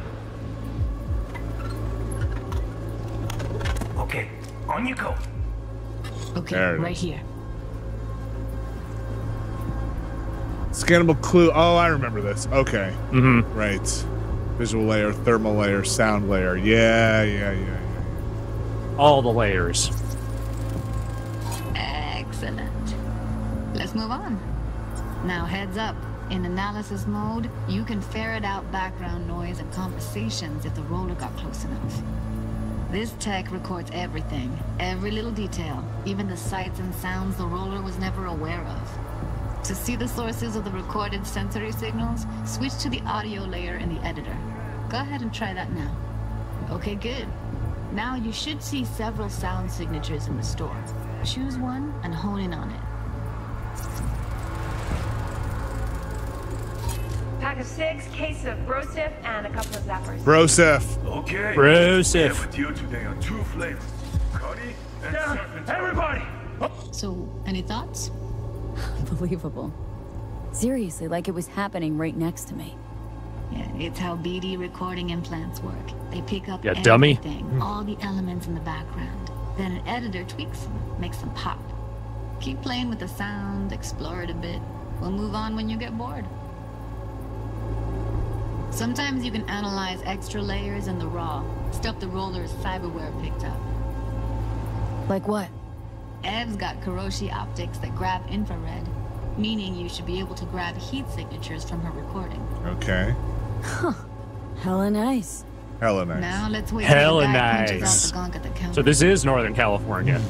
Okay, on you go. Okay, There right is. here. Scannable clue. Oh, I remember this. Okay. Mm-hmm. Right. Visual layer, thermal layer, sound layer. Yeah, yeah, yeah, yeah. All the layers. Excellent. Let's move on. Now, heads up. In analysis mode, you can ferret out background noise and conversations if the roller got close enough. This tech records everything, every little detail, even the sights and sounds the roller was never aware of. To see the sources of the recorded sensory signals, switch to the audio layer in the editor. Go ahead and try that now. Okay, good. Now you should see several sound signatures in the store. Choose one and hone in on it. Pack of six, case of Brosif, and a couple of zappers. Brosef. Okay. Brosif. With you today are two flavors. Cuddy and Down, everybody! So, any thoughts? (laughs) Unbelievable. Seriously, like it was happening right next to me. Yeah, it's how BD recording implants work. They pick up Yeah, dummy. everything, hmm. all the elements in the background. Then an editor tweaks them, makes them pop. Keep playing with the sound, explore it a bit. We'll move on when you get bored. Sometimes you can analyze extra layers in the raw, stuff the roller's cyberware picked up. Like what? Ev's got Kiroshi optics that grab infrared, meaning you should be able to grab heat signatures from her recording. Okay. Huh. Hella nice. Hella nice. Now let's wait Hella till the guy punches nice. the gonk at the. So this is Northern California.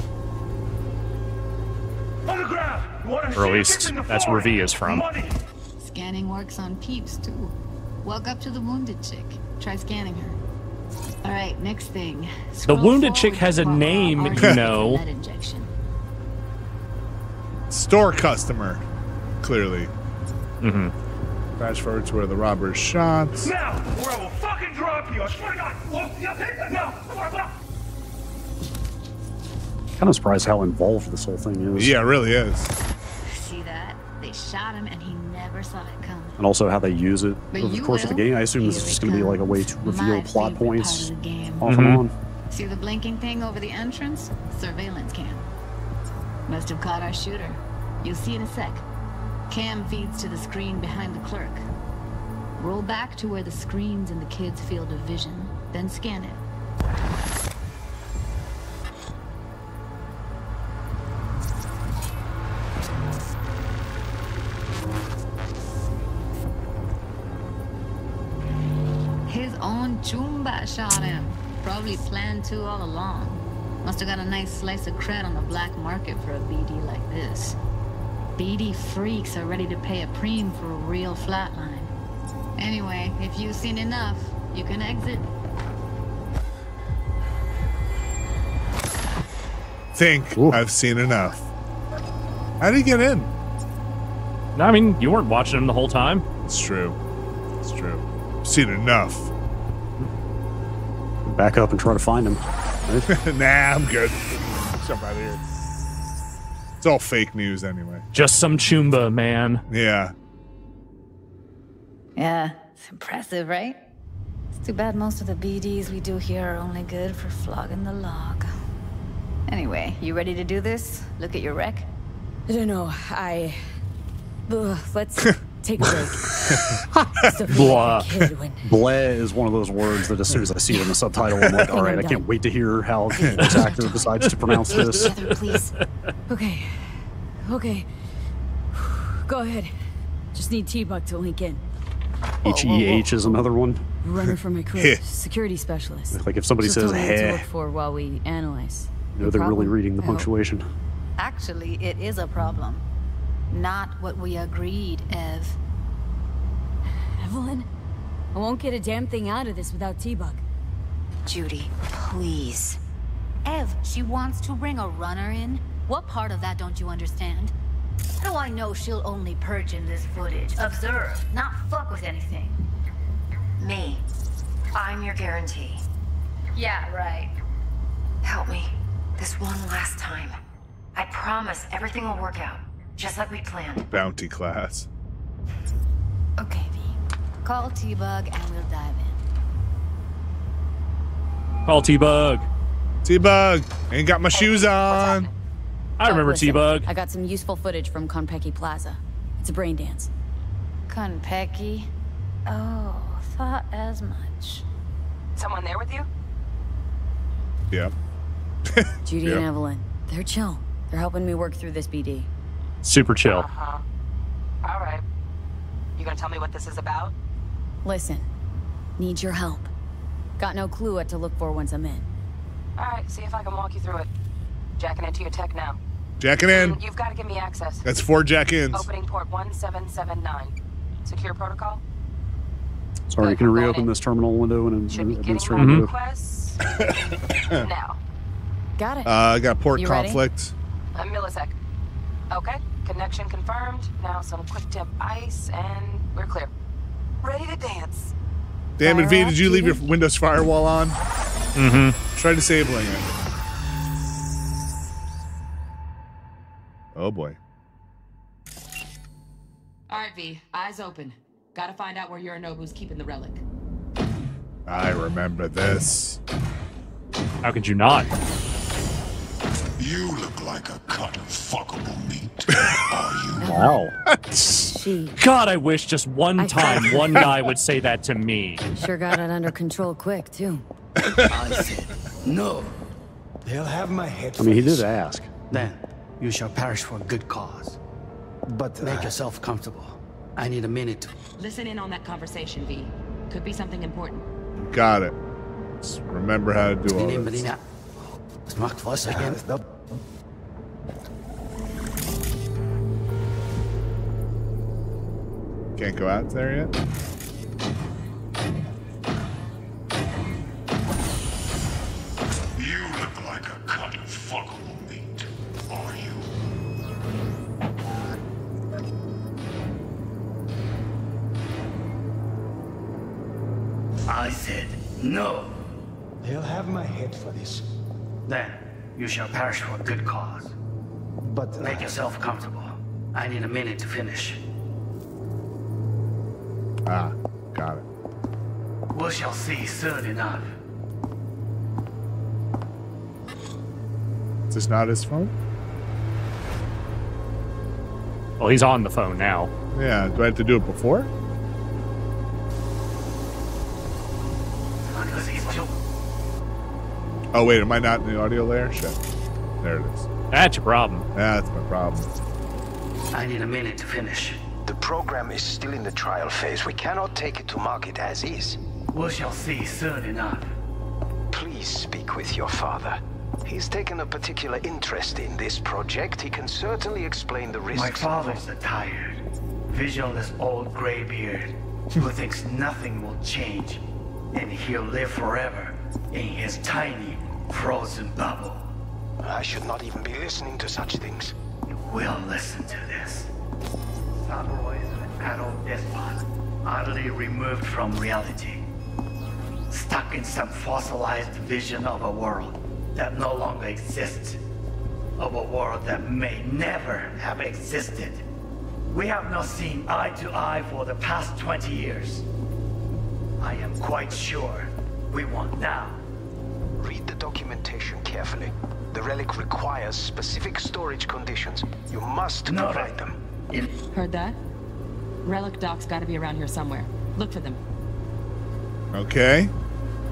On the ground! You wanna see Or at least that's where? V is from. Money! Scanning works on peeps too. Walk up to the wounded chick. Try scanning her. All right, next thing. The wounded chick has a name, you know. Store customer. Clearly. Mm-hmm. Flash forward to where the robber is shot. Now, or I will fucking drop you! I swear to God! Oh, yeah, no! Kind of surprised how involved this whole thing is. Yeah, it really is. See that? They shot him and he never saw it coming. And also how they use it But over the you course of the game. I assume this is just going to be like a way to reveal My plot points part of the game. off Mhm. and on. See the blinking thing over the entrance? Surveillance cam. Must have caught our shooter. You'll see in a sec. Cam feeds to the screen behind the clerk. Roll back to where the screen's in the kid's field of vision, then scan it. His own Choomba shot him. Probably planned to all along. Must have got a nice slice of cred on the black market for a BD like this. BD freaks are ready to pay a preem for a real flatline. Anyway, if you've seen enough, you can exit. Think I've seen enough. How did he get in? I mean, you weren't watching him the whole time. It's true. It's true. Seen enough. Back up and try to find him. (laughs) nah, I'm good. Jump out of here. It's all fake news anyway. Just some choomba, man. Yeah. Yeah, it's impressive, right? It's too bad most of the BDs we do here are only good for flogging the log. Anyway, you ready to do this? Look at your wreck? I don't know. I. Ugh, let's (laughs) take a break. (laughs) So feel Blah. like a kid when- (laughs) Bleh is one of those words that as soon as I see it in the subtitle, I'm like, (laughs) all right, I can't wait to hear how this actor decides to pronounce this. Together, please. Okay. Okay. (sighs) Go ahead. Just need T-Bug to link in. H E H is another one. Runner for my crew. Security specialist. Like if somebody She'll says tell me what to look for while we analyze. you know they're really reading the punctuation. Actually, it is a problem. Not what we agreed, Ev. Evelyn, I won't get a damn thing out of this without T-Bug. Judy, please. Ev, she wants to bring a runner in? What part of that don't you understand? How do I know she'll only purge in this footage? Observe, not fuck with anything. Me. I'm your guarantee. Yeah, right. Help me. This one last time. I promise everything will work out. Just like we planned. Bounty class. Okay, V. Call T-Bug and we'll dive in. Call T-Bug. T-Bug. Ain't got my shoes on. I remember listen, T-Bug. I got some useful footage from Konpeki Plaza. It's a brain dance. Konpeki? Oh, thought as much. Someone there with you? Yeah. (laughs) Judy Yeah. and Evelyn, they're chill. They're helping me work through this BD. Super chill. Uh-huh. All right. You gonna tell me what this is about? Listen, need your help. Got no clue what to look for once I'm in. All right, see if I can walk you through it. Jacking into your tech now. Jacking in. You've got to give me access. That's four jack-ins. Opening port 1779. Secure protocol? Sorry, can you reopen this terminal window and Should be getting administrative my window? requests (laughs) now. Got it. Uh, I got port You ready? A millisecond. Okay, connection confirmed. Now some quick tip ice, and we're clear. Ready to dance. Damn it, V, did you leave your Windows firewall on? Mm-hmm. Try disabling it. Oh boy. All right, V. Eyes open. Gotta find out where Yorinobu's keeping the relic. I remember this. How could you not? You look like a cut of fuckable meat. (laughs) Wow. God, I wish just one I- time (laughs) one guy would say that to me. sure got it under control quick, too. I said, no. They'll have my head. I mean, he did ask. Then you shall perish for a good cause. But make ah. yourself comfortable. I need a minute to. Listen in on that conversation, V. Could be something important. Got it. Just remember how to do all this. Melina. Es macht was again. Can't go out there yet? You look like a cut of fuckable meat. Are you? I said, no. They'll have my head for this. Then you shall perish for a good cause. But make yourself comfortable. I need a minute to finish. Ah, got it. We shall see soon enough. Is this not his phone? Well, he's on the phone now. Yeah. Do I have to do it before? Oh wait, am I not in the audio layer? Shit. There it is. That's your problem. Yeah, that's my problem. I need a minute to finish. The program is still in the trial phase. We cannot take it to market as is. We shall see soon enough. Please speak with your father. He's taken a particular interest in this project. He can certainly explain the risks. My father's a tired, visionless old graybeard who thinks nothing will change, and he'll live forever in his tiny, frozen bubble. I should not even be listening to such things. You will listen to this. Saburo is an adult despot, utterly removed from reality. Stuck in some fossilized vision of a world that no longer exists. Of a world that may never have existed. We have not seen eye to eye for the past 20 years. I am quite sure we want now. Read the documentation carefully. The relic requires specific storage conditions. You must provide them. Heard that? Relic docs gotta be around here somewhere. Look for them. Okay.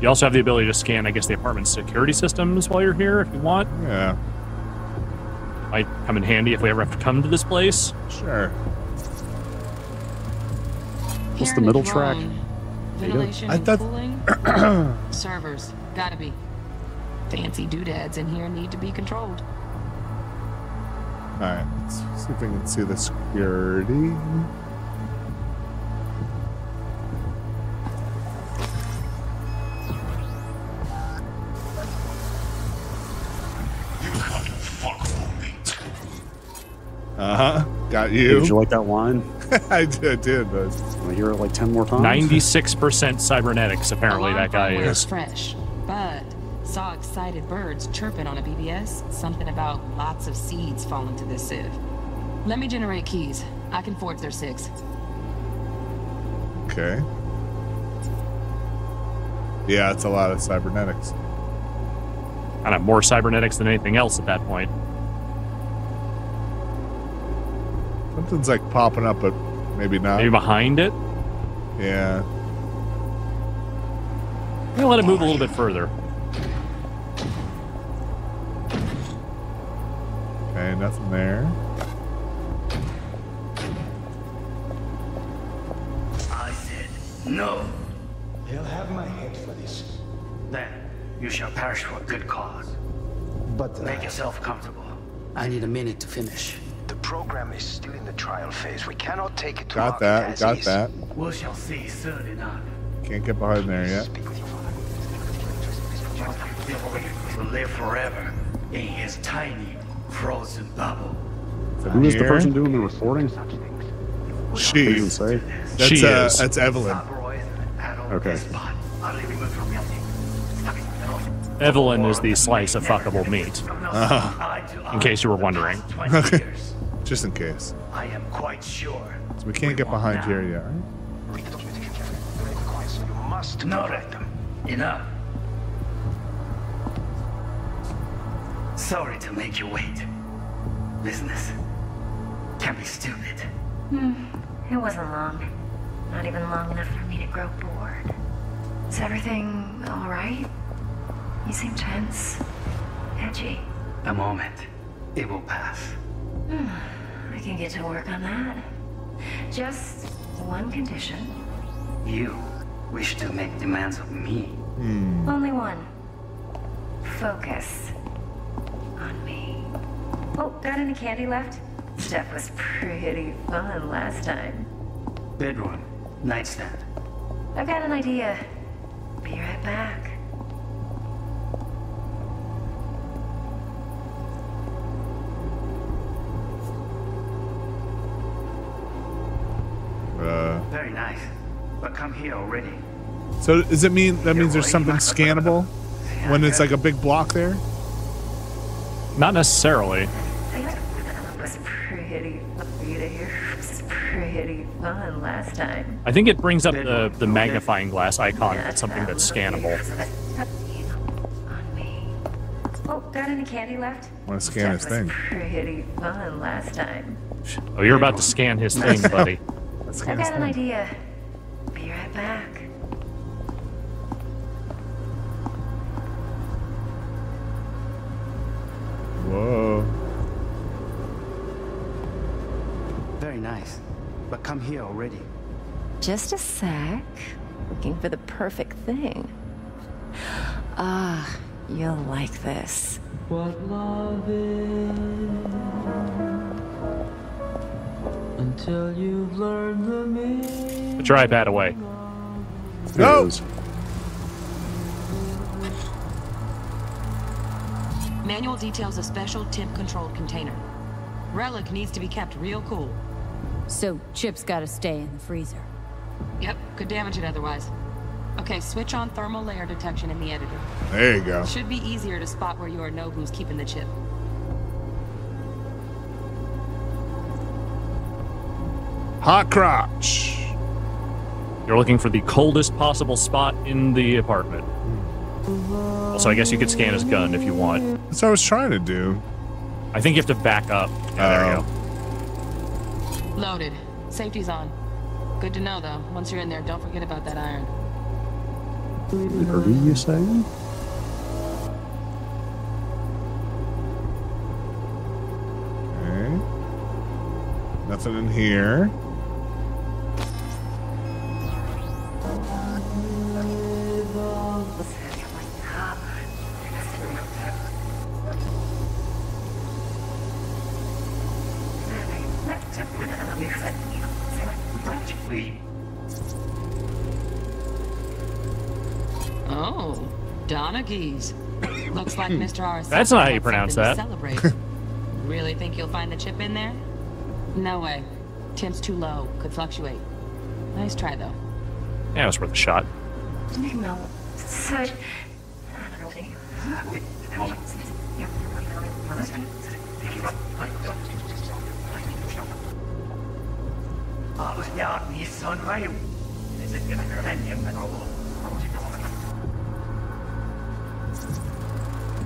You also have the ability to scan, I guess, the apartment security systems while you're here if you want. Yeah. Might come in handy if we ever have to come to this place. Sure. What's the middle track? I thought- cooling? Servers. Gotta be. Fancy doodads in here need to be controlled. Alright, let's see if we can see the security. Uh huh. Got you. Did you like that line? (laughs) I did, I did, but I hear it like ten more times. 96% cybernetics, apparently, that guy firmware is. fresh, but saw excited birds chirping on a BBS. Something about lots of seeds falling to this sieve. Let me generate keys. I can forge their six. okay. Yeah, it's a lot of cybernetics. Kind of more cybernetics than anything else at that point. Something's like popping up, but maybe not. Maybe behind it? Yeah. I'm gonna let it move a little bit further. Okay, nothing there. I said no. They'll have my head for this. Then you shall perish for a good cause. But uh, Make yourself comfortable. I need a minute to finish. The program is still in the trial phase. We cannot take it to Got market that. as Got is. that. We shall see soon enough. Can't get behind there yet. will live forever in his tiny, frozen bubble. Who is the person doing the recording? She. Doesn't. That's She uh, is. that's Evelyn. Okay. Utterly removed from reality. Stuck in the middle. Evelyn is the slice of fuckable meat, Uh-huh. in case you were wondering. (laughs) Okay. Just in case. I am quite sure. So we can't get behind here yet. right? Read the documentation carefully. The relic you must No, provide them. enough. Sorry to make you wait. Business Can't be stupid. Hmm. It wasn't long. Not even long enough for me to grow bored. Is everything alright? You seem tense. Edgy. A moment. It will pass. Hmm. I can get to work on that. Just one condition. You wish to make demands of me. Hmm. Only one. Focus on me. Oh, got any candy left? Stuff was pretty fun last time. Bedroom. Nightstand. I've got an idea. Be right back. Very nice. But come here already. so does it mean that means there's something scannable when it's like a big block there? Not necessarily. was pretty pretty fun last time. I think it brings up the, the magnifying glass icon if it's something that's scannable. Oh, got any candy left? I want to scan his thing. Pretty fun last time. Oh, you're about to scan his thing, (laughs) buddy. Let's I scan his got an thing. idea. Be right back. Whoa. Very nice. But come here already. Just a sec. Looking for the perfect thing. Ah, you'll like this. What love is until you've learned the meaning. Put your iPad away. No. Manual details a special temp-controlled container. Relic needs to be kept real cool. So Chip's gotta stay in the freezer. Yep, could damage it otherwise. Okay, switch on thermal layer detection in the editor. There you go. Should be easier to spot where you or know who's keeping the chip. Hot crotch. You're looking for the coldest possible spot in the apartment. Also, I guess you could scan his gun if you want. That's what I was trying to do. I think you have to back up. Yeah, there you oh. go. Loaded. Safety's on. Good to know, though. Once you're in there, don't forget about that iron. Dirty, you say? Okay. Nothing in here. Looks like Mr. R. That's not how you pronounce that. Celebrate. (laughs) really think you'll find the chip in there? No way. Temp's too low. Could fluctuate. Nice try, though. Yeah, it was worth a shot.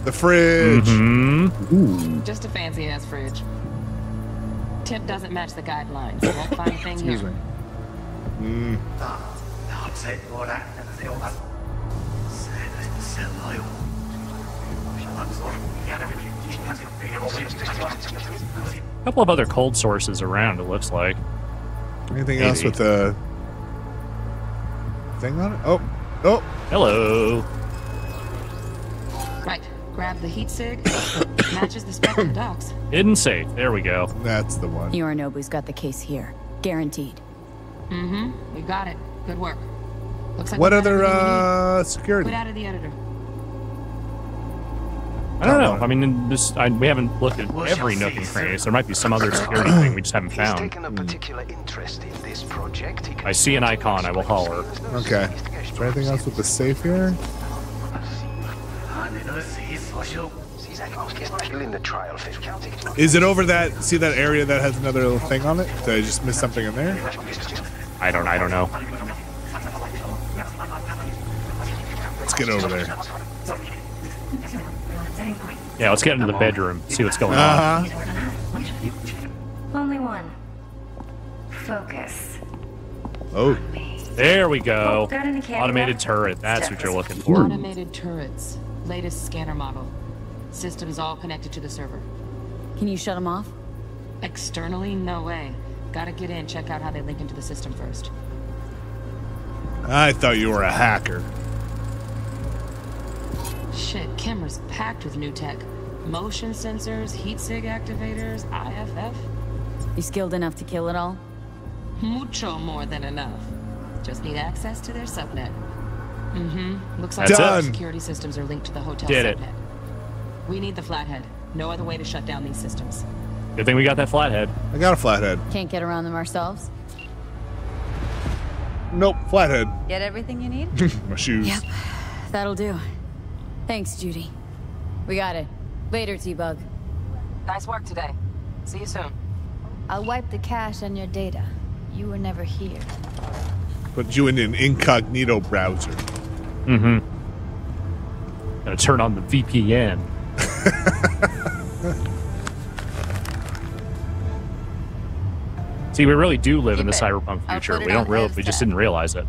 The fridge. Mm-hmm. Just a fancy ass fridge. Tip doesn't match the guidelines. You won't find a thing Excuse here. me. Mm. A couple of other cold sources around, it looks like. Anything else with the thing on it? Oh, oh. Hello. Right. Grab the heat sig. (coughs) Matches the spec of the docks. Hidden safe. There we go. That's the one. Yorinobu's got the case here. Guaranteed. Mm-hmm. We got it. Good work. Looks like What other uh, security? Put out of the editor. I don't know. I mean, this I, we haven't looked at every nook and cranny, so there might be some other security thing we just haven't He's found. taken a particular interest in this project. I see an icon. I will holler. Okay. Is there anything else with the safe here? Still in the trial phase. Is it over that? See that area that has another little thing on it? Did I just miss something in there? I don't. I don't know. Let's get over there. Yeah, let's get into the bedroom. See what's going on. Uh-huh. Only one. Focus. Oh. There we go. Got any candy Automated turret. That's what you're looking for. Automated turrets. Latest scanner model. Systems all connected to the server. Can you shut them off? Externally, no way. Gotta get in, check out how they link into the system first. I thought you were a hacker. Shit, camera's packed with new tech. Motion sensors, heat sig activators, IFF. You skilled enough to kill it all? Mucho more than enough. Just need access to their subnet. Mm-hmm. Looks like That's all it. security systems are linked to the hotel Did it. We need the flathead. No other way to shut down these systems. Good thing we got that flathead. I got a flathead. Can't get around them ourselves? Nope, flathead. Get everything you need? (laughs) My shoes. Yep. That'll do. Thanks, Judy. We got it. Later, T-Bug. Nice work today. See you soon. I'll wipe the cache on your data. You were never here. Put you in an incognito browser. Mm-hmm. Gonna turn on the VPN. (laughs) See, we really do live in the it. cyberpunk future. We don't on real—we just didn't realize it.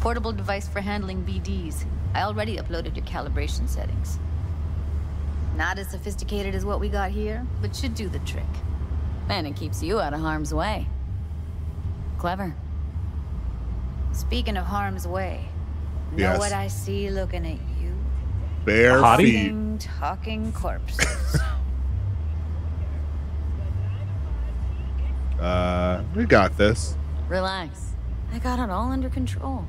Portable device for handling BDs. I already uploaded your calibration settings. Not as sophisticated as what we got here, but should do the trick. And it keeps you out of harm's way. Clever. Speaking of harm's way, know what I see looking at you? Bare Hottie? feet. Talking, talking corpses. (laughs) Uh, we got this. Relax. I got it all under control.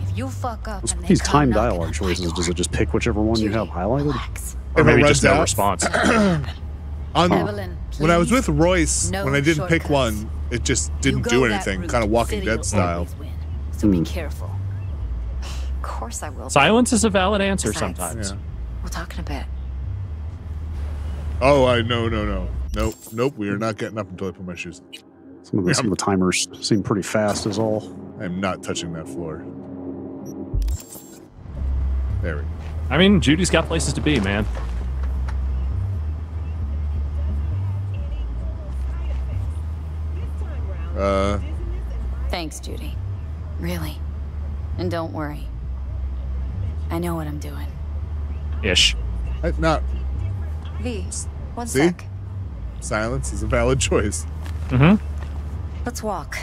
if you fuck up What's and these time dialogue choices? Does it just pick whichever one you have highlighted? Or maybe runs just no response. (clears throat) On, Evelyn, when I was with Royce, no when I didn't pick one, it just didn't do anything. route, Kind of Walking Dead style. win. So be careful. Of course I will. Silence is a valid answer Besides, sometimes. We'll talk in a bit. Oh, I no no no nope nope. We are not getting up until I put my shoes. on. Some of the, some of the timers seem pretty fast, is all. I'm not touching that floor. There we go. I mean, Judy's got places to be, man. Uh, Thanks, Judy. Really. And don't worry. I know what I'm doing. Ish. I, not V, one see. sec. Silence is a valid choice. Mm-hmm. Let's walk.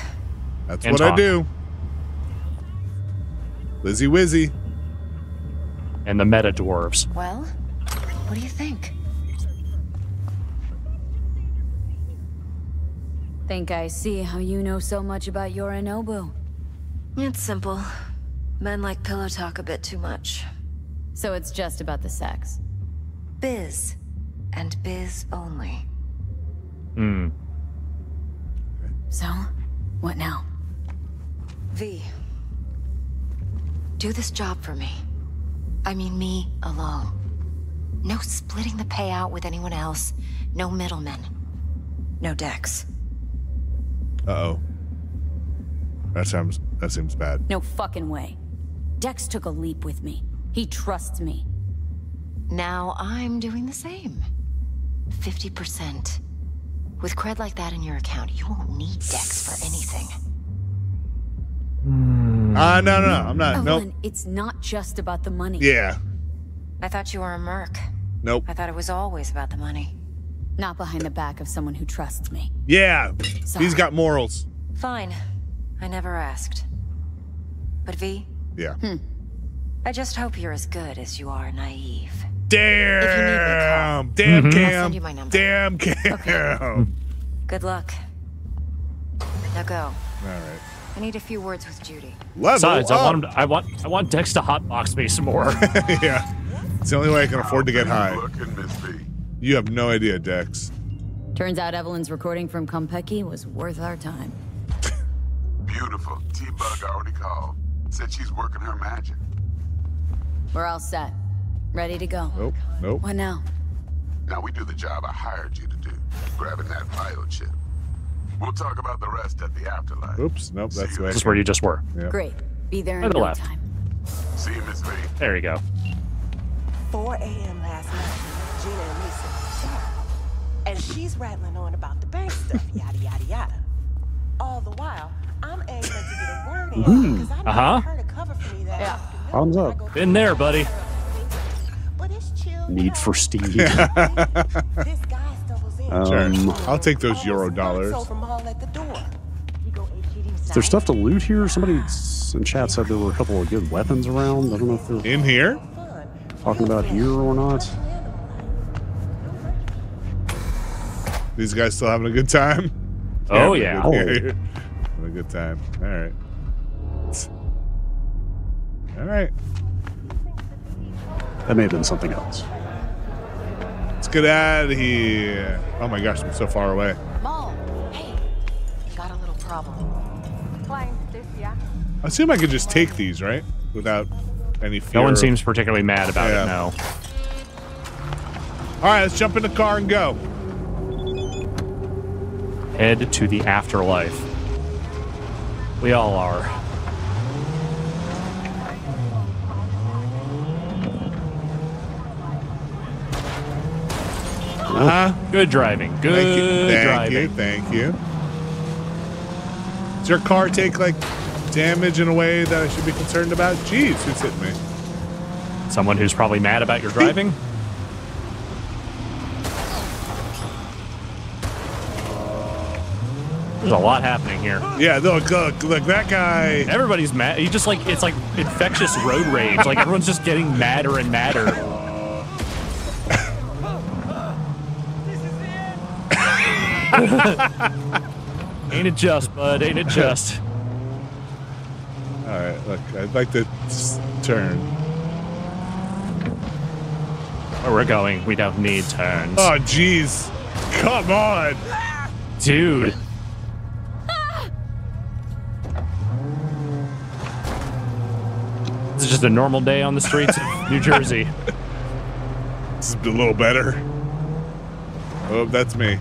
That's And what I do. Lizzie Wizzy. And the meta dwarves. Well, what do you think? Think I see how you know so much about Yorinobu. It's simple. Men like pillow talk a bit too much. So it's just about the sex. Biz. And biz only. Hmm. So, what now? V. Do this job for me. I mean me alone. No splitting the payout with anyone else. No middlemen. No decks. Uh oh. That sounds that seems bad. No fucking way. Dex took a leap with me. He trusts me. Now I'm doing the same. 50%. With cred like that in your account, you won't need Dex for anything. Ah, no, no, no. I'm not. Evelyn, Nope. it's not just about the money. Yeah. I thought you were a merc. Nope. I thought it was always about the money. Not behind the back of someone who trusts me. Yeah. Sorry. He's got morals. Fine. I never asked. But V, Yeah. Hmm. I just hope you're as good as you are naive. Damn. Damn, I'll Cam. send you my number. Damn, Cam. Good luck. Now go. All right. I need a few words with Judy. Level Besides, I want him to, I want I want Dex to hotbox me some more. (laughs) yeah. It's the only way I can afford to get high. You have no idea, Dex. Turns out Evelyn's recording from Konpeki was worth our time. Beautiful. T-Bug already called. Said she's working her magic. We're all set. Ready to go. Nope. Nope. What now? Now we do the job I hired you to do, grabbing that biochip. We'll talk about the rest at the afterlife. Oops. Nope. That's the way. This is where you just were. Yeah. Great. Be there To in the no left. time. See you, Miss V. There you go. 4 a.m. last night, Gina and me sit. And she's rattling on about the bank stuff, yada, yada, yada. All the while, I'm angling to get a word in because I need Uh-huh. her to cover for me that afternoon. Bottoms up. Been there, buddy. But it's chill. Need for Steve. This guy (laughs) stumbles in. Um, Sure. I'll take those euro dollars. So from all at the door. Is there stuff to loot here? Somebody in chat said there were a couple of good weapons around. I don't know if they're In here? talking about here or not. These guys still having a good time? Oh, having yeah. Good- having a good time. All right. All right. That may have been something else. Let's get out of here. Oh my gosh, I'm so far away. Mo, hey, got a little problem. Flying this, yeah? I assume I could just take these, right? Without any fear. No one seems particularly mad about Yeah. it. now. All right, let's jump in the car and go. Head to the afterlife. We all are. Uh-huh. Good driving. Good Thank you. Thank driving. you. Thank you. Does your car take like damage in a way that I should be concerned about? Jeez, who's hitting me? Someone who's probably mad about your driving? (laughs) There's a lot happening here. Yeah, look, look, look, that guy. Everybody's mad. You just like it's like infectious road rage. Like everyone's just getting madder and madder. (laughs) Ain't it just, bud? Ain't it just? All right, look, I'd like to turn. Where we're going, we don't need turns. Oh, jeez. Come on. Dude. This is just a normal day on the streets of New Jersey. (laughs) This is a little better. Oh, that's me.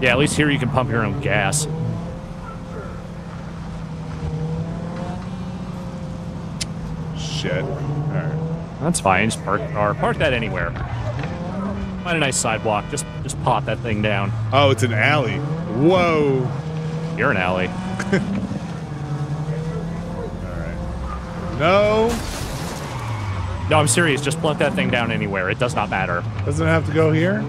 Yeah, at least here you can pump your own gas. Shit. All right. That's fine. Just park or park that anywhere. Find a nice sidewalk. Just just pop that thing down. Oh, it's an alley. Whoa. You're an alley. (laughs) No. No, I'm serious. Just plunk that thing down anywhere. It does not matter. Doesn't it have to go here?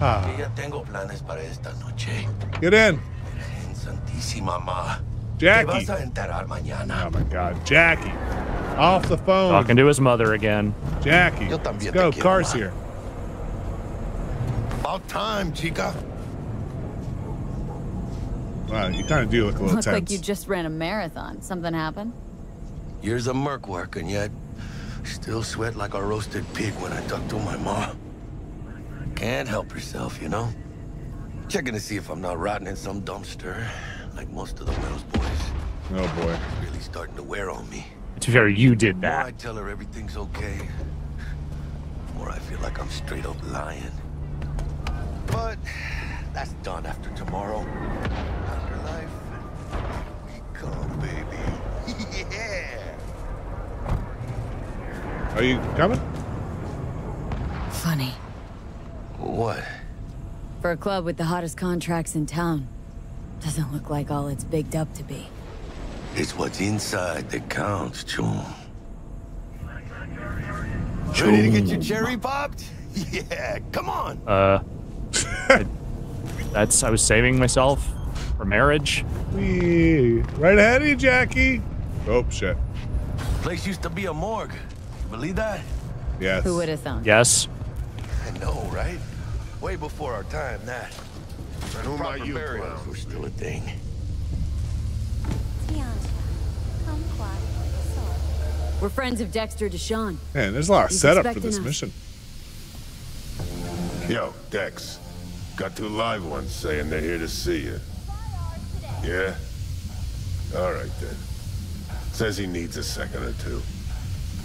Ah. Ya tengo planes para esta noche. Get in. Virgen Santísima Jackie. Te a enterar mañana. Oh my God, Jackie. Off the phone. Talking to his mother again. Jackie. Let's go. Car's here. About time, chica. Wow, you kind of do look a little Look tense. like you just ran a marathon. Something happened? Years of merc work, and yet still sweat like a roasted pig when I talk to my ma. Can't help herself, you know? Checking to see if I'm not rotting in some dumpster, like most of the Meadows boys. Oh boy. It's Really starting to wear on me. To be fair, you did The more that. I tell her everything's okay, the more I feel like I'm straight up lying. But that's done after tomorrow. Afterlife, we come, baby. (laughs) yeah. Are you coming? Funny. What? For a club with the hottest contracts in town, doesn't look like all it's bigged up to be. It's what's inside that counts, choom. Ready to get your cherry popped? (laughs) Yeah, come on. Uh, (laughs) I- that's I was saving myself for marriage. Wee. Right ahead of you, Jackie. Oh shit. Place used to be a morgue. You believe that? Yes. Who would have thought? Yes. I know, right? Way before our time, that. who might Proper you burials were still a thing. We're friends of Dexter DeShawn. Man, there's a lot of He's setup for this us. mission. Yo, Dex. Got two live ones saying they're here to see you. Yeah? All right, then. Says he needs a second or two.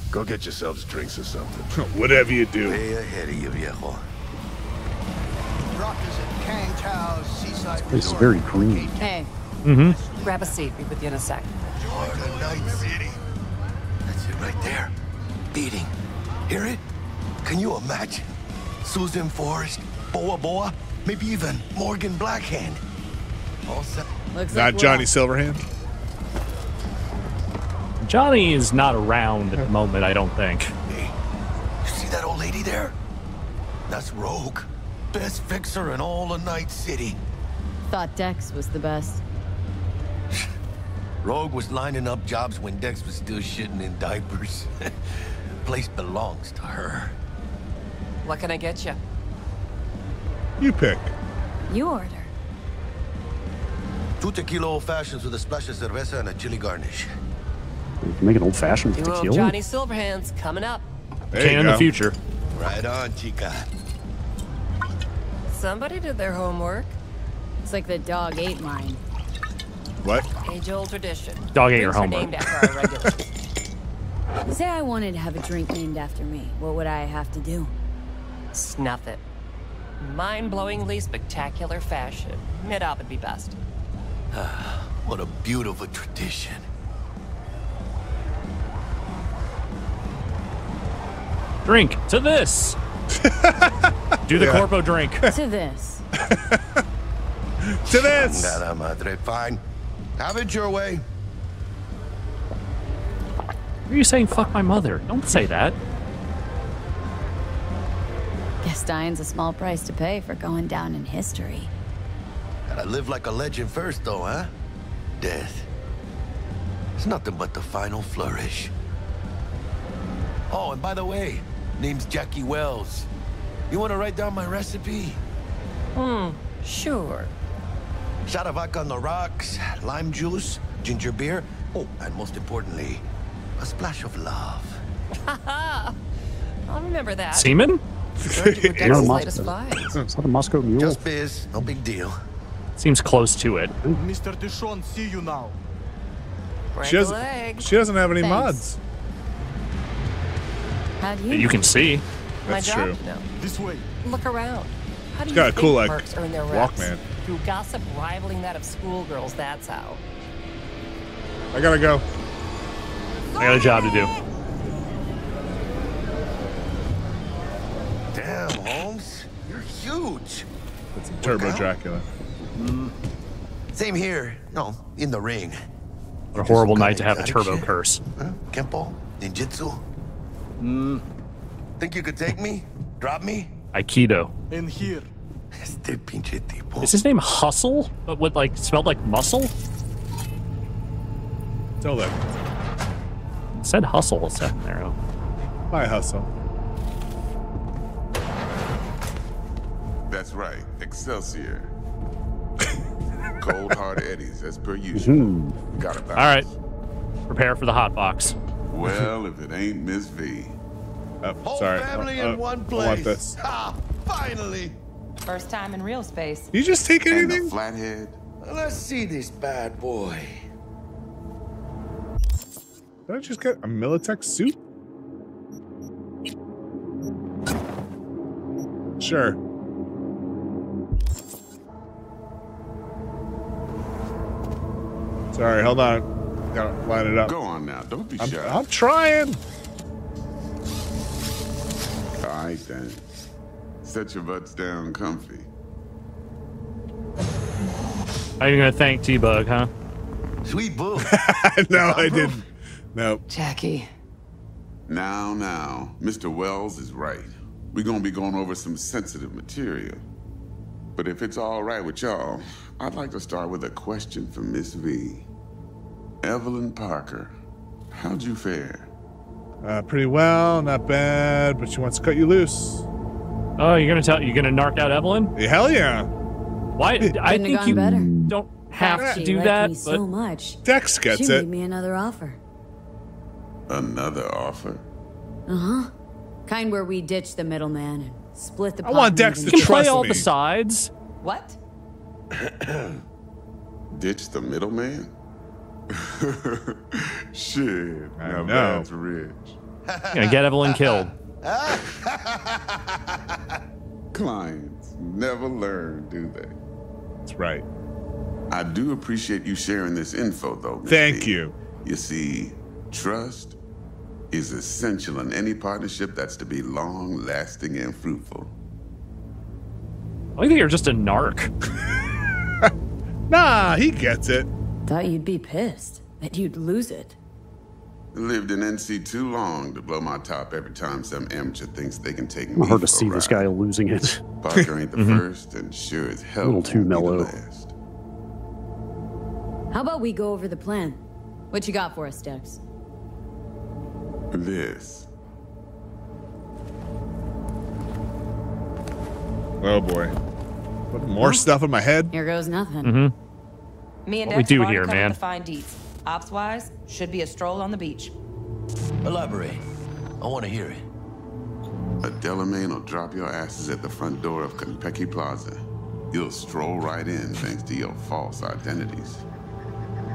Go get yourselves drinks or something. (laughs) Whatever you do. Way ahead of you, viejo. Rockers at Kang Tao's seaside This is very green. Hey, Mm-hmm. Grab a seat. Be with you in a sec. Jordan Night City. That's it right there. Beating. Hear it? Can you imagine? Susan Forrest, Boa Boa, maybe even Morgan Blackhand. All set. looks Not like Johnny Silverhand. Johnny is not around at the moment. I don't think. You see that old lady there? That's Rogue. Best fixer in all of Night City. Thought Dex was the best. (laughs) Rogue was lining up jobs when Dex was still shitting in diapers. (laughs) Place belongs to her. What can I get you? You pick. You order. Two tequila old fashions with a splash of cerveza and a chili garnish. You can make an old fashioned with Duo of tequila. Johnny Silverhands coming up. There Can you in the future. Right on, chica. Somebody did their homework. It's like the dog ate mine. What? Age-old tradition. Dog ate your Drinks are homework. named after our (laughs) regulars. Say I wanted to have a drink named after me. What would I have to do? Snuff it. Mind-blowingly spectacular fashion. Mid-op would be best. (sighs) what a beautiful tradition. Drink to this. (laughs) Do the Yeah. corpo drink. (laughs) to this. to this. Nada madre. Fine. Have it your way. Why are you saying fuck my mother? Don't say that. Guess dying's a small price to pay for going down in history. Gotta live like a legend first, though, huh? Death. It's nothing but the final flourish. Oh, and by the way, name's Jackie Wells. You wanna write down my recipe? Hmm, sure. Shot of vodka on the rocks, lime juice, ginger beer. Oh, and most importantly, a splash of love. (laughs) Haha. I'll remember that. Semen? Dex's latest flies. Is that a Moscow mule? Just biz, no big deal. Seems close to it. Mr. DeShawn, see you now. Break She a doesn't, she doesn't have any Thanks. mods. How do you? you can see. My That's job true. to. This way. Look around. How do It's you got a cool, like, mercs earn their? Walkman. Through gossip rivaling that of schoolgirls, that's how. I gotta go. I got a job to do. Damn, Holmes. You're huge. It's a Turbo Dracula. Mm. Same here. No, in the ring. What a horrible night to have a turbo shit. curse. Huh? Kempo? Ninjutsu? Mm. Think you could take me? Drop me? Aikido. In here. Este pinche tipo. Is his name Hustle? But with like spelled like muscle? Tell them. It said hustle a second there. Bye, hustle. That's right, Excelsior. (laughs) Cold hard eddies, as per usual. Mhm. Got it. All right. Prepare for the hot box. Well, if it ain't Miss V. Oh, Whole sorry. family Oh, in oh, one I place. want this. Ah, finally. First time in real space. You just take And the anything? flathead. Let's see this bad boy. Did I just get a Militech suit? Sure. Sorry, hold on. Gotta line it up. Go on now, don't be I'm, shy. I'm trying. All right then. Set your butts down comfy. Are you gonna thank T-Bug, huh? Sweet boo. (laughs) no, I didn't. No. Jackie. Now, now, Mr. Wells is right. We're gonna be going over some sensitive material. But if it's all right with y'all, I'd like to start with a question for Miss V. Evelyn Parker, how'd you fare? Uh, pretty well, not bad, but she wants to cut you loose. Oh, you're gonna tell you're gonna narc out Evelyn? Yeah, hell yeah. Why? I Couldn't have think you better. don't have to do that, me but so much. Dex gets she it. made me another offer. Another offer? Uh huh. Kind where we ditch the middleman and split the. I want pot Dex even. to you can play all me. the sides. What? (coughs) Ditch the middleman? (laughs) Shit, I now know. that's rich. Gonna get Evelyn killed. (laughs) Clients never learn, do they? That's right. I do appreciate you sharing this info, though. Miss Thank V. you. You see, trust is essential in any partnership that's to be long lasting and fruitful. I think you're just a narc. (laughs) (laughs) Nah, he gets it. Thought you'd be pissed. That you'd lose it. Lived in NC too long to blow my top every time some amateur thinks they can take me. I'm hard to for a see this guy losing it. Parker ain't the (laughs) Mhm. first, and sure as hell A little too won't the mellow. last. How about we go over the plan? What you got for us, Dex? This. Oh boy. Put more stuff in my head. Here goes nothing. Mm-hmm. Me and What we Dex do have already here, covered man. the fine deets. Ops wise, should be a stroll on the beach. Elaborate. I want to hear it. A Delamain will drop your asses at the front door of Konpeki Plaza. You'll stroll right in thanks to your false identities.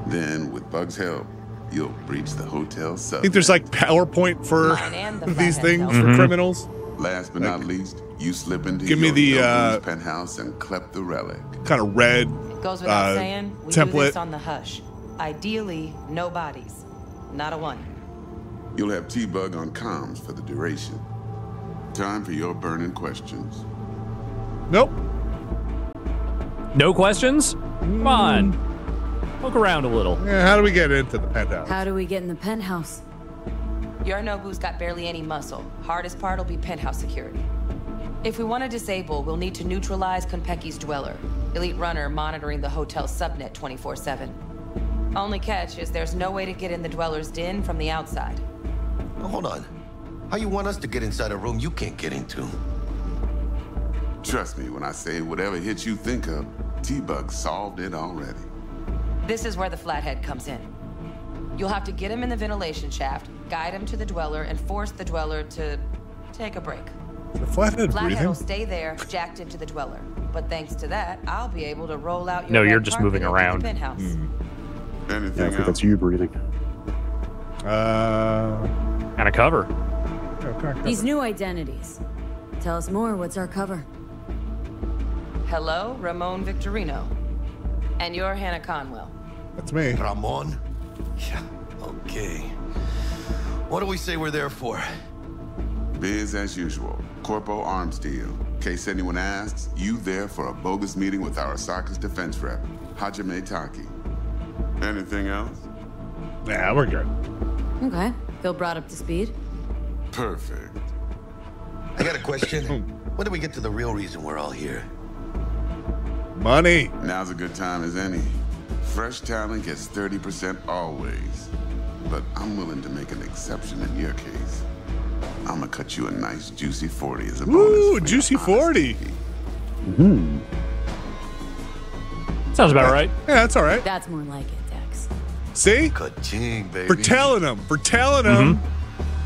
Then, with Bug's help, you'll breach the hotel sub. I think there's like PowerPoint for Mine and the (laughs) these flathead things helper. for Mhm. criminals. Last but not least, you slip into Give me your the, uh, penthouse and clep the relic. Kind of red Goes without uh, saying, we do template. this on the hush. Ideally, no bodies. Not a one. You'll have T-Bug on comms for the duration. Time for your burning questions. Nope. No questions? Come on. Poke around a little. Yeah, how do we get into the penthouse? How do we get in the penthouse? Yorinobu's got barely any muscle. Hardest part will be penthouse security. If we want to disable, we'll need to neutralize Konpeki's dweller, elite runner monitoring the hotel subnet 24-7. Only catch is there's no way to get in the dweller's den from the outside. Now, hold on. How you want us to get inside a room you can't get into? Trust me when I say whatever hit you think of, T-Bug solved it already. This is where the flathead comes in. You'll have to get him in the ventilation shaft, guide him to the dweller, and force the dweller to take a break. The flathead Flathead breathing? will stay there, jacked into the dweller. But thanks to that, I'll be able to roll out your No, you're just moving around. The penthouse. Anything Yeah, I think else? that's you breathing. Uh, And a cover. These new identities. Tell us more. What's our cover? Hello, Ramon Victorino. And you're Hannah Conwell. That's me. Ramon? Yeah, okay. What do we say we're there for? Biz as usual. Corpo arms deal. In case anyone asks, you there for a bogus meeting with Arasaka's defense rep, Hajime Taki. Anything else? Yeah, we're good. Okay. Feel brought up to speed. Perfect. I got a question. (laughs) when do we get to the real reason we're all here? Money. Now's a good time as any. Fresh talent gets 30% always. But I'm willing to make an exception in your case. I'm gonna cut you a nice juicy 40 as a bonus. Ooh, juicy 40. Hmm. Sounds about right. Yeah, that's all right. That's more like it, Dex. See? Ka-ching, baby. For telling them. For telling them.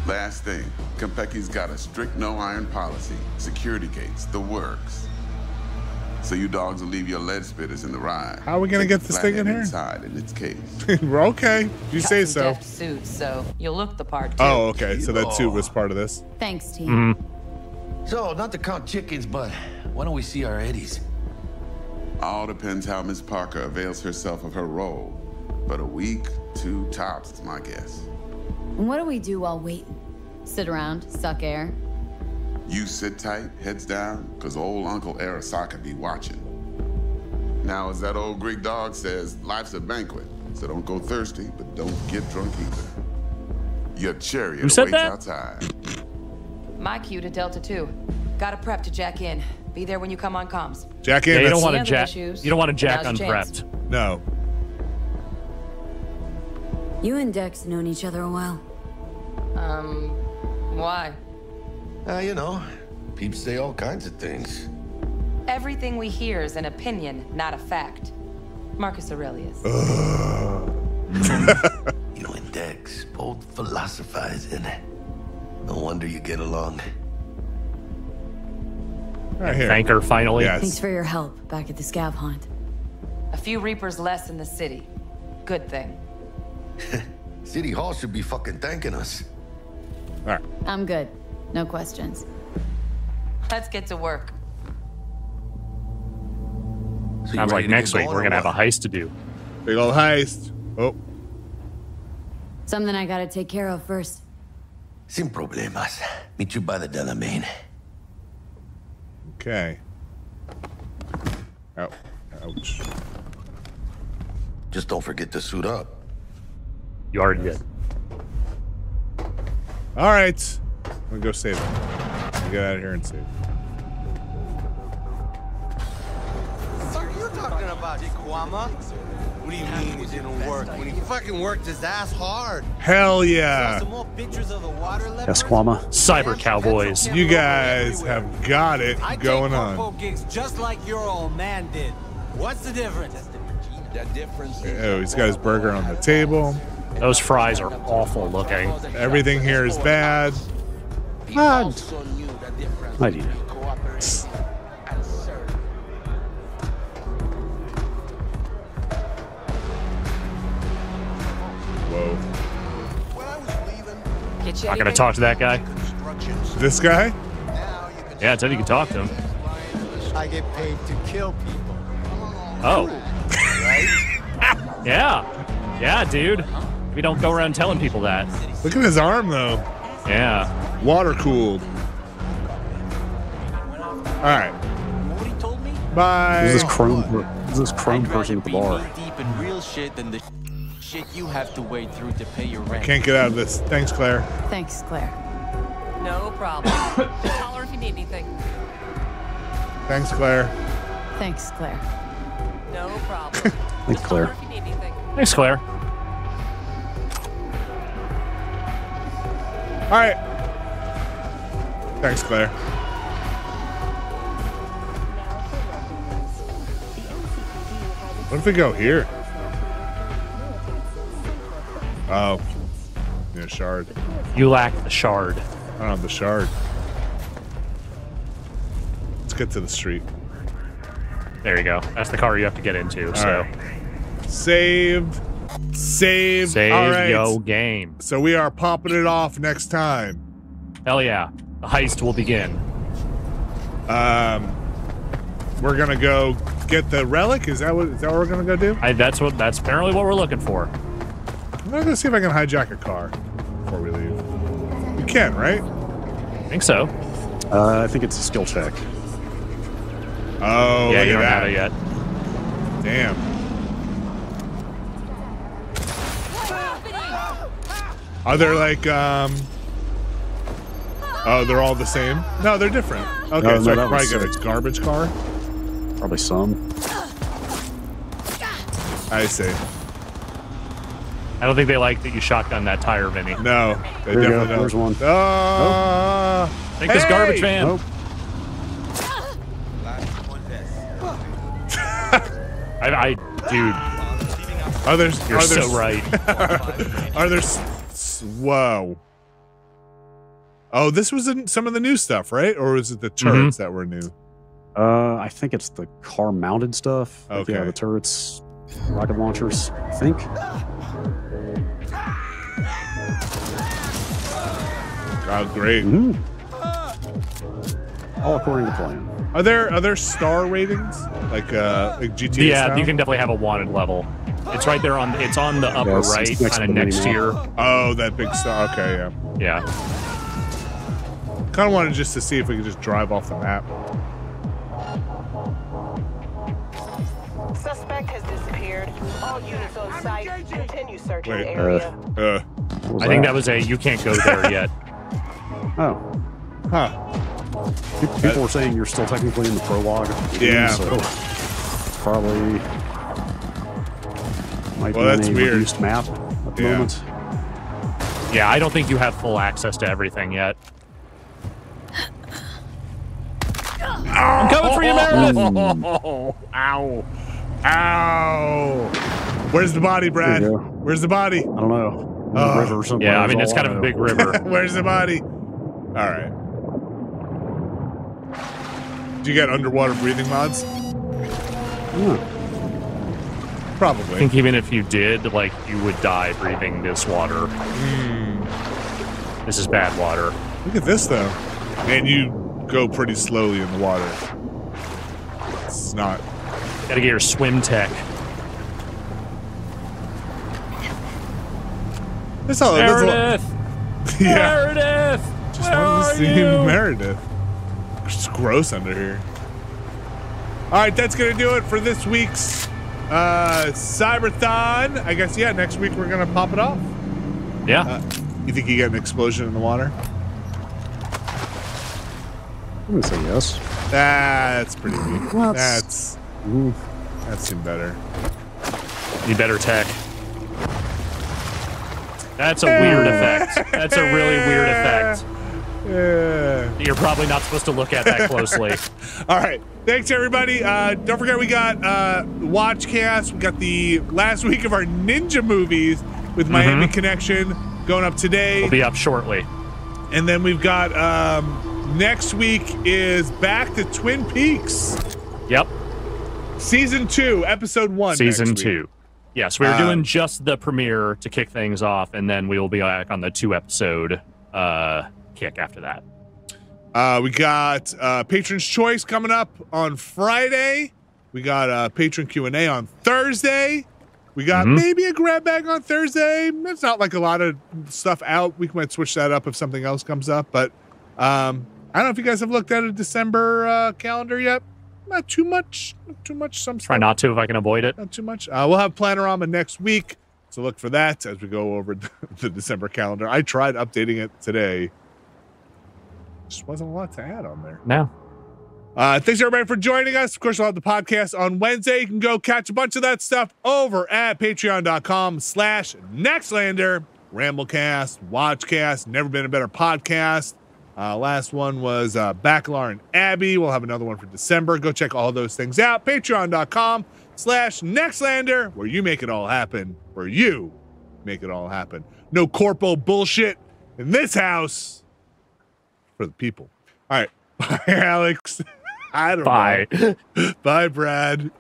Last thing, Konpeki's got a strict no iron policy, security gates, the works. So you dogs will leave your lead spitters in the ride. How are we gonna Take get the this thing in here? Inside in its case. (laughs) We're okay. You Got say some so. deft suits, so you'll look the part too. Oh, okay. So that suit was part of this. Thanks, team. Mm-hmm. So, not to count chickens, but why don't we see our eddies? All depends how Miss Parker avails herself of her role. But a week, two tops, is my guess. And what do we do while waiting? Sit around, suck air. You sit tight, heads down, cause old Uncle Arasaka be watching. Now, as that old Greek dog says, life's a banquet, so don't go thirsty, but don't get drunk either. Your chariot Who said awaits that? outside. My cue to Delta 2. Gotta prep to jack in. Be there when you come on comms. Jack in. Yeah, you don't want to Any jack. issues? You don't want to jack Now's your chance. unprepped. No. You and Dex known each other a while. Um, why? Uh, you know, peeps say all kinds of things. Everything we hear is an opinion, not a fact. Marcus Aurelius. (laughs) You and Dex both philosophizing. No wonder you get along. Right here. Thank her finally. Yes. Thanks for your help back at the scav hunt. A few Reapers less in the city. Good thing. (laughs) City Hall should be fucking thanking us. All right. I'm good. No questions. Let's get to work. So you Sounds like next week we're gonna have a heist to do. Big old heist. Oh. Something I gotta take care of first. Sin problemas. Meet you by the Delamain. Okay. Oh. Ouch. Just don't forget to suit up. You already did. All right. I'm gonna go save it. Get out of here and save. What are you talking about, Kwama? What do you mean it didn't work? When he fucking worked his ass hard. Hell yeah. Some more pictures of the water Yes, Kwama. Cyber Cowboys. You guys have got it I going take on. corpo gigs just like your old man did. What's the difference? The difference Oh, he's got his burger on the table. Those fries are awful looking. Everything here is bad. Ah, I need it. Whoa. Get you Not gonna talk to that guy. This guy? Yeah, I said you could talk to him. I get paid to kill people. Oh. Right? (laughs) Yeah. Yeah, dude. We don't go around telling people that. Look at his arm though. Yeah. Water cooled. All right. Bye. Who's this chrome? Who's this chrome person at the bar? deep in real shit than the shit you have to wade through to pay your rent. Can't get out of this. Thanks, Claire. Thanks, Claire. No problem. (coughs) Holler if you need anything. Thanks, Claire. Thanks, Claire. No problem. (laughs) Thanks, Claire. if you need anything. Thanks, Claire. All right. Thanks, Claire. What if we go here? Oh. Yeah, shard. You lack the shard. I don't have the shard. Let's get to the street. There you go. That's the car you have to get into. All so right. Saved. Saved. save All right. yo game. So we are popping it off next time. Hell yeah. The heist will begin. Um, we're gonna go get the relic. Is that what? Is that what we're gonna go do? I, that's what. That's apparently what we're looking for. I'm gonna go see if I can hijack a car before we leave. You can, right? I think so. Uh, I think it's a skill check. Oh, yeah, you at don't that. have it yet. Damn. Are there like um? Oh, they're all the same. No, they're different. Okay, No, so no, I can probably was get a garbage car. Probably some. I see. I don't think they like that you shotgun that tire, Vinny. No, they There you go. definitely don't. There's one. Uh, Take this garbage hey! van. Nope. (laughs) I, I, dude, Are there? You're are there, so right. (laughs) are there? s- s- Whoa. Oh, this was in some of the new stuff, right? Or was it the Mm-hmm. turrets that were new? Uh, I think it's the car mounted stuff. Like, Yeah, Okay. the turrets, rocket launchers. I think. Oh, great. Mhm. All according to plan. Are there are there star ratings like uh like GTA? yeah, style? you can definitely have a wanted level. It's right there on. It's on the upper Yes, right, kind of the next mini tier. map. Oh, that big star. Okay, yeah. Yeah. Kind of wanted just to see if we could just drive off the map. Suspect has disappeared. All units on site continue searching Wait. the Uh. Uh, what was I think that was a. You can't go there yet. (laughs) Oh. huh. Pe- People were saying you're still technically in the prologue. the game, Yeah. So probably. Might Well, be in that's a weird. reduced map at the Yeah. moment. Yeah, I don't think you have full access to everything yet. I'm coming for you, Meredith. Oh, (laughs) ow. Ow. Where's the body, Brad? There you go. Where's the body? I don't know. In the Oh. river or somewhere. Yeah, I mean it's kind of a big river. (laughs) Where's the body? All right. Do you get underwater breathing mods? Probably. I think even if you did, like, you would die breathing this water. Hmm. This is bad water. Look at this though. And you go pretty slowly in the water. It's not. Gotta get your swim tech. That's all. That's all Meredith! (laughs) yeah. Meredith! Just Where wanted to see you? (laughs) Meredith. It's gross under here. All right, that's gonna do it for this week's uh, Cyberthon. I guess yeah. Next week we're gonna pop it off. Yeah. Uh, you think you get an explosion in the water? I'm gonna say yes. That's pretty neat. Well, That's Ooh. that seemed better. Need better tech. That's a weird effect. That's a really weird effect. Yeah. (laughs) You're probably not supposed to look at that closely. (laughs) All right. Thanks, everybody. Uh, don't forget, we got uh, Watchcast. We got the last week of our ninja movies with Miami Connection going up today. We'll be up shortly. And then we've got um, next week is back to Twin Peaks. Yep. Season two, episode one. Season next week. two. Yes, we're Um, doing just the premiere to kick things off, and then we will be back on the two episode uh, kick after that. Uh, we got uh, Patron's Choice coming up on Friday. We got uh, Patron Q and A on Thursday. We got Mhm. maybe a grab bag on Thursday. It's not like a lot of stuff out. We might switch that up if something else comes up. But um, I don't know if you guys have looked at a December uh, calendar yet. Not too much. Not too much. Some Try stuff. not to if I can avoid it. Not too much. Uh, we'll have Planorama next week, so look for that as we go over (laughs) the, the December calendar. I tried updating it today. Just wasn't a lot to add on there. No. Uh, thanks everybody for joining us. Of course, we'll have the podcast on Wednesday. You can go catch a bunch of that stuff over at patreon.com slash Nextlander. Ramblecast, Watchcast, Never Been a Better Podcast. Uh, last one was uh, Bacalar and Abby. We'll have another one for December. Go check all those things out. Patreon.com slash Nextlander, where you make it all happen. Where you make it all happen. No corpo bullshit in this house for the people. All right. (laughs) Bye, Alex. (laughs) I don't Bye. know. Bye, (laughs) Brad.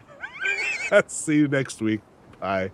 See you next week. Bye.